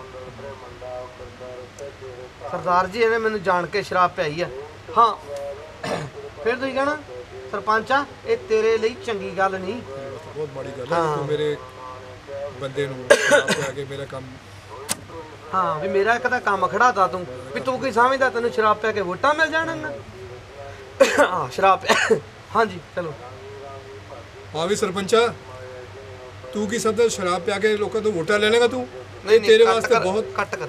ਸਰਦਾਰ ਜੀ ਇਹਨੇ ਮੈਨੂੰ ਜਾਣ ਕੇ ਸ਼ਰਾਬ ਪਿਆਈ ਆ। ਹਾਂ। ਫਿਰ ਤੁਸੀਂ ਕਹਣਾ ਸਰਪੰਚਾ ਇਹ ਤੇਰੇ ਲਈ ਚੰਗੀ ਗੱਲ ਨਹੀਂ। ਬਹੁਤ ਮਾੜੀ ਗੱਲ ਹੈ। ਤੂੰ ਮੇਰੇ ਬੰਦੇ ਨੂੰ ਪਿਆ ਕੇ ਮੇਰਾ ਕੰਮ ਹਾਂ ਵੀ ਮੇਰਾ ਇੱਕ ਤਾਂ ਕੰਮ ਖੜਾਤਾ ਤੂੰ। ਵੀ ਤੂੰ ਕੀ ਸਮਝਦਾ ਤੈਨੂੰ ਸ਼ਰਾਬ ਪਿਆ ਕੇ ਵੋਟਾਂ ਮਿਲ ਜਾਣਗੀਆਂ ਹਾਂ ਸ਼ਰਾਬ ਹਾਂਜੀ ਚਲੋ। ਹਾਂ ਵੀ ਸਰਪੰਚਾ ਤੂੰ ਕੀ ਸਮਝਦਾ ਸ਼ਰਾਬ ਪਿਆ ਕੇ ਲੋਕਾਂ ਤੋਂ ਵੋਟਾਂ ਲੈ ਲੇਗਾ ਤੂੰ? ਨਹੀਂ ਤੇਰੇ ਵਾਸਤੇ ਬਹੁਤ ਕੱਟ ਕਰ।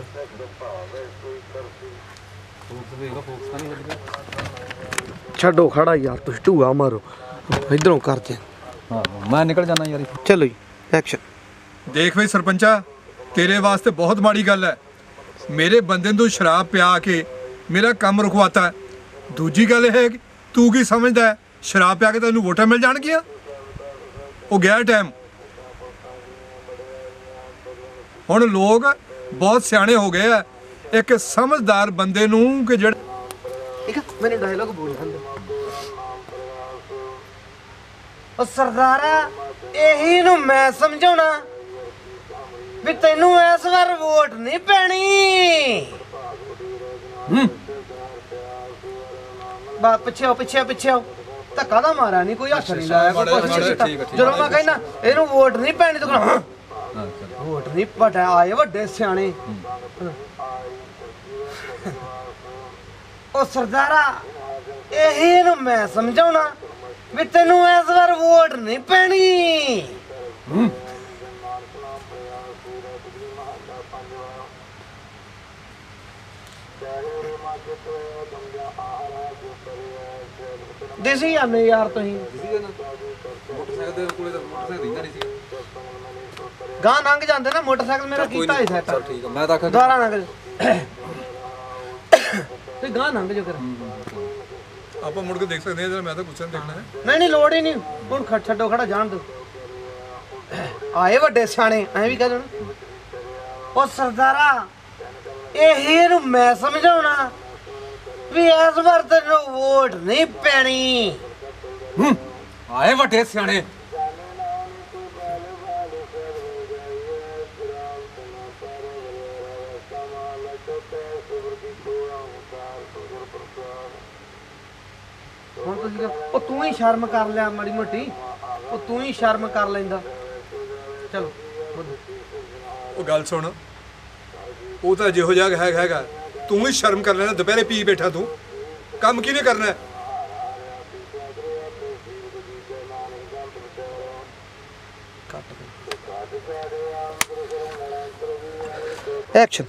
ਛੱਡੋ ਖੜਾ ਯਾਰ ਤੁਸੀਂ ਢੂਆ ਮਾਰੋ। ਇਧਰੋਂ ਕਰਦੇ ਹਾਂ ਮੈਂ ਨਿਕਲ ਜਾਣਾ ਯਾਰ। ਚਲੋ ਜੀ ਐਕਸ਼ਨ ਦੇਖ ਬਈ ਸਰਪੰਚਾ ਤੇਰੇ ਵਾਸਤੇ ਬਹੁਤ ਮਾੜੀ ਗੱਲ ਹੈ। ਮੇਰੇ ਬੰਦੇ ਨੂੰ ਸ਼ਰਾਬ ਪਿਆ ਕੇ ਮੇਰਾ ਕੰਮ ਰੁਕਵਾਤਾ। ਦੂਜੀ ਗੱਲ ਇਹ ਹੈ ਕਿ ਤੂੰ ਕੀ ਸਮਝਦਾ ਹੈ? ਸ਼ਰਾਬ ਪਿਆ ਕੇ ਤੈਨੂੰ ਵੋਟਾਂ ਮਿਲ ਜਾਣਗੀਆਂ? ਉਹ ਗਿਆ ਟਾਈਮ ਹੁਣ ਲੋਕ ਬਹੁਤ ਸਿਆਣੇ ਹੋ ਗਏ ਆ। ਇੱਕ ਸਮਝਦਾਰ ਬੰਦੇ ਨੂੰ ਕਿ ਜਿਹੜਾ ਠੀਕ ਹੈ ਮੈਨੂੰ ਡਾਇਲੌਗ ਬੋਲ ਖੰਦੇ ਉਹ ਸਰਦਾਰਾ ਇਹੀ ਨੂੰ ਮੈਂ ਸਮਝਾਉਣਾ ਵੀ ਤੈਨੂੰ ਇਸ ਵਾਰ ਵੋਟ ਨਹੀਂ ਪੈਣੀ। ਹੂੰ। ਬਾ ਪਿੱਛੇ ਪਿੱਛੇ ਪਿੱਛੇ ਆਓ। ਧੱਕਾ ਦਾ ਮਾਰਾ ਨਹੀਂ ਕੋਈ ਹੱਥ ਨਹੀਂ ਲਾਇਆ ਕੋਈ ਕੁਛ ਨਹੀਂ ਕੀਤਾ। ਜਦੋਂ ਮੈਂ ਕਹਿੰਦਾ ਇਹਨੂੰ ਵੋਟ ਨਹੀਂ ਪੈਣੀ ਤੂੰ ਕਹਿੰਦਾ ਵੋਟ ਨਹੀਂ ਪਟਾ ਆਏ ਵੱਡੇ ਸਿਆਣੇ। ਉਹ ਸਰਦਾਰਾ ਇਹੀ ਨੂੰ ਮੈਂ ਸਮਝਾਉਣਾ ਵੀ ਤੈਨੂੰ ਇਸ ਵਾਰ ਵੋਟ ਨਹੀਂ ਪੈਣੀ। ਦੇਸੀ ਆਨੇ ਯਾਰ ਤੁਸੀਂ। ਮੋਟਰਸਾਈਕਲ ਦੇ ਕੋਲੇ ਤਾਂ ਮੋਟਰਸਾਈਕਲ ਦਿੰਦਾ ਨਹੀਂ ਸੀ ਗਾਂ ਲੰਘ ਜਾਂਦੇ ਨਾ ਮੋਟਰਸਾਈਕਲ ਮੇਰਾ ਕੀਤਾ ਹੀ ਸੈਟ ਚਲ ਠੀਕ ਹੈ ਮੈਂ ਤਾਂ ਆਖਿਆ ਦੁਆਰਾ ਲੰਘ ਤੇ ਗਾਂ ਲੰਘ ਜਾ ਕਰ ਆਪਾਂ ਮੁੜ ਕੇ ਦੇਖ ਸਕਦੇ ਹਾਂ ਜਰਾ ਮੈਂ ਤਾਂ ਗੁੱਸੇ ਨਾਲ ਦੇਖਣਾ ਹੈ। ਨਹੀਂ ਨਹੀਂ ਲੋੜ ਹੀ ਨਹੀਂ। ਹੁਣ ਖੜ ਛੱਡੋ ਖੜਾ ਜਾਣ ਦੋ ਆਏ ਵੱਡੇ ਸਿਆਣੇ ਐਂ ਵੀ ਕਹਿ ਦੇਣਾ ਉਹ ਸਰਦਾਰਾ ਇਹ ਨੂੰ ਮੈਂ ਸਮਝਾਉਣਾ। ਵੀ ਇਸ ਵਾਰ ਤੈਨੂੰ ਵੋਟ ਨਹੀਂ ਪੈਣੀ। ਆਏ ਵੱਡੇ ਸਿਆਣੇ। ਹੁਣ ਤੁਸੀਂ ਕਹੋ, ਉਹ ਤੂੰ ਹੀ ਸ਼ਰਮ ਕਰ ਲਿਆ ਮਾੜੀ ਮੋਟੀ। ਉਹ ਤੂੰ ਹੀ ਸ਼ਰਮ ਕਰ ਲੈਂਦਾ। ਚਲੋ ਬੋਲੋ। ਉਹ ਗੱਲ ਸੁਣ। ਉਹ ਤਾਂ ਜਿਹੋ ਜਿਹਾ ਹੈ ਹੈਗਾ। ਤੂੰ ਹੀ ਸ਼ਰਮ ਕਰ ਲੈਣਾ ਦੁਪਹਿਰੇ ਪੀ ਬੈਠਾ ਤੂੰ। ਕੰਮ ਕਿਹਨੇ ਕਰਨਾ? ਹੈ? ਐਕਸ਼ਨ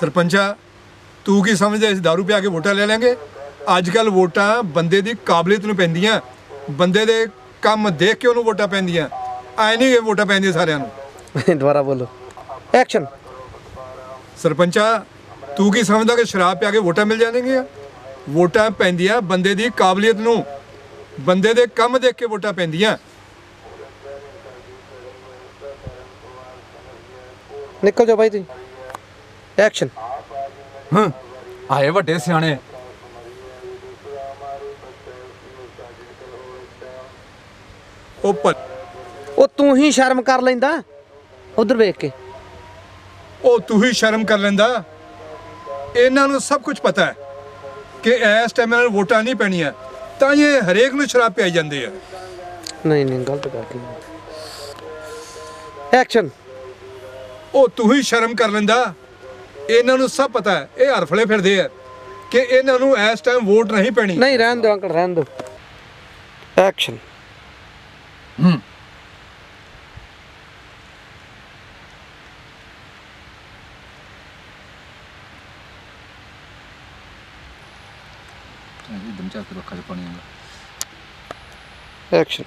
ਸਰਪੰਚਾ ਤੂੰ ਕੀ ਸਮਝਦਾ ਇਸ दारू ਪਿਆ ਕੇ ਵੋਟਾਂ ਲੈ ਲਾਂਗੇ? ਅੱਜ ਕੱਲ ਵੋਟਾਂ ਬੰਦੇ ਦੀ ਕਾਬਲੀਅਤ ਨੂੰ ਪੈਂਦੀਆਂ। ਬੰਦੇ ਦੇ ਕੰਮ ਦੇਖ ਕੇ ਉਹਨੂੰ ਵੋਟਾਂ ਪੈਂਦੀਆਂ। ਐ ਨਹੀਂ ਇਹ ਵੋਟਾਂ ਪੈਂਦੀਆਂ ਸਾਰਿਆਂ ਨੂੰ। ਦੁਬਾਰਾ ਬੋਲੋ। ਐਕਸ਼ਨ ਸਰਪੰਚਾ ਤੂੰ ਕੀ ਸਮਝਦਾ ਕਿ ਸ਼ਰਾਬ ਪਿਆ ਕੇ ਵੋਟਾਂ ਮਿਲ ਜਾਣਗੀਆਂ ਵੋਟਾਂ ਪੈਂਦੀਆਂ ਬੰਦੇ ਦੀ ਕਾਬਲੀਅਤ ਨੂੰ। ਬੰਦੇ ਦੇ ਕੰਮ ਦੇਖ ਕੇ ਵੋਟਾਂ ਪੈਂਦੀਆਂ। ਨਿਕਲ ਜਾਓ ਬਾਈ ਤੁਸੀਂ। ਐਕਸ਼ਨ ਹਾਂ ਆਏ ਵੱਡੇ ਸਿਆਣੇ। ਉਹ ਭ- ਉਹ ਤੂੰ ਹੀ ਸ਼ਰਮ ਕਰ ਲੈਂਦਾ ਉਧਰ ਵੇਖ ਕੇ। ਉਹ ਤੂੰ ਹੀ ਸ਼ਰਮ ਕਰ ਲੈਂਦਾ। ਇਹਨਾਂ ਨੂੰ ਸਭ ਕੁਝ ਪਤਾ ਹੈ ਕਿ ਇਸ ਟਾਈਮ ਇਹਨਾਂ ਨੂੰ ਵੋਟਾਂ ਨਹੀਂ ਪੈਣੀਆਂ ਤਾਂ ਇਹ ਹਰੇਕ ਨੂੰ ਸ਼ਰਾਬ ਪਿਆਈ ਜਾਂਦੇ ਆ। ਨਹੀਂ ਨਹੀਂ ਗਲਤ ਕਰ ਗਈ ਐਕਸ਼ਨ ਉਹ ਤੂੰ ਹੀ ਸ਼ਰਮ ਕਰ ਲੈਂਦਾ। ਇਹਨਾਂ ਨੂੰ ਸਭ ਪਤਾ ਹੈ ਇਹ ਹਰਫਲੇ ਫਿਰਦੇ ਆ ਕਿ ਇਹਨਾਂ ਨੂੰ ਇਸ ਟਾਈਮ ਵੋਟ ਨਹੀਂ ਪੈਣੀ। ਨਹੀਂ ਰਹਿਣ ਦਿਓ ਅੰਕਲ ਰਹਿਣ ਦਿਓ। ਐਕਸ਼ਨ ਦਮ ਚੱਕ ਕੇ ਰੱਖਾ ਪਾਣੀ ਆਉਂਦਾ ਐਕਸ਼ਨ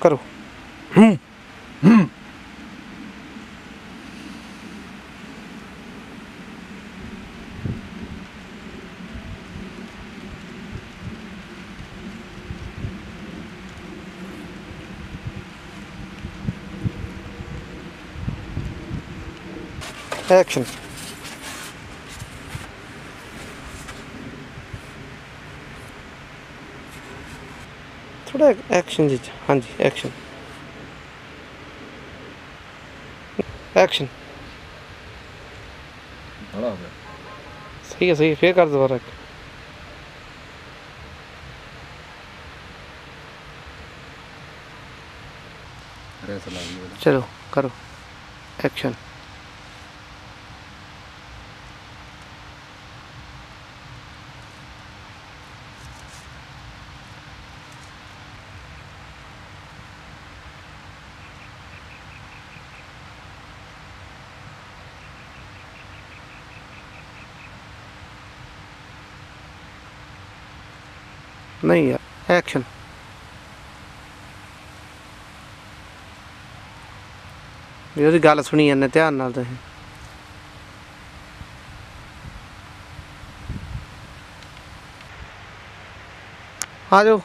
ਕਰੋ ਐਕਸ਼ਨ ਥੋੜਾ ਐਕਸ਼ਨ ਜੀ ਹਾਂਜੀ ਐਕਸ਼ਨ ਐਕਸ਼ਨ ਬੜਾ ਹੋ ਗਿਆ ਸਹੀ ਹੈ ਸਹੀ ਹੈ ਫੇਰ ਕਰ ਦੁਬਾਰਾ ਰੈਸ ਲਾ ਗਈ ਉਹਦਾ ਚਲੋ ਕਰੋ ਐਕਸ਼ਨ ਨਹੀਂ ਯਾਰ ਐਕਸ਼ਨ ਵੀ ਗੱਲ ਸੁਣੀ ਜਾਂਦੇ, ਧਿਆਨ ਨਾਲ ਤੁਸੀਂ। ਆ ਜਾਓ।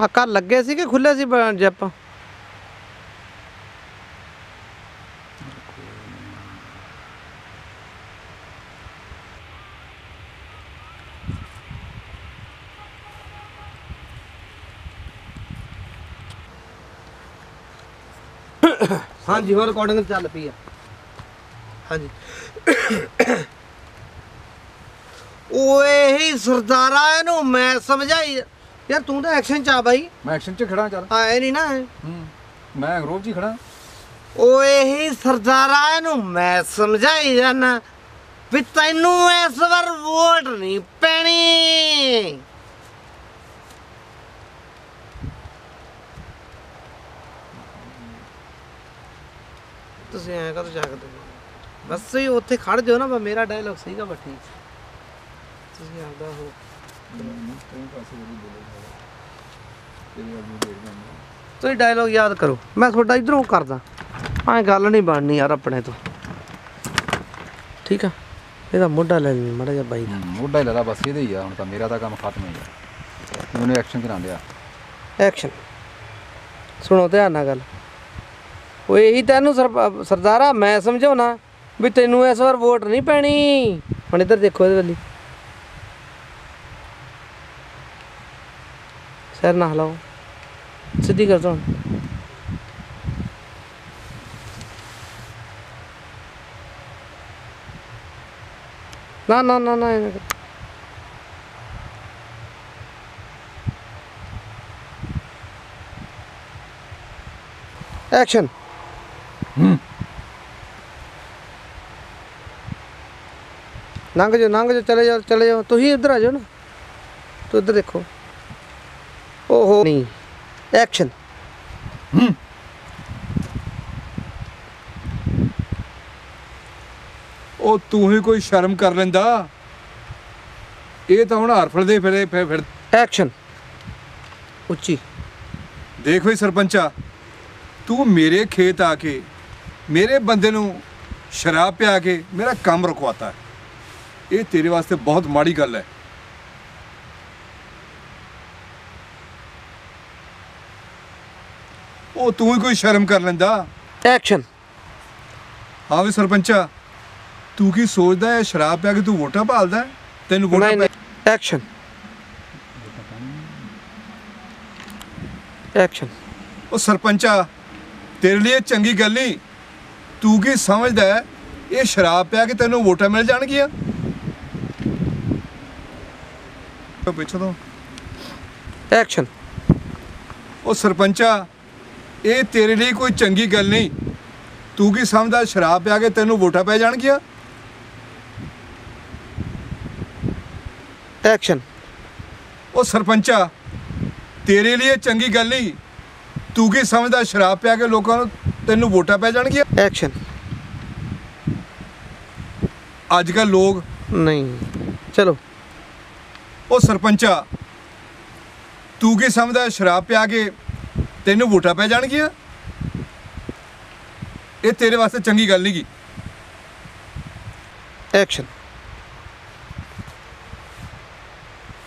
ਆ ਕੱਲ ਲੱਗੇ ਸੀ ਕਿ ਖੁੱਲੇ ਸੀ ਬ- ਜਿਪ ਹਾਂਜੀ ਹੋਰ ਰਿਕਾਰਡਿੰਗ ਚੱਲ ਪਈ ਆ। ਹਾਂਜੀ। ਓਏ ਹੀ ਸਰਦਾਰਾ ਇਹਨੂੰ ਮੈਂ ਸਮਝਾਈ ਯਾਰ ਤੂੰ ਤਾਂ ਐਕਸ਼ਨ ਚ ਆ ਬਾਈ। ਮੈਂ ਐਕਸ਼ਨ 'ਚ ਖੜਾ ਚੱਲ। ਆਏ ਨਹੀਂ ਨਾ ਹੂੰ ਮੈਂ ਗਰੋਵ 'ਚ ਹੀ ਖੜਾ। ਓਏ ਹੀ ਸਰਦਾਰਾ ਇਹਨੂੰ ਮੈਂ ਸਮਝਾਈ ਜਾਨਾ ਵੀ ਤੈਨੂੰ ਇਸ ਵਾਰ ਵੋਟ ਨਹੀਂ ਪੈਣੀ। ਤੁਸੀਂ ਐਂ ਕਦੋਂ ਜਾਗਦੇ ਹੋ? ਬਸ ਹੀ ਉੱਥੇ ਖੜ ਜਾਓ ਨਾ ਮੇਰਾ ਡਾਇਲੌਗ ਸੀਗਾ ਬਸ ਠੀਕ ਤੁਸੀਂ ਆਪਦਾ ਹੋ ਤੁਸੀਂ ਡਾਇਲੌਗ ਯਾਦ ਕਰੋ। ਮੈਂ ਤੁਹਾਡਾ ਇਧਰੋਂ ਕਰਦਾ। ਐਂ ਗੱਲ ਨਹੀਂ ਬਣਨੀ ਯਾਰ ਆਪਣੇ ਤੋਂ। ਠੀਕ ਆ? ਇਹਦਾ ਮੋਢਾ ਲੈ ਲਈ ਮੜਾ ਜਿਹਾ ਬਾਈ ਦਾ। ਮੋਢਾ ਹੀ ਲੈ ਲਾ ਬਸ ਇਹਦੇ ਹੀ ਆ। ਹੁਣ ਤਾਂ ਮੇਰਾ ਤਾਂ ਕੰਮ ਖਤਮ ਹੋ ਗਿਆ ਮੈਨੂੰ ਐਕਸ਼ਨ ਨਾ ਲਿਆ ਐਕਸ਼ਨ ਸੁਣੋ ਧਿਆਨ ਨਾਲ ਗੱਲ। ਉਹ ਇਹੀ ਤੈਨੂੰ ਸਰਦਾਰਾ, ਮੈਂ ਸਮਝਾਉਣਾ ਵੀ ਤੈਨੂੰ ਇਸ ਵਾਰ ਵੋਟ ਨਹੀਂ ਪੈਣੀ। ਹੁਣ ਇੱਧਰ ਦੇਖੋ ਇਹਦੇ ਵੱਲੀ ਸਿਰ ਨਾ ਹਿਲਾਓ ਸਿੱਧੀ ਕਰ ਦੋ ਨਾ ਨਾ ਨਾ ਨਾ ਐਕਸ਼ਨ ਲੰਘ ਜਾਓ ਲੰਘ ਜਾਓ ਚਲੇ ਜਾਓ ਚਲੇ ਜਾਓ। ਤੁਸੀਂ ਇੱਧਰ ਆ ਜਾਓ ਨਾ। ਤੂੰ ਇੱਧਰ ਦੇਖੋ। ਓਹੋ ਨਹੀਂ। ਐਕਸ਼ਨ ਉਹ ਤੂੰ ਹੀ ਕੋਈ ਸ਼ਰਮ ਕਰ ਲੈਂਦਾ। ਇਹ ਤਾਂ ਹੁਣ ਹਾਰ ਫੜਦੇ ਫਿਰੇ ਫਿਰ- ਫਿਰ ਐਕਸ਼ਨ ਉੱਚੀ। ਦੇਖੋ ਸਰਪੰਚਾ ਤੂੰ ਮੇਰੇ ਖੇਤ ਆ ਕੇ ਮੇਰੇ ਬੰਦੇ ਨੂੰ ਸ਼ਰਾਬ ਪਿਆ ਕੇ ਮੇਰਾ ਕੰਮ ਰੁਕਵਾਤਾ ਇਹ ਤੇਰੇ ਵਾਸਤੇ ਬਹੁਤ ਮਾੜੀ ਗੱਲ ਹੈ। ਉਹ ਤੂੰ ਹੀ ਕੋਈ ਸ਼ਰਮ ਕਰ ਲੈਂਦਾ। ਐਕਸ਼ਨ ਹਾਂ ਵੀ ਸਰਪੰਚਾ ਤੂੰ ਕੀ ਸੋਚਦਾ ਹੈ ਸ਼ਰਾਬ ਪਿਆ ਕੇ ਤੂੰ ਵੋਟਾਂ ਭਾਲਦਾ ਹੈ? ਤੈਨੂੰ ਵੋਟਾਂ ਪੈ- ਐਕਸ਼ਨ ਐਕਸ਼ਨ ਉਹ ਸਰਪੰਚਾ ਤੇਰੇ ਲਈ ਇਹ ਚੰਗੀ ਗੱਲ ਨਹੀਂ। ਤੂੰ ਕੀ ਸਮਝਦਾ ਹੈ? ਇਹ ਸ਼ਰਾਬ ਪਿਆ ਕੇ ਤੈਨੂੰ ਵੋਟਾਂ ਮਿਲ ਜਾਣਗੀਆਂ? ਉਹ ਪਿੱਛੋਂ ਤੋਂ। ਐਕਸ਼ਨ ਉਹ ਸਰਪੰਚਾ ਇਹ ਤੇਰੇ ਲਈ ਕੋਈ ਚੰਗੀ ਗੱਲ ਨਹੀਂ। ਤੂੰ ਕੀ ਸਮਝਦਾ ਸ਼ਰਾਬ ਪਿਆ ਕੇ ਤੈਨੂੰ ਵੋਟਾਂ ਪੈ ਜਾਣਗੀਆਂ? ਐਕਸ਼ਨ ਉਹ ਸਰਪੰਚਾ ਤੇਰੇ ਲਈ ਇਹ ਚੰਗੀ ਗੱਲ ਨਹੀਂ। ਤੂੰ ਕੀ ਸਮਝਦਾ ਸ਼ਰਾਬ ਪਿਆ ਕੇ ਲੋਕਾਂ ਨੂੰ ਤੈਨੂੰ ਵੋਟਾਂ ਪੈ ਜਾਣਗੀਆਂ? ਐਕਸ਼ਨ ਅੱਜ ਕੱਲ ਲੋਕ ਨਹੀਂ। ਚਲੋ। ਉਹ ਸਰਪੰਚਾ ਤੂੰ ਕੀ ਸਮਝਦਾ ਸ਼ਰਾਬ ਪਿਆ ਕੇ ਤੈਨੂੰ ਵੋਟਾਂ ਪੈ ਜਾਣਗੀਆਂ? ਇਹ ਤੇਰੇ ਵਾਸਤੇ ਚੰਗੀ ਗੱਲ ਨਹੀਂ ਗੀ ਐਕਸ਼ਨ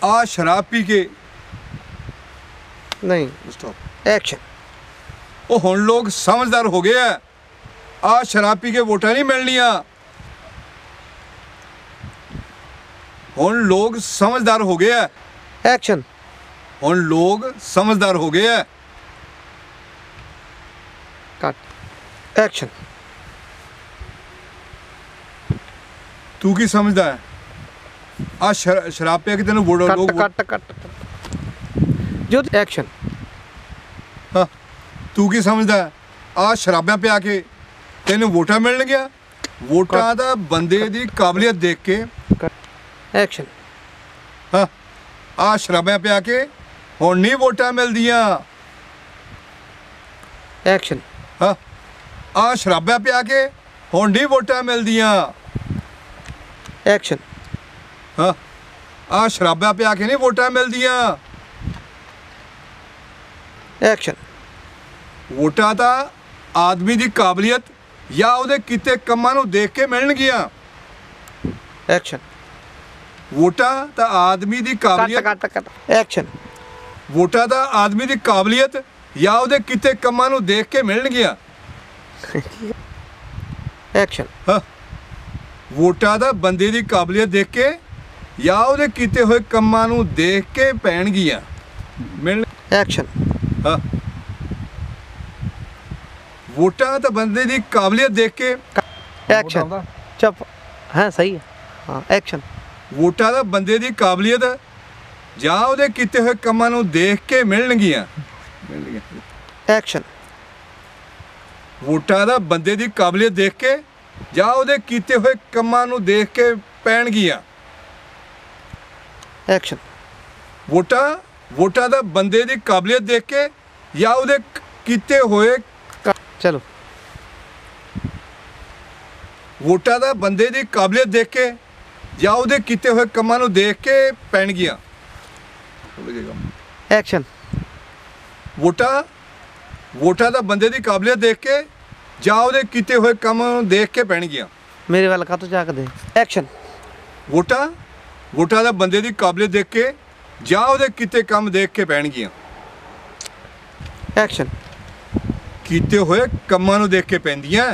ਆ ਸ਼ਰਾਬ ਪੀ ਕੇ ਨਹੀਂ। ਸਟਾਪ ਐਕਸ਼ਨ ਉਹ ਹੁਣ ਲੋਕ ਸਮਝਦਾਰ ਹੋ ਗਏ ਆ। ਆ ਸ਼ਰਾਬ ਪੀ ਕੇ ਵੋਟਾਂ ਨਹੀਂ ਮਿਲਣੀਆਂ। ਹੁਣ ਲੋਕ ਸਮਝਦਾਰ ਹੋ ਗਏ ਆ। ਐਕਸ਼ਨ ਹੁਣ ਲੋਕ ਸਮਝਦਾਰ ਹੋ ਗਏ ਆ। ਕੱਟ ਐਕਸ਼ਨ ਤੂੰ ਕੀ ਸਮਝਦਾ ਹੈ? ਆ ਸ਼ਰਾਬ ਪੀ ਕੇ ਤੈਨੂੰ ਵੋਟ ਕੱਟ ਲੋਕ ਕੱਟ ਕੱਟ ਜੋ ਐਕਸ਼ਨ ਹਾਂ, ਤੂੰ ਕੀ ਸਮਝਦਾ? ਆ ਸ਼ਰਾਬਾਂ ਪਿਆ ਕੇ ਤੈਨੂੰ ਵੋਟਾਂ ਮਿਲਣਗੀਆਂ? ਵੋਟਾਂ ਦਾ ਬੰਦੇ ਦੀ ਕਾਬਲੀਅਤ ਦੇਖ ਕੇ ਐਕਸ਼ਨ। ਹਾਂ ਆ ਸ਼ਰਾਬਾਂ ਪਿਆ ਕੇ ਹੁਣ ਨਹੀਂ ਵੋਟਾਂ ਮਿਲਦੀਆਂ। ਐਕਸ਼ਨ। ਹਾਂ ਆ ਸ਼ਰਾਬਾਂ ਪਿਆ ਕੇ ਹੁਣ ਨਹੀਂ ਵੋਟਾਂ ਮਿਲਦੀਆਂ। ਐਕਸ਼ਨ। ਹਾਂ ਆ ਸ਼ਰਾਬਾਂ ਪਿਆ ਕੇ ਨਹੀਂ ਵੋਟਾਂ ਮਿਲਦੀਆਂ। ਐਕਸ਼ਨ। ਵੋਟਾਂ ਤਾਂ ਆਦਮੀ ਦੀ ਕਾਬਲੀਅਤ ਜਾਂ ਉਹਦੇ ਕੀਤੇ ਕੰਮਾਂ ਨੂੰ ਦੇਖ ਕੇ ਮਿਲਣਗੀਆਂ। ਐਕਸ਼ਨ ਵੋਟਾਂ ਤਾਂ ਆਦਮੀ ਦੀ ਕਾਬਲੀਅਤ ਕੱਟ ਕੱਟ ਐਕਸ਼ਨ ਵੋਟਾਂ ਦਾ ਆਦਮੀ ਦੀ ਕਾਬਲੀਅਤ ਜਾਂ ਉਹਦੇ ਕੀਤੇ ਕੰਮਾਂ ਨੂੰ ਦੇਖ ਕੇ ਮਿਲਣਗੀਆਂ। ਐਕਸ਼ਨ ਹਾਂ। ਵੋਟਾਂ ਦਾ ਬੰਦੇ ਦੀ ਕਾਬਲੀਅਤ ਦੇਖ ਕੇ ਜਾਂ ਉਹਦੇ ਕੀਤੇ ਹੋਏ ਕੰਮਾਂ ਨੂੰ ਦੇਖ ਕੇ ਪੈਣਗੀਆਂ। ਮਿਲਣ ਐਕਸ਼ਨ ਹਾਂ। ਵੋਟਾਂ ਤਾਂ ਬੰਦੇ ਦੀ ਕਾਬਲੀਅਤ ਦੇਖ ਕੇ ਐਕਸ਼ਨ ਚੁੱਪ। ਹਾਂ ਸਹੀ ਹੈ। ਹਾਂ ਐਕਸ਼ਨ ਵੋਟਾਂ ਦਾ ਬੰਦੇ ਦੀ ਕਾਬਲੀਅਤ ਜਾਂ ਉਹਦੇ ਕੀਤੇ ਹੋਏ ਕੰਮਾਂ ਨੂੰ ਦੇਖ ਕੇ ਮਿਲਣਗੀਆਂ। ਮਿਲਣਗੀਆਂ। ਐਕਸ਼ਨ ਵੋਟਾਂ ਦਾ ਬੰਦੇ ਦੀ ਕਾਬਲੀਅਤ ਦੇਖ ਕੇ ਜਾਂ ਉਹਦੇ ਕੀਤੇ ਹੋਏ ਕੰਮਾਂ ਨੂੰ ਦੇਖ ਕੇ ਪੈਣਗੀਆਂ। ਐਕਸ਼ਨ ਵੋਟਾਂ ਵੋਟਾਂ ਦਾ ਬੰਦੇ ਦੀ ਕਾਬਲੀਅਤ ਦੇਖ ਕੇ ਜਾਂ ਉਹਦੇ ਕੀਤੇ ਹੋਏ ਚਲੋ। ਵੋਟਾਂ ਦਾ ਬੰਦੇ ਦੀ ਕਾਬਲੀਅਤ ਦੇਖ ਕੇ ਜਾਂ ਉਹਦੇ ਕੀਤੇ ਹੋਏ ਕੰਮਾਂ ਨੂੰ ਦੇਖ ਕੇ ਪੈਣਗੀਆਂ ਐਕਸ਼ਨ ਵੋਟਾਂ ਵੋਟਾਂ ਦਾ ਬੰਦੇ ਦੀ ਕਾਬਲੀਅਤ ਦੇਖ ਕੇ ਜਾਂ ਉਹਦੇ ਕੀਤੇ ਹੋਏ ਕੰਮ ਨੂੰ ਦੇਖ ਕੇ ਪੈਣਗੀਆਂ ਮੇਰੇ ਵੱਲ ਕਾਤੋਂ ਝਾਕਦੇ? ਐਕਸ਼ਨ ਵੋਟਾਂ ਵੋਟਾਂ ਦਾ ਬੰਦੇ ਦੀ ਕਾਬਲੀਅਤ ਦੇਖ ਕੇ ਜਾਂ ਉਹਦੇ ਕੀਤੇ ਕੰਮ ਦੇਖ ਕੇ ਪੈਣਗੀਆਂ ਐਕਸ਼ਨ ਕੀਤੇ ਹੋਏ ਕੰਮਾਂ ਨੂੰ ਦੇਖ ਕੇ ਪੈਂਦੀਆਂ।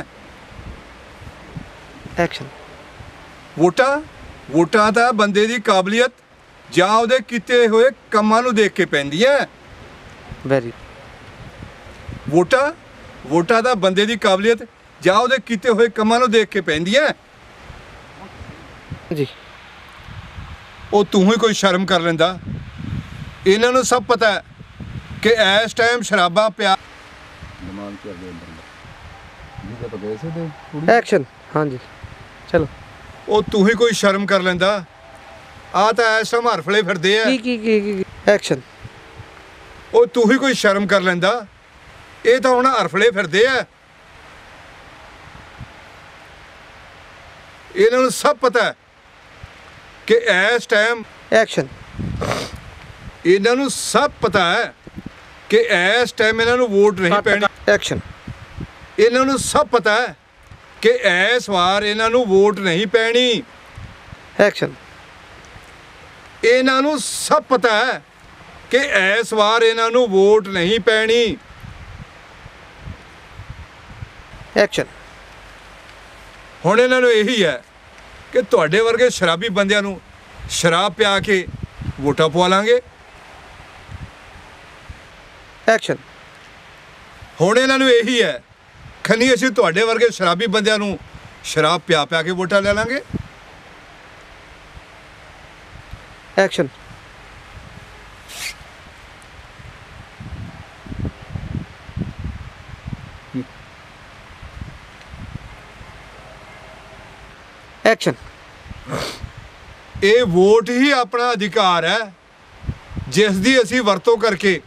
ਐਕਸ਼ਨ ਵੋਟਾਂ ਵੋਟਾਂ ਦਾ ਬੰਦੇ ਦੀ ਕਾਬਲੀਅਤ ਜਾਂ ਉਹਦੇ ਕੀਤੇ ਹੋਏ ਕੰਮਾਂ ਨੂੰ ਦੇਖ ਕੇ ਪੈਂਦੀਆਂ। ਵੈਰੀ ਵੋਟਾਂ ਵੋਟਾਂ ਦਾ ਬੰਦੇ ਦੀ ਕਾਬਲੀਅਤ ਜਾਂ ਉਹਦੇ ਕੀਤੇ ਹੋਏ ਕੰਮਾਂ ਨੂੰ ਦੇਖ ਕੇ ਪੈਂਦੀਆਂ। ਜੀ। ਉਹ ਤੂੰ ਹੀ ਕੋਈ ਸ਼ਰਮ ਕਰ ਲੈਂਦਾ। ਇਹਨਾਂ ਨੂੰ ਸਭ ਪਤਾ ਹੈ ਕਿ ਇਸ ਟਾਈਮ ਸ਼ਰਾਬਾਂ ਪਿਆ ਐਕਸ਼ਨ ਹਾਂਜੀ। ਚਲੋ। ਉਹ ਤੂੰ ਹੀ ਕੋਈ ਸ਼ਰਮ ਕਰ ਲੈਂਦਾ। ਆ ਤਾਂ ਇਸ ਟਾਈਮ ਹਰਫਲੇ ਫਿਰਦੇ ਆ। ਕੀ ਕੀ ਕੀ ਕੀ ਐਕਸ਼ਨ ਉਹ ਤੂੰ ਹੀ ਕੋਈ ਸ਼ਰਮ ਕਰ ਲੈਂਦਾ। ਇਹ ਤਾਂ ਹੁਣ ਹਰਫਲੇ ਫਿਰਦੇ ਆ। ਇਹਨਾਂ ਨੂੰ ਸਭ ਪਤਾ ਹੈ ਕਿ ਇਸ ਟਾਈਮ ਐਕਸ਼ਨ ਇਹਨਾਂ ਨੂੰ ਸਭ ਪਤਾ ਹੈ ਕਿ ਇਸ ਟਾਈਮ ਇਹਨਾਂ ਨੂੰ ਵੋਟ ਨਹੀਂ ਪੈਣੀ। ਐਕਸ਼ਨ ਇਹਨਾਂ ਨੂੰ ਸਭ ਪਤਾ ਹੈ ਕਿ ਇਸ ਵਾਰ ਇਹਨਾਂ ਨੂੰ ਵੋਟ ਨਹੀਂ ਪੈਣੀ। ਐਕਸ਼ਨ ਇਹਨਾਂ ਨੂੰ ਸਭ ਪਤਾ ਹੈ ਕਿ ਇਸ ਵਾਰ ਇਹਨਾਂ ਨੂੰ ਵੋਟ ਨਹੀਂ ਪੈਣੀ। ਐਕਸ਼ਨ ਹੁਣ ਇਹਨਾਂ ਨੂੰ ਇਹੀ ਹੈ ਕਿ ਤੁਹਾਡੇ ਵਰਗੇ ਸ਼ਰਾਬੀ ਬੰਦਿਆਂ ਨੂੰ ਸ਼ਰਾਬ ਪਿਆ ਕੇ ਵੋਟਾਂ ਪਵਾ ਲਾਂਗੇ। ਐਕਸ਼ਨ ਹੁਣ ਇਹਨਾਂ ਨੂੰ ਇਹੀ ਹੈ ਖਨੀ ਅਸੀਂ ਤੁਹਾਡੇ ਵਰਗੇ ਸ਼ਰਾਬੀ ਬੰਦਿਆਂ ਨੂੰ ਸ਼ਰਾਬ ਪਿਆ ਪਿਆ ਕੇ ਵੋਟਾਂ ਲੈ ਲਾਂਗੇ। ਐਕਸ਼ਨ ਐਕਸ਼ਨ ਇਹ ਵੋਟ ਹੀ ਆਪਣਾ ਅਧਿਕਾਰ ਹੈ ਜਿਸ ਦੀ ਅਸੀਂ ਵਰਤੋਂ ਕਰਕੇ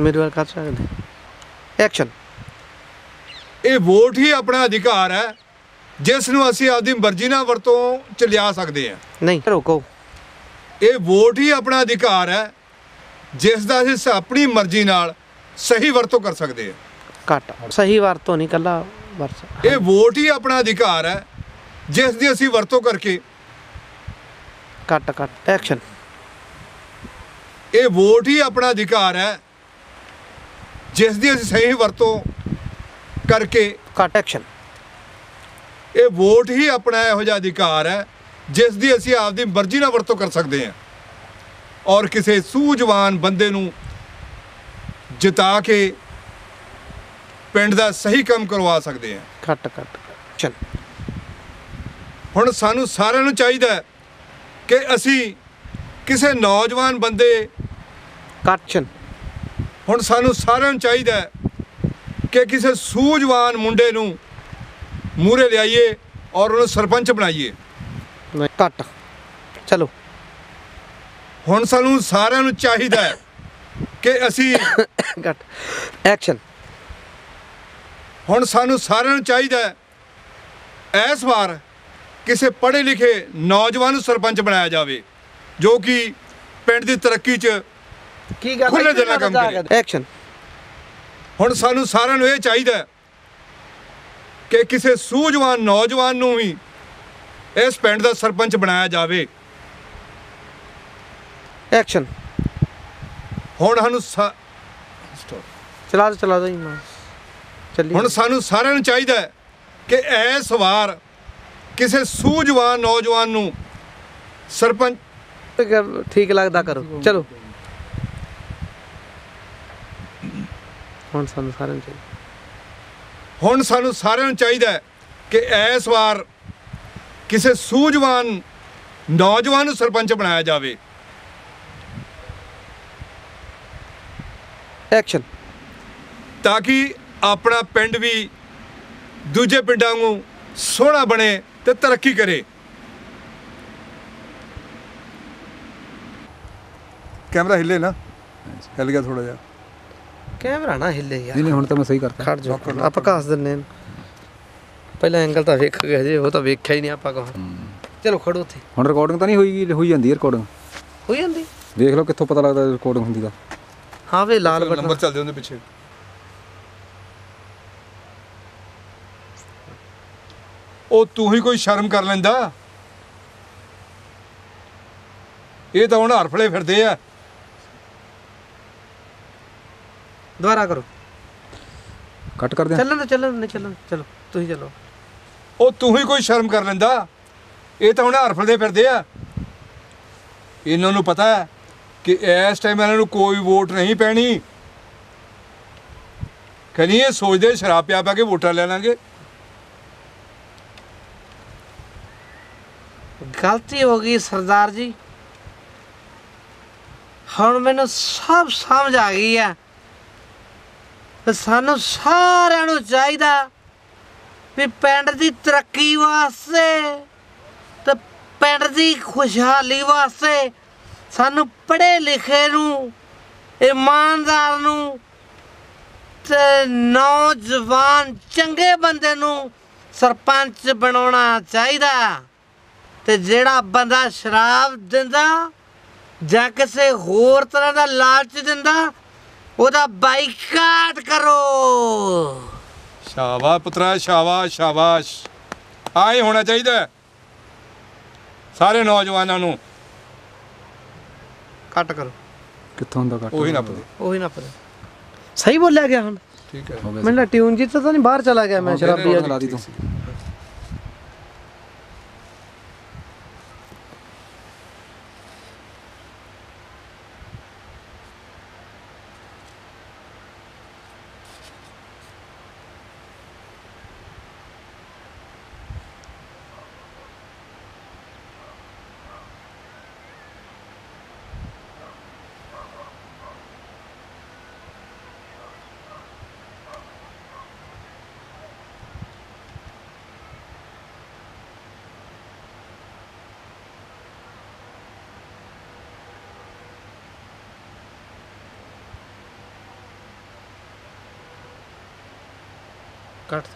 ਮੇਰੇ ਵੱਲ ਕਰ ਸਕਦੇ। ਐਕਸ਼ਨ ਇਹ ਵੋਟ ਹੀ ਆਪਣਾ ਅਧਿਕਾਰ ਹੈ ਜਿਸ ਨੂੰ ਅਸੀਂ ਆਪਦੀ ਮਰਜ਼ੀ ਨਾਲ ਵਰਤੋਂ ਚ ਲਿਆ ਸਕਦੇ ਹਾਂ। ਨਹੀਂ ਰੋਕੋ। ਇਹ ਵੋਟ ਹੀ ਆਪਣਾ ਅਧਿਕਾਰ ਹੈ ਜਿਸ ਦਾ ਅਸੀਂ ਆਪਣੀ ਮਰਜ਼ੀ ਨਾਲ ਸਹੀ ਵਰਤੋਂ ਕਰ ਸਕਦੇ ਹਾਂ। ਘੱਟ। ਸਹੀ ਵਰਤੋਂ ਨਹੀਂ ਕੱਲਾ ਵਰਤ ਇਹ ਵੋਟ ਹੀ ਆਪਣਾ ਅਧਿਕਾਰ ਹੈ ਜਿਸ ਦੀ ਅਸੀਂ ਵਰਤੋਂ ਕਰਕੇ ਘੱਟ ਘੱਟ। ਐਕਸ਼ਨ ਇਹ ਵੋਟ ਹੀ ਆਪਣਾ ਅਧਿਕਾਰ ਹੈ ਜਿਸ ਦੀ ਅਸੀਂ ਸਹੀ ਵਰਤੋਂ ਕਰਕੇ ਘੱਟ ਐਕਸ਼ਨ ਇਹ ਵੋਟ ਹੀ ਆਪਣਾ ਇਹੋ ਜਿਹਾ ਅਧਿਕਾਰ ਹੈ ਜਿਸ ਦੀ ਅਸੀਂ ਆਪਦੀ ਮਰਜ਼ੀ ਨਾਲ ਵਰਤੋਂ ਕਰ ਸਕਦੇ ਹਾਂ। ਔਰ ਕਿਸੇ ਸੂਝਵਾਨ ਬੰਦੇ ਨੂੰ ਜਿਤਾ ਕੇ ਪਿੰਡ ਦਾ ਸਹੀ ਕੰਮ ਕਰਵਾ ਸਕਦੇ ਹਾਂ। ਘੱਟ ਘੱਟ ਐਕਸ਼ਨ ਹੁਣ ਸਾਨੂੰ ਸਾਰਿਆਂ ਨੂੰ ਚਾਹੀਦਾ ਕਿ ਅਸੀਂ ਕਿਸੇ ਨੌਜਵਾਨ ਬੰਦੇ ਐਕਸ਼ਨ ਹੁਣ ਸਾਨੂੰ ਸਾਰਿਆਂ ਨੂੰ ਚਾਹੀਦਾ ਹੈ ਕਿ ਕਿਸੇ ਸੂਝਵਾਨ ਮੁੰਡੇ ਨੂੰ ਮੂਹਰੇ ਲਿਆਈਏ ਔਰ ਉਹਨੂੰ ਸਰਪੰਚ ਬਣਾਈਏ। ਨਹੀਂ ਘੱਟ। ਚਲੋ। ਹੁਣ ਸਾਨੂੰ ਸਾਰਿਆਂ ਨੂੰ ਚਾਹੀਦਾ ਹੈ ਕਿ ਅਸੀਂ ਘੱਟ। ਐਕਸ਼ਨ ਹੁਣ ਸਾਨੂੰ ਸਾਰਿਆਂ ਨੂੰ ਚਾਹੀਦਾ ਹੈ ਇਸ ਵਾਰ ਕਿਸੇ ਪੜ੍ਹੇ ਲਿਖੇ ਨੌਜਵਾਨ ਨੂੰ ਸਰਪੰਚ ਬਣਾਇਆ ਜਾਵੇ ਜੋ ਕਿ ਪਿੰਡ ਦੀ ਤਰੱਕੀ 'ਚ ਕੀ ਗੱਲ ਖੁੱਲ੍ਹੇ ਦਿਲ ਨਾਲ ਕੰਮ ਕਰੇ। ਐਕਸ਼ਨ ਹੁਣ ਸਾਨੂੰ ਸਾਰਿਆਂ ਨੂੰ ਇਹ ਚਾਹੀਦਾ ਹੈ ਕਿ ਕਿਸੇ ਸੂਝਵਾਨ ਨੌਜਵਾਨ ਨੂੰ ਵੀ ਇਸ ਪਿੰਡ ਦਾ ਸਰਪੰਚ ਬਣਾਇਆ ਜਾਵੇ। ਐਕਸ਼ਨ ਹੁਣ ਸਾਨੂੰ ਚਲਾ ਦੋ ਚਲਾ ਦੋ ਮਾਂ। ਚੱਲੀ ਹੁਣ ਸਾਨੂੰ ਸਾਰਿਆਂ ਨੂੰ ਚਾਹੀਦਾ ਹੈ ਕਿ ਇਸ ਵਾਰ ਕਿਸੇ ਸੂਝਵਾਨ ਨੌਜਵਾਨ ਨੂੰ ਸਰਪੰਚ ਠੀਕ ਲੱਗਦਾ ਕਰੋ। ਚਲੋ। ਹੁਣ ਸਾਨੂੰ ਸਾਰਿਆਂ ਨੂੰ ਚਾਹੀਦਾ। ਹੁਣ ਸਾਨੂੰ ਸਾਰਿਆਂ ਨੂੰ ਚਾਹੀਦਾ ਹੈ ਕਿ ਇਸ ਵਾਰ ਕਿਸੇ ਸੂਝਵਾਨ ਨੌਜਵਾਨ ਨੂੰ ਸਰਪੰਚ ਬਣਾਇਆ ਜਾਵੇ। ਐਕਸ਼ਨ ਤਾਂ ਕਿ ਆਪਣਾ ਪਿੰਡ ਵੀ ਦੂਜੇ ਪਿੰਡਾਂ ਵਾਂਗੂ ਸੋਹਣਾ ਬਣੇ ਤੇ ਤਰੱਕੀ ਕਰੇ। ਕੈਮਰਾ ਹਿੱਲੇ ਨਾ। ਹਿੱਲ ਗਿਆ ਥੋੜਾ ਜਿਹਾ। ਕੈਮਰਾ ਨਾ ਹਿੱਲੇ ਯਾਰ। ਨਹੀਂ ਨਹੀਂ ਹੁਣ ਤਾਂ ਮੈਂ ਸਹੀ ਕਰਤਾ। ਖੜ ਜਾ। ਆਪਾਂ ਕਾਸ ਦਿੰਨੇ। ਪਹਿਲਾ ਐਂਗਲ ਤਾਂ ਵੇਖ ਗਿਆ ਜੇ ਉਹ ਤਾਂ ਵੇਖਿਆ ਹੀ ਨਹੀਂ ਆਪਾਂ ਕੋ। ਚਲੋ ਖੜੋ ਉੱਥੇ। ਹੁਣ ਰਿਕਾਰਡਿੰਗ ਤਾਂ ਨਹੀਂ ਹੋਈ ਹੋਈ ਜਾਂਦੀ ਹੈ ਰਿਕਾਰਡਿੰਗ ਹੋ ਜਾਂਦੀ? ਵੇਖ ਲਓ ਕਿੱਥੋਂ ਪਤਾ ਲੱਗਦਾ ਰਿਕਾਰਡਿੰਗ ਹੁੰਦੀ ਦਾ। ਹਾਂ ਵੇ ਲਾਲ ਨੰਬਰ ਬਟਨ। ਚੱਲਦੇ ਹੁੰਦੇ ਪਿੱਛੇ। ਉਹ ਤੂੰ ਹੀ ਕੋਈ ਸ਼ਰਮ ਕਰ ਲੈਂਦਾ। ਇਹ ਤਾਂ ਹੁਣ ਹਰਫਲੇ ਫਿਰਦੇ ਆ। ਦੁਬਾਰਾ ਕਰੋ। ਕੱਟ ਕਰ ਦਿਆਂ ਚੱਲਣ ਦੋ ਚੱਲਣ ਨਹੀਂ ਚੱਲਣ ਚਲੋ ਤੁਸੀਂ ਚਲੋ। ਉਹ ਤੂੰ ਹੀ ਕੋਈ ਸ਼ਰਮ ਕਰ ਲੈਂਦਾ। ਇਹ ਤਾਂ ਹੁਣ ਹਰਫਲੇ ਫਿਰਦੇ ਆ। ਇਹਨਾਂ ਨੂੰ ਪਤਾ ਹੈ ਕਿ ਇਸ ਟਾਈਮ ਇਹਨਾਂ ਨੂੰ ਕੋਈ ਵੋਟ ਨਹੀਂ ਪੈਣੀ। ਕਹਿੰਦੀ ਇਹ ਸੋਚਦੇ ਸ਼ਰਾਬ ਪਿਆ ਪਿਆ ਕੇ ਵੋਟਾਂ ਲੈ ਲਾਂਗੇ। ਗਲਤੀ ਹੋ ਗਈ ਸਰਦਾਰ ਜੀ। ਹੁਣ ਮੈਨੂੰ ਸਭ ਸਮਝ ਆ ਗਈ ਆ ਤੇ ਸਾਨੂੰ ਸਾਰਿਆਂ ਨੂੰ ਚਾਹੀਦਾ ਵੀ ਪਿੰਡ ਦੀ ਤਰੱਕੀ ਵਾਸਤੇ ਤੇ ਪਿੰਡ ਦੀ ਖੁਸ਼ਹਾਲੀ ਵਾਸਤੇ ਸਾਨੂੰ ਪੜ੍ਹੇ ਲਿਖੇ ਨੂੰ, ਇਮਾਨਦਾਰ ਨੂੰ ਤੇ ਨੌਜਵਾਨ ਚੰਗੇ ਬੰਦੇ ਨੂੰ ਸਰਪੰਚ ਬਣਾਉਣਾ ਚਾਹੀਦਾ ਤੇ ਜਿਹੜਾ ਬੰਦਾ ਸ਼ਰਾਬ ਦਿੰਦਾ ਜਾਂ ਕਿਸੇ ਹੋਰ ਤਰ੍ਹਾਂ ਦਾ ਲਾਲਚ ਦਿੰਦਾ ਉਹਦਾ ਬਾਈਕਾਟ ਕਰੋ। ਸ਼ਾਬਾਸ਼ ਪੁੱਤਰਾ ਸ਼ਾਬਾਸ਼ ਸ਼ਾਬਾਸ਼। ਆਏ ਹੋਣਾ ਚਾਹੀਦਾ ਹੈ। ਸਾਰੇ ਨੌਜਵਾਨਾਂ ਨੂੰ। ਕੱਟ ਕਰੋ। ਕਿੱਥੋਂ ਦਾ ਕੱਟ? ਉਹੀ ਨੱਪਦੇ। ਉਹੀ ਨਾ ਪਤਾ ਸਹੀ ਬੋਲਿਆ ਗਿਆ ਹੁਣ। ਠੀਕ ਹੈ। ਮੈਨੂੰ ਟਿਊਨ ਜਿੱਤ ਤਾਂ ਨਹੀਂ ਬਾਹਰ ਚਲਾ ਗਿਆ ਮੈਂ ਸ਼ਰਾਬੀ ਲਾ ਦੀ ਤੂੰ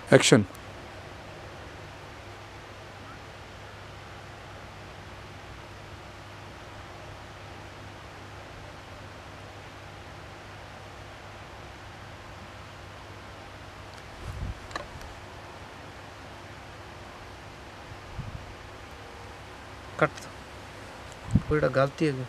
ਕੱਟ ਐਕਸ਼ਨ ਕੱਟ ਕੋਈ ਗਲਤੀ ਹੈ